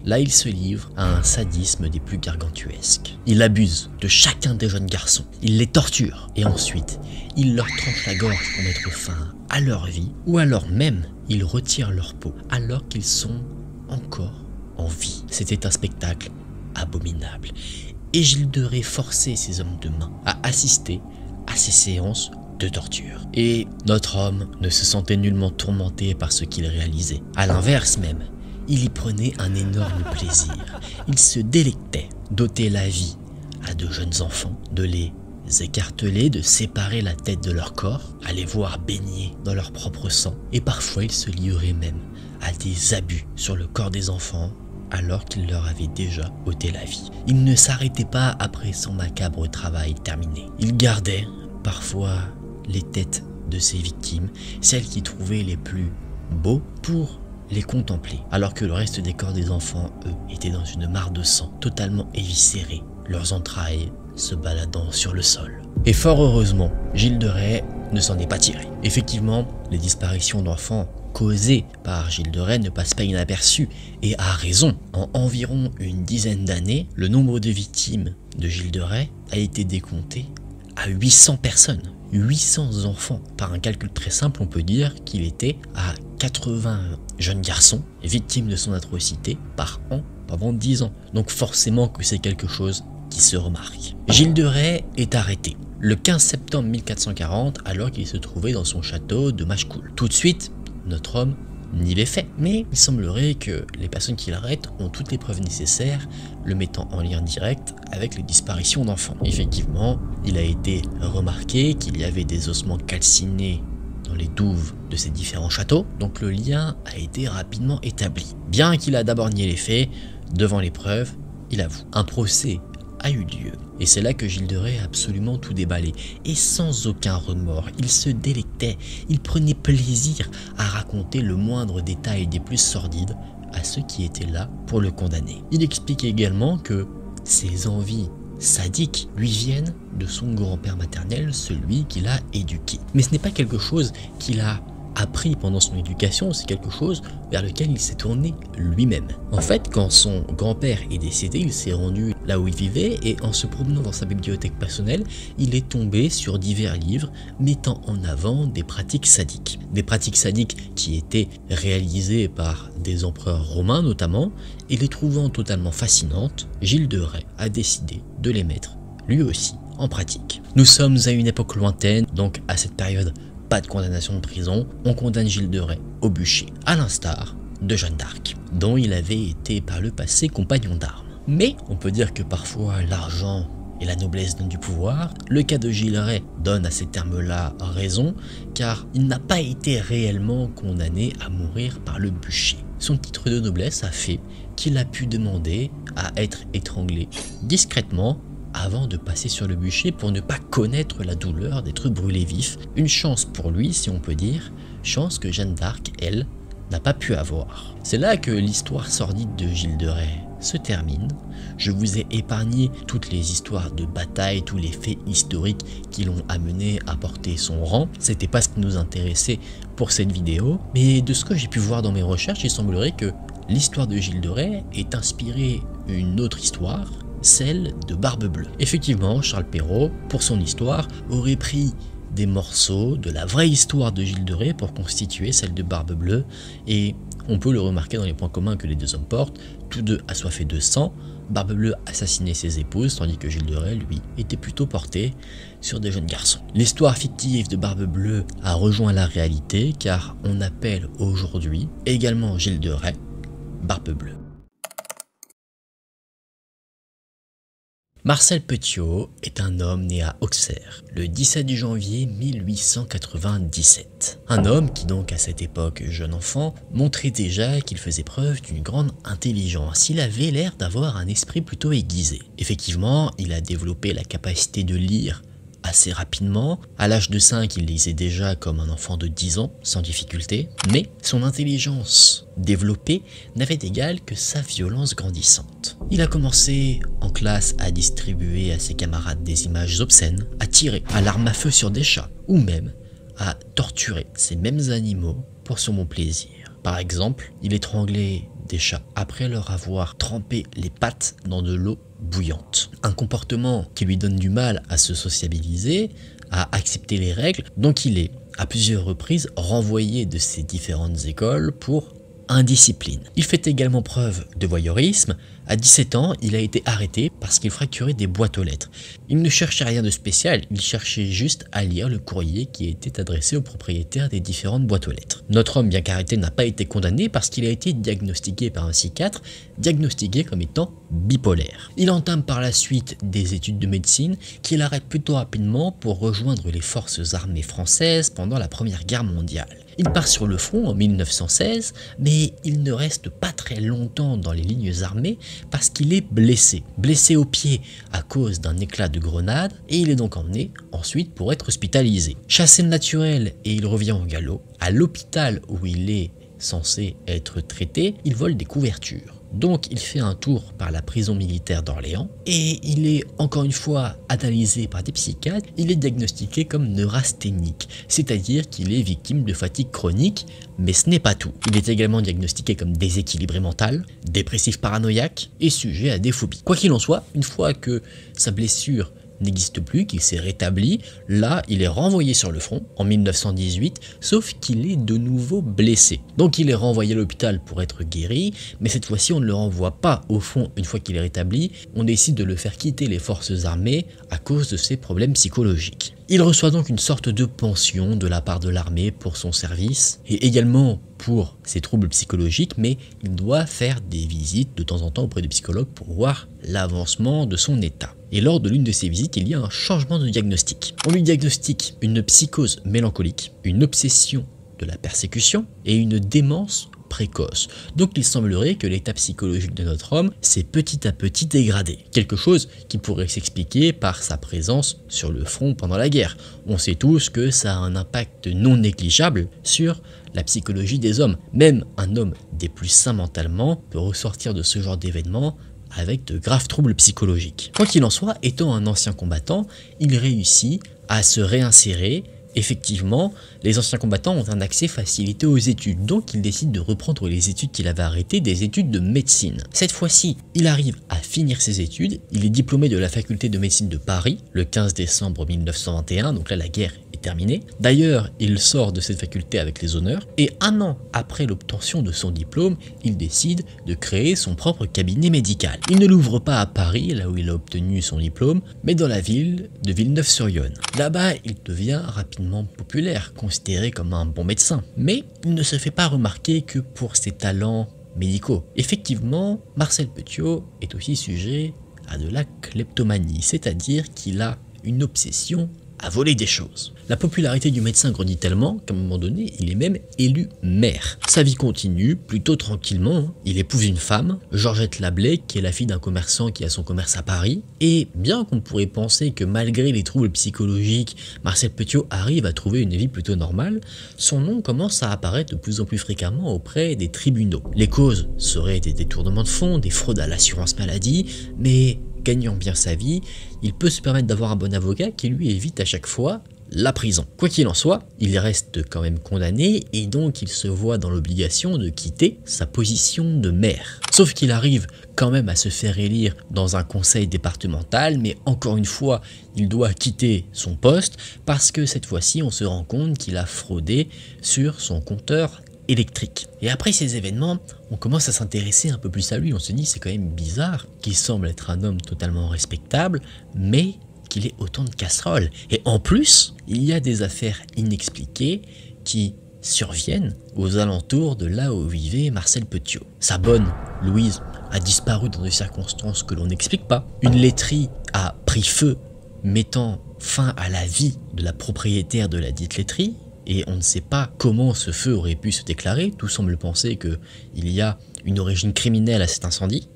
là il se livre à un sadisme des plus gargantuesques. Il abuse de chacun des jeunes garçons, il les torture, et ensuite il leur tranche la gorge pour mettre fin à leur vie, ou alors même il retire leur peau alors qu'ils sont encore en vie. C'était un spectacle abominable. Et Gilles de Ré forçait ses hommes de main à assister à ces séances de torture. Et notre homme ne se sentait nullement tourmenté par ce qu'il réalisait. À l'inverse même, il y prenait un énorme plaisir. Il se délectait d'ôter la vie à de jeunes enfants, de les écartelés de séparer la tête de leur corps, à les voir baigner dans leur propre sang, et parfois ils se livraient même à des abus sur le corps des enfants alors qu'il leur avait déjà ôté la vie. Il ne s'arrêtait pas après son macabre travail terminé. Il gardait parfois les têtes de ses victimes, celles qui trouvaient les plus beaux pour les contempler, alors que le reste des corps des enfants, eux, étaient dans une mare de sang, totalement éviscérés, leurs entrailles se baladant sur le sol. Et fort heureusement, Gilles de Rais ne s'en est pas tiré. Effectivement, les disparitions d'enfants causées par Gilles de Rais ne passent pas inaperçues, et a raison. En environ une dizaine d'années, le nombre de victimes de Gilles de Rais a été décompté à 800 personnes. 800 enfants. Par un calcul très simple, on peut dire qu'il était à 80 jeunes garçons victimes de son atrocité par an pendant 10 ans. Donc forcément que c'est quelque chose qui se remarque. Gilles de Rais est arrêté le 15 septembre 1440 alors qu'il se trouvait dans son château de Machecoul. Tout de suite, notre homme n'y avait fait. Mais il semblerait que les personnes qui l'arrêtent ont toutes les preuves nécessaires, le mettant en lien direct avec les disparitions d'enfants. Effectivement, il a été remarqué qu'il y avait des ossements calcinés dans les douves de ces différents châteaux, donc le lien a été rapidement établi. Bien qu'il a d'abord nié les faits, devant les preuves, il avoue. Un procès a eu lieu. Et c'est là que Gilles a absolument tout déballé. Et sans aucun remords, il se délectait, il prenait plaisir à raconter le moindre détail des plus sordides à ceux qui étaient là pour le condamner. Il explique également que ses envies sadiques lui viennent de son grand-père maternel, celui qu'il a éduqué. Mais ce n'est pas quelque chose qu'il a appris pendant son éducation, c'est quelque chose vers lequel il s'est tourné lui-même. En fait, quand son grand-père est décédé, il s'est rendu là où il vivait et en se promenant dans sa bibliothèque personnelle, il est tombé sur divers livres mettant en avant des pratiques sadiques. Des pratiques sadiques qui étaient réalisées par des empereurs romains notamment, et les trouvant totalement fascinantes, Gilles de Rais a décidé de les mettre lui aussi en pratique. Nous sommes à une époque lointaine, donc à cette période pas de condamnation de prison, on condamne Gilles de Rais au bûcher, à l'instar de Jeanne d'Arc, dont il avait été par le passé compagnon d'armes. Mais on peut dire que parfois l'argent et la noblesse donnent du pouvoir. Le cas de Gilles Ray donne à ces termes-là raison, car il n'a pas été réellement condamné à mourir par le bûcher. Son titre de noblesse a fait qu'il a pu demander à être étranglé discrètement avant de passer sur le bûcher pour ne pas connaître la douleur d'être brûlé vif. Une chance pour lui, si on peut dire, chance que Jeanne d'Arc, elle, n'a pas pu avoir. C'est là que l'histoire sordide de Gilles de Rais se termine. Je vous ai épargné toutes les histoires de bataille, tous les faits historiques qui l'ont amené à porter son rang. C'était pas ce qui nous intéressait pour cette vidéo, mais de ce que j'ai pu voir dans mes recherches, il semblerait que l'histoire de Gilles de Rais est inspirée une autre histoire celle de Barbe Bleue. Effectivement, Charles Perrault, pour son histoire, aurait pris des morceaux de la vraie histoire de Gilles de Rais pour constituer celle de Barbe Bleue, et on peut le remarquer dans les points communs que les deux hommes portent, tous deux assoiffés de sang, Barbe Bleue assassinait ses épouses, tandis que Gilles de Rais, lui, était plutôt porté sur des jeunes garçons. L'histoire fictive de Barbe Bleue a rejoint la réalité, car on appelle aujourd'hui également Gilles de Rais Barbe Bleue. Marcel Petiot est un homme né à Auxerre le 17 janvier 1897. Un homme qui donc à cette époque jeune enfant montrait déjà qu'il faisait preuve d'une grande intelligence. Il avait l'air d'avoir un esprit plutôt aiguisé. Effectivement, il a développé la capacité de lire assez rapidement. À l'âge de 5, il lisait déjà comme un enfant de 10 ans, sans difficulté, mais son intelligence développée n'avait d'égal que sa violence grandissante. Il a commencé en classe à distribuer à ses camarades des images obscènes, à tirer à l'arme à feu sur des chats, ou même à torturer ces mêmes animaux pour son bon plaisir. Par exemple, il étranglait des chats après leur avoir trempé les pattes dans de l'eau bouillante. Un comportement qui lui donne du mal à se sociabiliser, à accepter les règles, donc il est à plusieurs reprises renvoyé de ses différentes écoles pour indiscipline. Il fait également preuve de voyeurisme À 17 ans, il a été arrêté parce qu'il fracturait des boîtes aux lettres. Il ne cherchait rien de spécial, il cherchait juste à lire le courrier qui était adressé au propriétaire des différentes boîtes aux lettres. Notre homme, bien qu'arrêté, n'a pas été condamné parce qu'il a été diagnostiqué par un psychiatre, diagnostiqué comme étant bipolaire. Il entame par la suite des études de médecine qu'il arrête plutôt rapidement pour rejoindre les forces armées françaises pendant la Première Guerre mondiale. Il part sur le front en 1916, mais il ne reste pas très longtemps dans les lignes armées parce qu'il est blessé. Blessé au pied à cause d'un éclat de grenade, et il est donc emmené ensuite pour être hospitalisé. Chassé de naturel et il revient au galop. À l'hôpital où il est censé être traité, il vole des couvertures. Donc il fait un tour par la prison militaire d'Orléans et il est encore une fois analysé par des psychiatres, il est diagnostiqué comme neurasthénique, c'est-à-dire qu'il est victime de fatigue chronique, mais ce n'est pas tout. Il est également diagnostiqué comme déséquilibré mental, dépressif paranoïaque et sujet à des phobies. Quoi qu'il en soit, une fois que sa blessure n'existe plus, qu'il s'est rétabli. Là, il est renvoyé sur le front en 1918, sauf qu'il est de nouveau blessé. Donc il est renvoyé à l'hôpital pour être guéri, mais cette fois-ci on ne le renvoie pas au front une fois qu'il est rétabli, on décide de le faire quitter les forces armées à cause de ses problèmes psychologiques. Il reçoit donc une sorte de pension de la part de l'armée pour son service et également pour ses troubles psychologiques, mais il doit faire des visites de temps en temps auprès de psychologues pour voir l'avancement de son état. Et lors de l'une de ces visites, il y a un changement de diagnostic. On lui diagnostique une psychose mélancolique, une obsession de la persécution et une démence précoce. Donc il semblerait que l'état psychologique de notre homme s'est petit à petit dégradé. Quelque chose qui pourrait s'expliquer par sa présence sur le front pendant la guerre. On sait tous que ça a un impact non négligeable sur la psychologie des hommes. Même un homme des plus sains mentalement peut ressortir de ce genre d'événement avec de graves troubles psychologiques. Quoi qu'il en soit, étant un ancien combattant, il réussit à se réinsérer Effectivement, les anciens combattants ont un accès facilité aux études, donc il décide de reprendre les études qu'il avait arrêtées, des études de médecine. Cette fois-ci, il arrive à finir ses études, il est diplômé de la faculté de médecine de Paris le 15 décembre 1921, donc là la guerre D'ailleurs, il sort de cette faculté avec les honneurs et un an après l'obtention de son diplôme, il décide de créer son propre cabinet médical. Il ne l'ouvre pas à Paris, là où il a obtenu son diplôme, mais dans la ville de Villeneuve-sur-Yonne. Là-bas, il devient rapidement populaire, considéré comme un bon médecin. Mais il ne se fait pas remarquer que pour ses talents médicaux. Effectivement, Marcel Petiot est aussi sujet à de la kleptomanie, c'est-à-dire qu'il a une obsession à voler des choses. La popularité du médecin grandit tellement qu'à un moment donné, il est même élu maire. Sa vie continue plutôt tranquillement. Hein. Il épouse une femme, Georgette Lablé, qui est la fille d'un commerçant qui a son commerce à Paris. Et bien qu'on pourrait penser que malgré les troubles psychologiques, Marcel Petiot arrive à trouver une vie plutôt normale, son nom commence à apparaître de plus en plus fréquemment auprès des tribunaux. Les causes seraient des détournements de fonds, des fraudes à l'assurance maladie, mais gagnant bien sa vie, il peut se permettre d'avoir un bon avocat qui lui évite à chaque fois la prison. Quoi qu'il en soit, il reste quand même condamné et donc il se voit dans l'obligation de quitter sa position de maire. Sauf qu'il arrive quand même à se faire élire dans un conseil départemental, mais encore une fois, il doit quitter son poste parce que cette fois-ci, on se rend compte qu'il a fraudé sur son compteur électrique. Et après ces événements, on commence à s'intéresser un peu plus à lui. On se dit c'est quand même bizarre qu'il semble être un homme totalement respectable, mais qu'il ait autant de casseroles. Et en plus, il y a des affaires inexpliquées qui surviennent aux alentours de là où vivait Marcel Petiot. Sa bonne, Louise, a disparu dans des circonstances que l'on n'explique pas. Une laiterie a pris feu, mettant fin à la vie de la propriétaire de la dite laiterie et on ne sait pas comment ce feu aurait pu se déclarer. Tout semble penser qu'il y a une origine criminelle à cet incendie.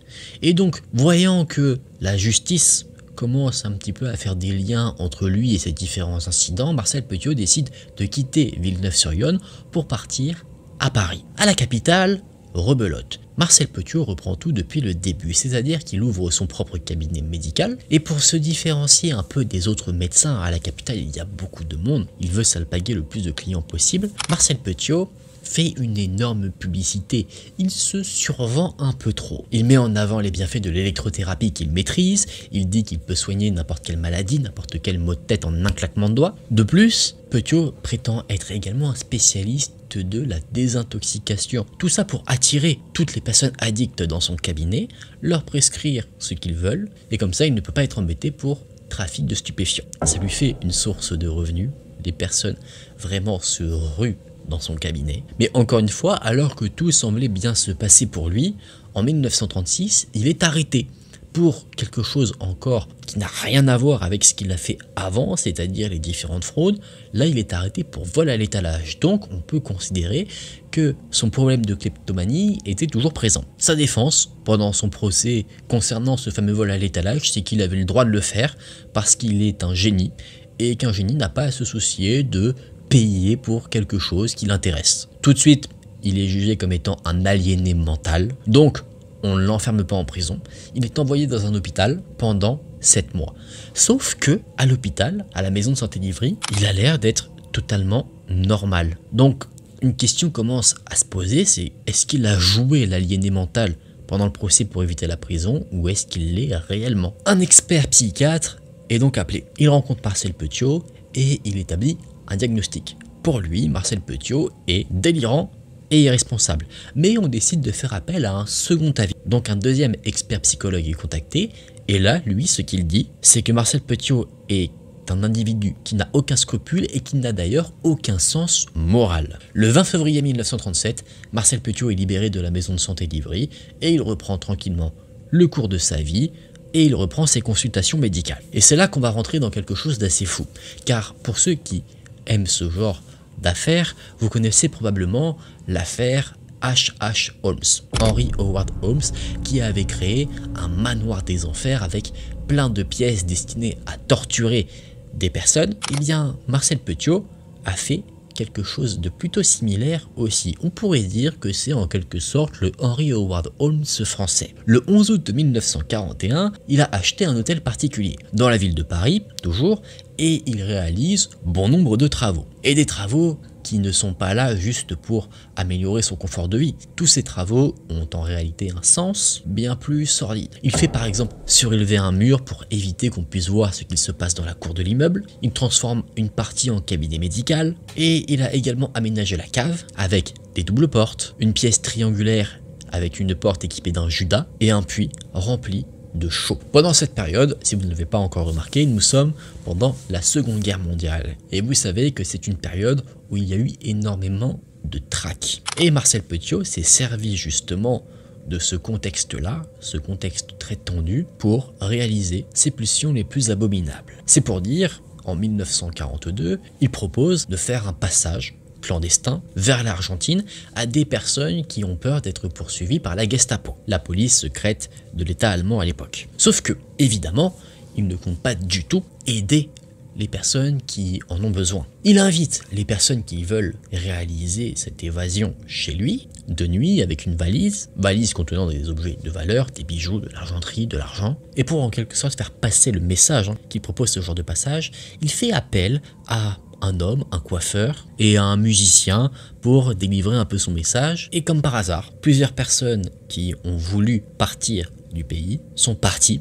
Et donc, voyant que la justice commence un petit peu à faire des liens entre lui et ces différents incidents, Marcel Petiot décide de quitter Villeneuve-sur-Yonne pour partir à Paris. À la capitale, rebelote. Marcel Petiot reprend tout depuis le début, c'est-à-dire qu'il ouvre son propre cabinet médical, et pour se différencier un peu des autres médecins à la capitale, il y a beaucoup de monde, il veut s'alpaguer le plus de clients possible, Marcel Petiot fait une énorme publicité. Il se survend un peu trop. Il met en avant les bienfaits de l'électrothérapie qu'il maîtrise. Il dit qu'il peut soigner n'importe quelle maladie, n'importe quel mot de tête en un claquement de doigts. De plus, Petiot prétend être également un spécialiste de la désintoxication. Tout ça pour attirer toutes les personnes addictes dans son cabinet, leur prescrire ce qu'ils veulent, et comme ça il ne peut pas être embêté pour trafic de stupéfiants. Ça lui fait une source de revenus, des personnes vraiment se ruent dans son cabinet. Mais encore une fois, alors que tout semblait bien se passer pour lui, en 1936, il est arrêté pour quelque chose encore qui n'a rien à voir avec ce qu'il a fait avant, c'est-à-dire les différentes fraudes, là il est arrêté pour vol à l'étalage. Donc on peut considérer que son problème de kleptomanie était toujours présent. Sa défense, pendant son procès concernant ce fameux vol à l'étalage, c'est qu'il avait le droit de le faire parce qu'il est un génie et qu'un génie n'a pas à se soucier de payer pour quelque chose qui l'intéresse. Tout de suite, il est jugé comme étant un aliéné mental. Donc, on ne l'enferme pas en prison, il est envoyé dans un hôpital pendant 7 mois. Sauf que, à l'hôpital, à la maison de santé d'Ivry, il a l'air d'être totalement normal. Donc, une question commence à se poser, c'est est-ce qu'il a joué l'aliéné mental pendant le procès pour éviter la prison ou est-ce qu'il l'est réellement? Un expert psychiatre est donc appelé. Il rencontre Marcel Petiot et il établit un diagnostic. Pour lui, Marcel Petiot est délirant et irresponsable. Mais on décide de faire appel à un second avis. Donc un deuxième expert psychologue est contacté, et là, lui, ce qu'il dit, c'est que Marcel Petiot est un individu qui n'a aucun scrupule et qui n'a d'ailleurs aucun sens moral. Le 20 février 1937, Marcel Petiot est libéré de la maison de santé d'Ivry et il reprend tranquillement le cours de sa vie et il reprend ses consultations médicales. Et c'est là qu'on va rentrer dans quelque chose d'assez fou, car pour ceux qui aiment ce genre d'affaires, vous connaissez probablement l'affaire H.H. Holmes, Henry Howard Holmes, qui avait créé un manoir des enfers avec plein de pièces destinées à torturer des personnes. Eh bien, Marcel Petiot a fait quelque chose de plutôt similaire aussi. On pourrait dire que c'est en quelque sorte le Henry Howard Holmes français. Le 11 août 1941, il a acheté un hôtel particulier dans la ville de Paris, toujours, et il réalise bon nombre de travaux. Et des travaux qui ne sont pas là juste pour améliorer son confort de vie. Tous ces travaux ont en réalité un sens bien plus sordide. Il fait par exemple surélever un mur pour éviter qu'on puisse voir ce qu'il se passe dans la cour de l'immeuble. Il transforme une partie en cabinet médical et il a également aménagé la cave avec des doubles portes, une pièce triangulaire avec une porte équipée d'un judas et un puits rempli de chaud. Pendant cette période, si vous ne l'avez pas encore remarqué, nous sommes pendant la Seconde Guerre mondiale. Et vous savez que c'est une période où il y a eu énormément de traques. Et Marcel Petiot s'est servi justement de ce contexte-là, ce contexte très tendu, pour réaliser ses pulsions les plus abominables. C'est pour dire, en 1942, il propose de faire un passage clandestin vers l'Argentine à des personnes qui ont peur d'être poursuivies par la Gestapo, la police secrète de l'État allemand à l'époque. Sauf que, évidemment, il ne compte pas du tout aider les personnes qui en ont besoin. Il invite les personnes qui veulent réaliser cette évasion chez lui, de nuit, avec une valise, valise contenant des objets de valeur, des bijoux, de l'argenterie, de l'argent. Et pour en quelque sorte faire passer le message hein, qu'il propose ce genre de passage, il fait appel à un homme, un coiffeur et un musicien pour délivrer un peu son message. Et comme par hasard, plusieurs personnes qui ont voulu partir du pays sont parties,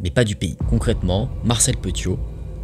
mais pas du pays. Concrètement, Marcel Petiot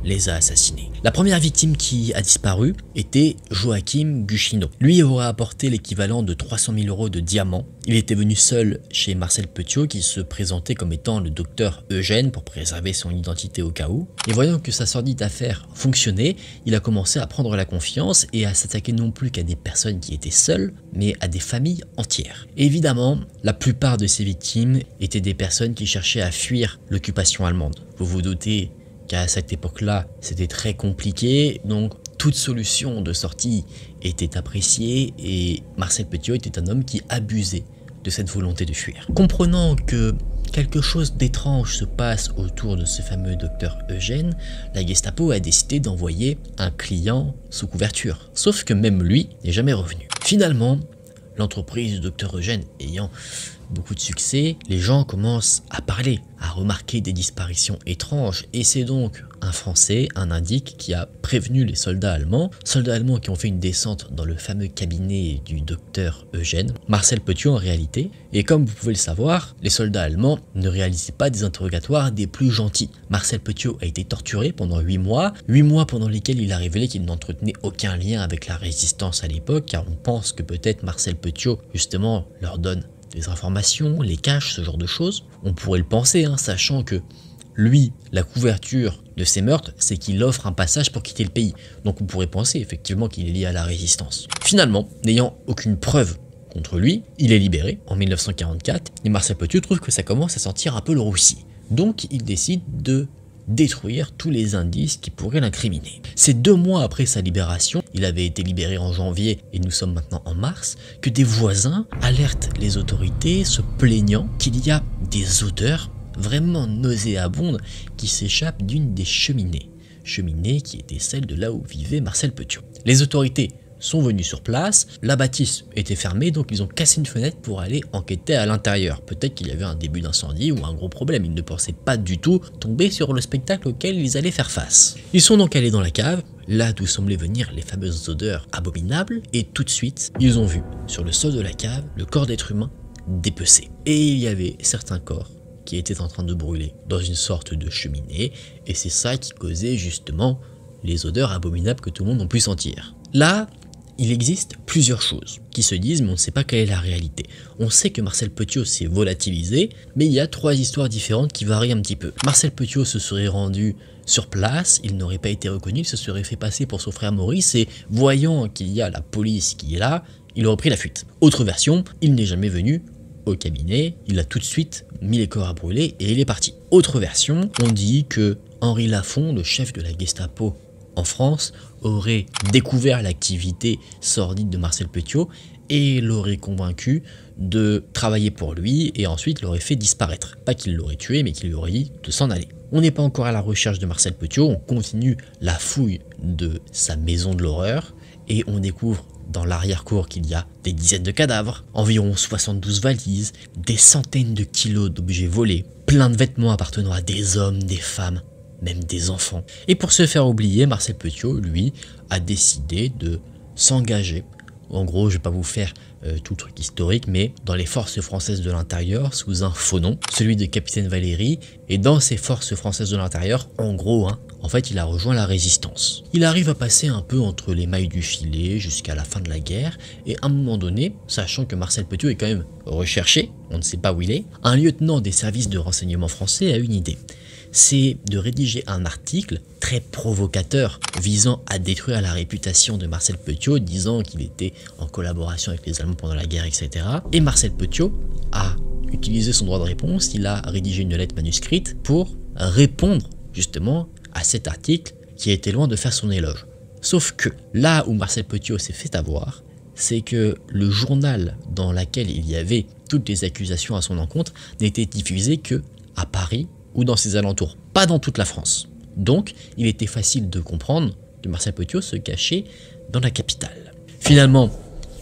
les a assassinés. La première victime qui a disparu était Joachim Guchino. Lui aurait apporté l'équivalent de 300 000 euros de diamants. Il était venu seul chez Marcel Petiot qui se présentait comme étant le docteur Eugène pour préserver son identité au cas où. Et voyant que sa sordide affaire fonctionnait, il a commencé à prendre la confiance et à s'attaquer non plus qu'à des personnes qui étaient seules, mais à des familles entières. évidemment, la plupart de ces victimes étaient des personnes qui cherchaient à fuir l'occupation allemande. Vous vous doutez qu'à cette époque-là, c'était très compliqué, donc toute solution de sortie était appréciée et Marcel Petiot était un homme qui abusait de cette volonté de fuir. Comprenant que quelque chose d'étrange se passe autour de ce fameux docteur Eugène, la Gestapo a décidé d'envoyer un client sous couverture. Sauf que même lui n'est jamais revenu. Finalement, l'entreprise du docteur Eugène ayant beaucoup de succès, les gens commencent à parler, à remarquer des disparitions étranges, et c'est donc un Français, un indique, qui a prévenu les soldats allemands, soldats allemands qui ont fait une descente dans le fameux cabinet du docteur Eugène, Marcel Petiot en réalité, et comme vous pouvez le savoir, les soldats allemands ne réalisaient pas des interrogatoires des plus gentils. Marcel Petiot a été torturé pendant 8 mois, 8 mois pendant lesquels il a révélé qu'il n'entretenait aucun lien avec la résistance à l'époque, car on pense que peut-être Marcel Petiot, justement, leur donne des informations, les cache, ce genre de choses. On pourrait le penser, hein, sachant que lui, la couverture de ces meurtres, c'est qu'il offre un passage pour quitter le pays. Donc on pourrait penser effectivement qu'il est lié à la résistance. Finalement, n'ayant aucune preuve contre lui, il est libéré en 1944 et Marcel Petiot trouve que ça commence à sentir un peu le roussi. Donc il décide de détruire tous les indices qui pourraient l'incriminer. C'est deux mois après sa libération, il avait été libéré en janvier et nous sommes maintenant en mars, que des voisins alertent les autorités se plaignant qu'il y a des odeurs vraiment nauséabondes qui s'échappent d'une des cheminées. Cheminée qui était celle de là où vivait Marcel Petiot. Les autorités sont venus sur place, la bâtisse était fermée donc ils ont cassé une fenêtre pour aller enquêter à l'intérieur. Peut-être qu'il y avait un début d'incendie ou un gros problème, ils ne pensaient pas du tout tomber sur le spectacle auquel ils allaient faire face. Ils sont donc allés dans la cave, là d'où semblaient venir les fameuses odeurs abominables, et tout de suite ils ont vu sur le sol de la cave le corps d'être humain dépecé. Et il y avait certains corps qui étaient en train de brûler dans une sorte de cheminée, et c'est ça qui causait justement les odeurs abominables que tout le monde a pu sentir. Là, il existe plusieurs choses qui se disent, mais on ne sait pas quelle est la réalité. On sait que Marcel Petiot s'est volatilisé, mais il y a trois histoires différentes qui varient un petit peu. Marcel Petiot se serait rendu sur place, il n'aurait pas été reconnu, il se serait fait passer pour son frère Maurice, et voyant qu'il y a la police qui est là, il aurait pris la fuite. Autre version, il n'est jamais venu au cabinet, il a tout de suite mis les corps à brûler et il est parti. Autre version, on dit que Henri Lafont, le chef de la Gestapo en France aurait découvert l'activité sordide de Marcel Petiot et l'aurait convaincu de travailler pour lui et ensuite l'aurait fait disparaître. Pas qu'il l'aurait tué, mais qu'il lui aurait dit de s'en aller. On n'est pas encore à la recherche de Marcel Petiot, on continue la fouille de sa maison de l'horreur et on découvre dans l'arrière-cour qu'il y a des dizaines de cadavres, environ 72 valises, des centaines de kilos d'objets volés, plein de vêtements appartenant à des hommes, des femmes, même des enfants. Et pour se faire oublier, Marcel Petiot, lui, a décidé de s'engager. En gros, je vais pas vous faire euh, tout le truc historique, mais dans les forces françaises de l'intérieur, sous un faux nom, celui de capitaine Valéry, et dans ces forces françaises de l'intérieur, en gros, hein, en fait, il a rejoint la résistance. Il arrive à passer un peu entre les mailles du filet jusqu'à la fin de la guerre, et à un moment donné, sachant que Marcel Petiot est quand même recherché, on ne sait pas où il est, un lieutenant des services de renseignement français a une idée c'est de rédiger un article très provocateur visant à détruire la réputation de Marcel Petiot, disant qu'il était en collaboration avec les Allemands pendant la guerre, etc. Et Marcel Petiot a utilisé son droit de réponse, il a rédigé une lettre manuscrite pour répondre justement à cet article qui était loin de faire son éloge. Sauf que là où Marcel Petiot s'est fait avoir, c'est que le journal dans lequel il y avait toutes les accusations à son encontre n'était diffusé que à Paris ou dans ses alentours, pas dans toute la France. Donc, il était facile de comprendre que Marcel Petiot se cachait dans la capitale. Finalement,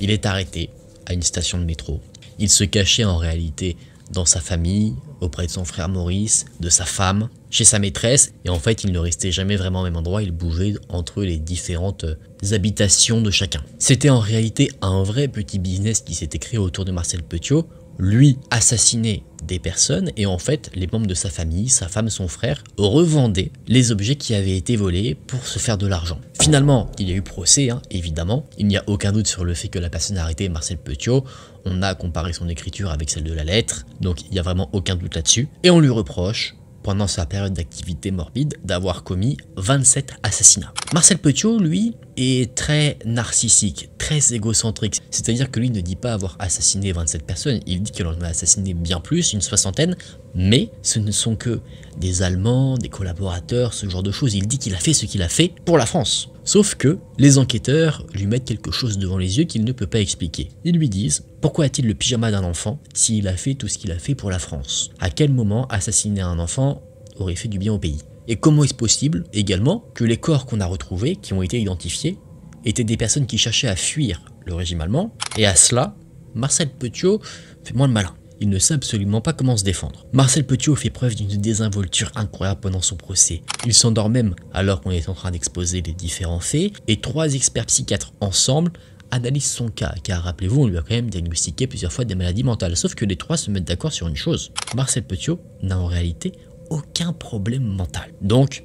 il est arrêté à une station de métro. Il se cachait en réalité dans sa famille, auprès de son frère Maurice, de sa femme, chez sa maîtresse, et en fait il ne restait jamais vraiment au même endroit, il bougeait entre les différentes habitations de chacun. C'était en réalité un vrai petit business qui s'était créé autour de Marcel Petiot, lui assassiner des personnes et en fait les membres de sa famille, sa femme, son frère revendaient les objets qui avaient été volés pour se faire de l'argent. Finalement, il y a eu procès, hein, évidemment. Il n'y a aucun doute sur le fait que la personne arrêtée Marcel Petiot. On a comparé son écriture avec celle de la lettre, donc il n'y a vraiment aucun doute là-dessus. Et on lui reproche pendant sa période d'activité morbide, d'avoir commis 27 assassinats. Marcel Petiot, lui, est très narcissique, très égocentrique. C'est-à-dire que lui ne dit pas avoir assassiné 27 personnes, il dit qu'il en a assassiné bien plus, une soixantaine, mais ce ne sont que des Allemands, des collaborateurs, ce genre de choses. Il dit qu'il a fait ce qu'il a fait pour la France. Sauf que les enquêteurs lui mettent quelque chose devant les yeux qu'il ne peut pas expliquer. Ils lui disent pourquoi a-t-il le pyjama d'un enfant s'il a fait tout ce qu'il a fait pour la France? À quel moment assassiner un enfant aurait fait du bien au pays? Et comment est-ce possible également que les corps qu'on a retrouvés, qui ont été identifiés, étaient des personnes qui cherchaient à fuir le régime allemand? Et à cela, Marcel Petiot fait moins le malin. Il ne sait absolument pas comment se défendre. Marcel Petiot fait preuve d'une désinvolture incroyable pendant son procès. Il s'endort même alors qu'on est en train d'exposer les différents faits, et trois experts psychiatres ensemble analysent son cas, car rappelez-vous, on lui a quand même diagnostiqué plusieurs fois des maladies mentales, sauf que les trois se mettent d'accord sur une chose, Marcel Petiot n'a en réalité aucun problème mental. Donc,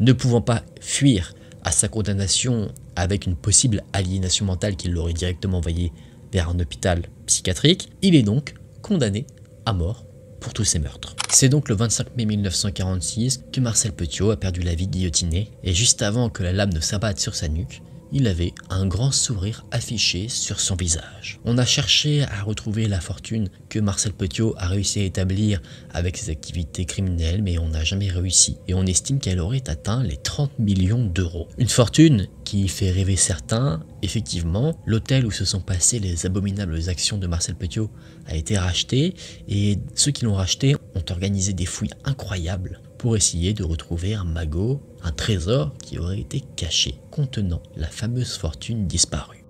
ne pouvant pas fuir à sa condamnation avec une possible aliénation mentale qui l'aurait directement envoyé vers un hôpital psychiatrique, il est donc condamné à mort pour tous ces meurtres. C'est donc le 25 mai 1946 que Marcel Petiot a perdu la vie guillotiné, et juste avant que la lame ne s'abatte sur sa nuque, il avait un grand sourire affiché sur son visage. On a cherché à retrouver la fortune que Marcel Petiot a réussi à établir avec ses activités criminelles, mais on n'a jamais réussi. Et on estime qu'elle aurait atteint les 30 millions d'euros. Une fortune qui fait rêver certains. Effectivement, l'hôtel où se sont passées les abominables actions de Marcel Petiot a été racheté, et ceux qui l'ont racheté ont organisé des fouilles incroyables pour essayer de retrouver un magot, un trésor qui aurait été caché contenant la fameuse fortune disparue.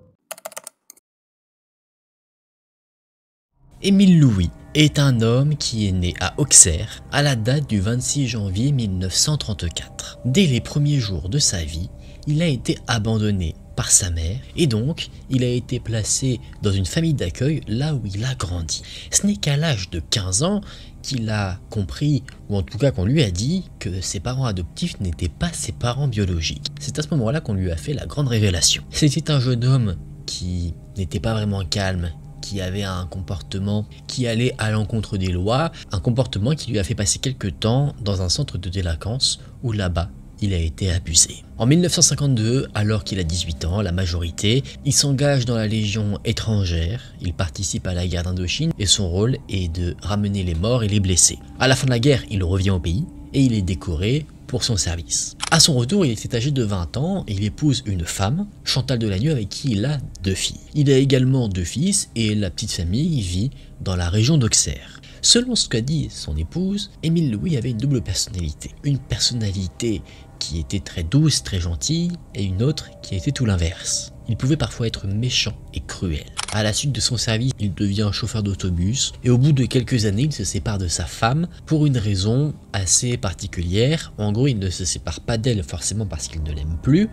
Émile Louis est un homme qui est né à Auxerre à la date du 26 janvier 1934. Dès les premiers jours de sa vie, il a été abandonné par sa mère et donc il a été placé dans une famille d'accueil là où il a grandi. Ce n'est qu'à l'âge de 15 ans qu'il a compris, ou en tout cas qu'on lui a dit, que ses parents adoptifs n'étaient pas ses parents biologiques. C'est à ce moment-là qu'on lui a fait la grande révélation. C'était un jeune homme qui n'était pas vraiment calme, qui avait un comportement qui allait à l'encontre des lois, un comportement qui lui a fait passer quelques temps dans un centre de délinquance où là-bas il a été abusé. En 1952, alors qu'il a 18 ans, la majorité, il s'engage dans la Légion étrangère, il participe à la guerre d'Indochine et son rôle est de ramener les morts et les blessés. À la fin de la guerre, il revient au pays et il est décoré pour son service. À son retour, il était âgé de 20 ans et il épouse une femme, Chantal Delagneau, avec qui il a deux filles. Il a également deux fils et la petite famille vit dans la région d'Auxerre. Selon ce qu'a dit son épouse, Émile Louis avait une double personnalité. Une personnalité qui était très douce, très gentille, et une autre qui était tout l'inverse. Il pouvait parfois être méchant et cruel. À la suite de son service, il devient chauffeur d'autobus et au bout de quelques années, il se sépare de sa femme pour une raison assez particulière. En gros, il ne se sépare pas d'elle forcément parce qu'il ne l'aime plus,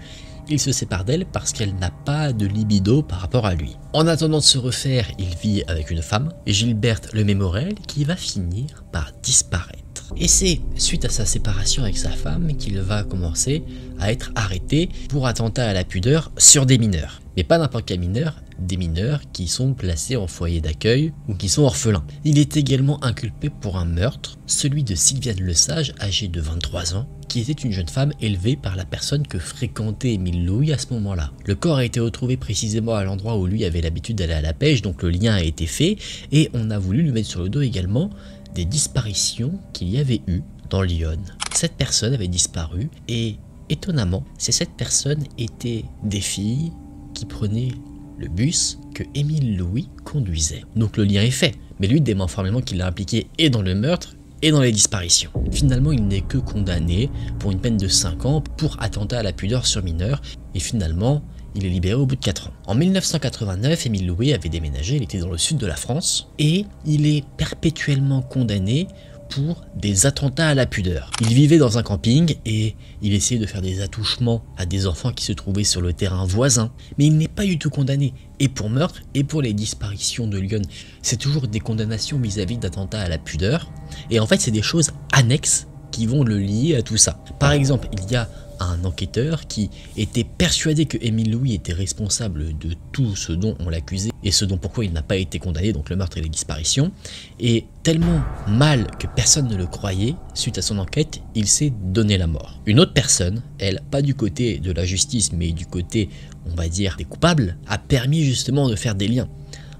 il se sépare d'elle parce qu'elle n'a pas de libido par rapport à lui. En attendant de se refaire, il vit avec une femme, Gilberte Le Mémorel, qui va finir par disparaître. Et c'est suite à sa séparation avec sa femme qu'il va commencer à être arrêté pour attentat à la pudeur sur des mineurs. Mais pas n'importe quel mineur, des mineurs qui sont placés en foyer d'accueil ou qui sont orphelins. Il est également inculpé pour un meurtre, celui de Sylviane Lesage, âgée de 23 ans, qui était une jeune femme élevée par la personne que fréquentait Émile Louis à ce moment-là. Le corps a été retrouvé précisément à l'endroit où lui avait l'habitude d'aller à la pêche, donc le lien a été fait, et on a voulu lui mettre sur le dos également des disparitions qu'il y avait eu dans Lyon. Cette personne avait disparu et étonnamment, ces sept personnes étaient des filles qui prenaient le bus que Émile Louis conduisait. Donc le lien est fait, mais lui dément formellement qu'il l'a impliqué et dans le meurtre et dans les disparitions. Finalement, il n'est que condamné pour une peine de 5 ans pour attentat à la pudeur sur mineur et finalement, il est libéré au bout de 4 ans. En 1989, Émile Louis avait déménagé, il était dans le sud de la France, et il est perpétuellement condamné pour des attentats à la pudeur. Il vivait dans un camping et il essayait de faire des attouchements à des enfants qui se trouvaient sur le terrain voisin. Mais il n'est pas du tout condamné, et pour meurtre, et pour les disparitions de Lyon. C'est toujours des condamnations vis-à-vis d'attentats à la pudeur. Et en fait, c'est des choses annexes qui vont le lier à tout ça. Par exemple, il y a un enquêteur qui était persuadé que Émile Louis était responsable de tout ce dont on l'accusait et ce dont pourquoi il n'a pas été condamné, donc le meurtre et les disparitions. Et tellement mal que personne ne le croyait, suite à son enquête, il s'est donné la mort. Une autre personne, elle, pas du côté de la justice, mais du côté, on va dire, des coupables, a permis justement de faire des liens.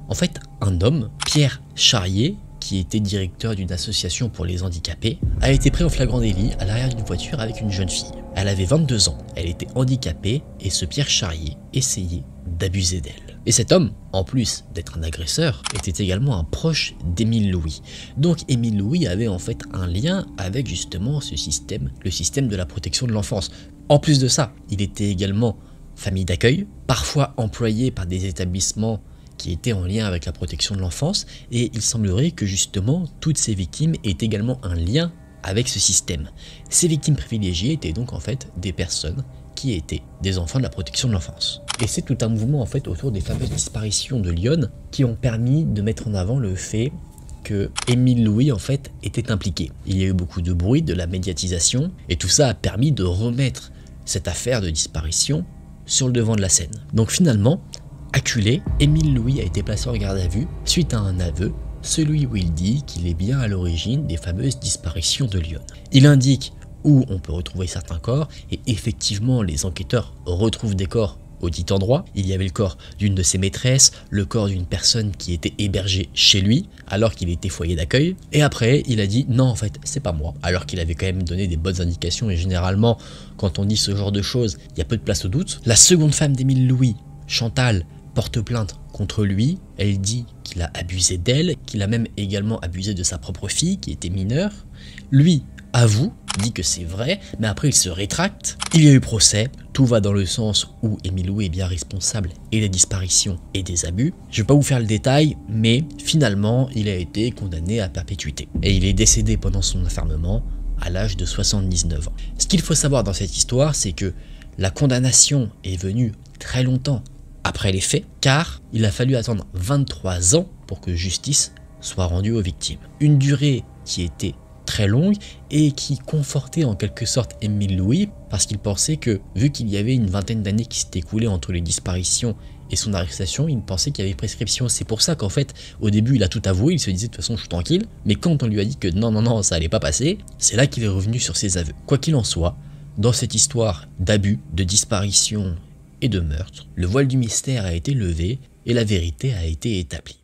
En fait, un homme, Pierre Charrier, qui était directeur d'une association pour les handicapés, a été pris en flagrant délit à l'arrière d'une voiture avec une jeune fille. Elle avait 22 ans, elle était handicapée et ce Pierre Charrier essayait d'abuser d'elle. Et cet homme, en plus d'être un agresseur, était également un proche d'Émile Louis. Donc Émile Louis avait en fait un lien avec justement ce système, le système de la protection de l'enfance. En plus de ça, il était également famille d'accueil, parfois employé par des établissements qui était en lien avec la protection de l'enfance, et il semblerait que justement toutes ces victimes aient également un lien avec ce système. Ces victimes privilégiées étaient donc en fait des personnes qui étaient des enfants de la protection de l'enfance. Et c'est tout un mouvement en fait autour des fameuses disparitions de Lyon qui ont permis de mettre en avant le fait que Émile Louis en fait était impliqué. Il y a eu beaucoup de bruit, de la médiatisation, et tout ça a permis de remettre cette affaire de disparition sur le devant de la scène. Donc finalement, acculé, Émile Louis a été placé en garde à vue suite à un aveu, celui où il dit qu'il est bien à l'origine des fameuses disparitions de Lyon. Il indique où on peut retrouver certains corps, et effectivement les enquêteurs retrouvent des corps au dit endroit. Il y avait le corps d'une de ses maîtresses, le corps d'une personne qui était hébergée chez lui alors qu'il était foyer d'accueil. Et après, il a dit non en fait, c'est pas moi. Alors qu'il avait quand même donné des bonnes indications et généralement, quand on dit ce genre de choses, il y a peu de place au doute. La seconde femme d'Émile Louis, Chantal, porte plainte contre lui. Elle dit qu'il a abusé d'elle, qu'il a même également abusé de sa propre fille qui était mineure. Lui avoue dit que c'est vrai, mais après il se rétracte. Il y a eu procès, tout va dans le sens où Émile Louis est bien responsable et des disparitions et des abus. Je vais pas vous faire le détail, mais finalement il a été condamné à perpétuité. Et il est décédé pendant son enfermement à l'âge de 79 ans. Ce qu'il faut savoir dans cette histoire, c'est que la condamnation est venue très longtemps après les faits, car il a fallu attendre 23 ans pour que justice soit rendue aux victimes. Une durée qui était très longue et qui confortait en quelque sorte Émile Louis parce qu'il pensait que vu qu'il y avait une vingtaine d'années qui s'étaient écoulées entre les disparitions et son arrestation, il pensait qu'il y avait prescription. C'est pour ça qu'en fait, au début, il a tout avoué, il se disait de toute façon je suis tranquille, mais quand on lui a dit que non, non, non, ça allait pas passer, c'est là qu'il est revenu sur ses aveux. Quoi qu'il en soit, dans cette histoire d'abus, de disparition et de meurtre, le voile du mystère a été levé et la vérité a été établie.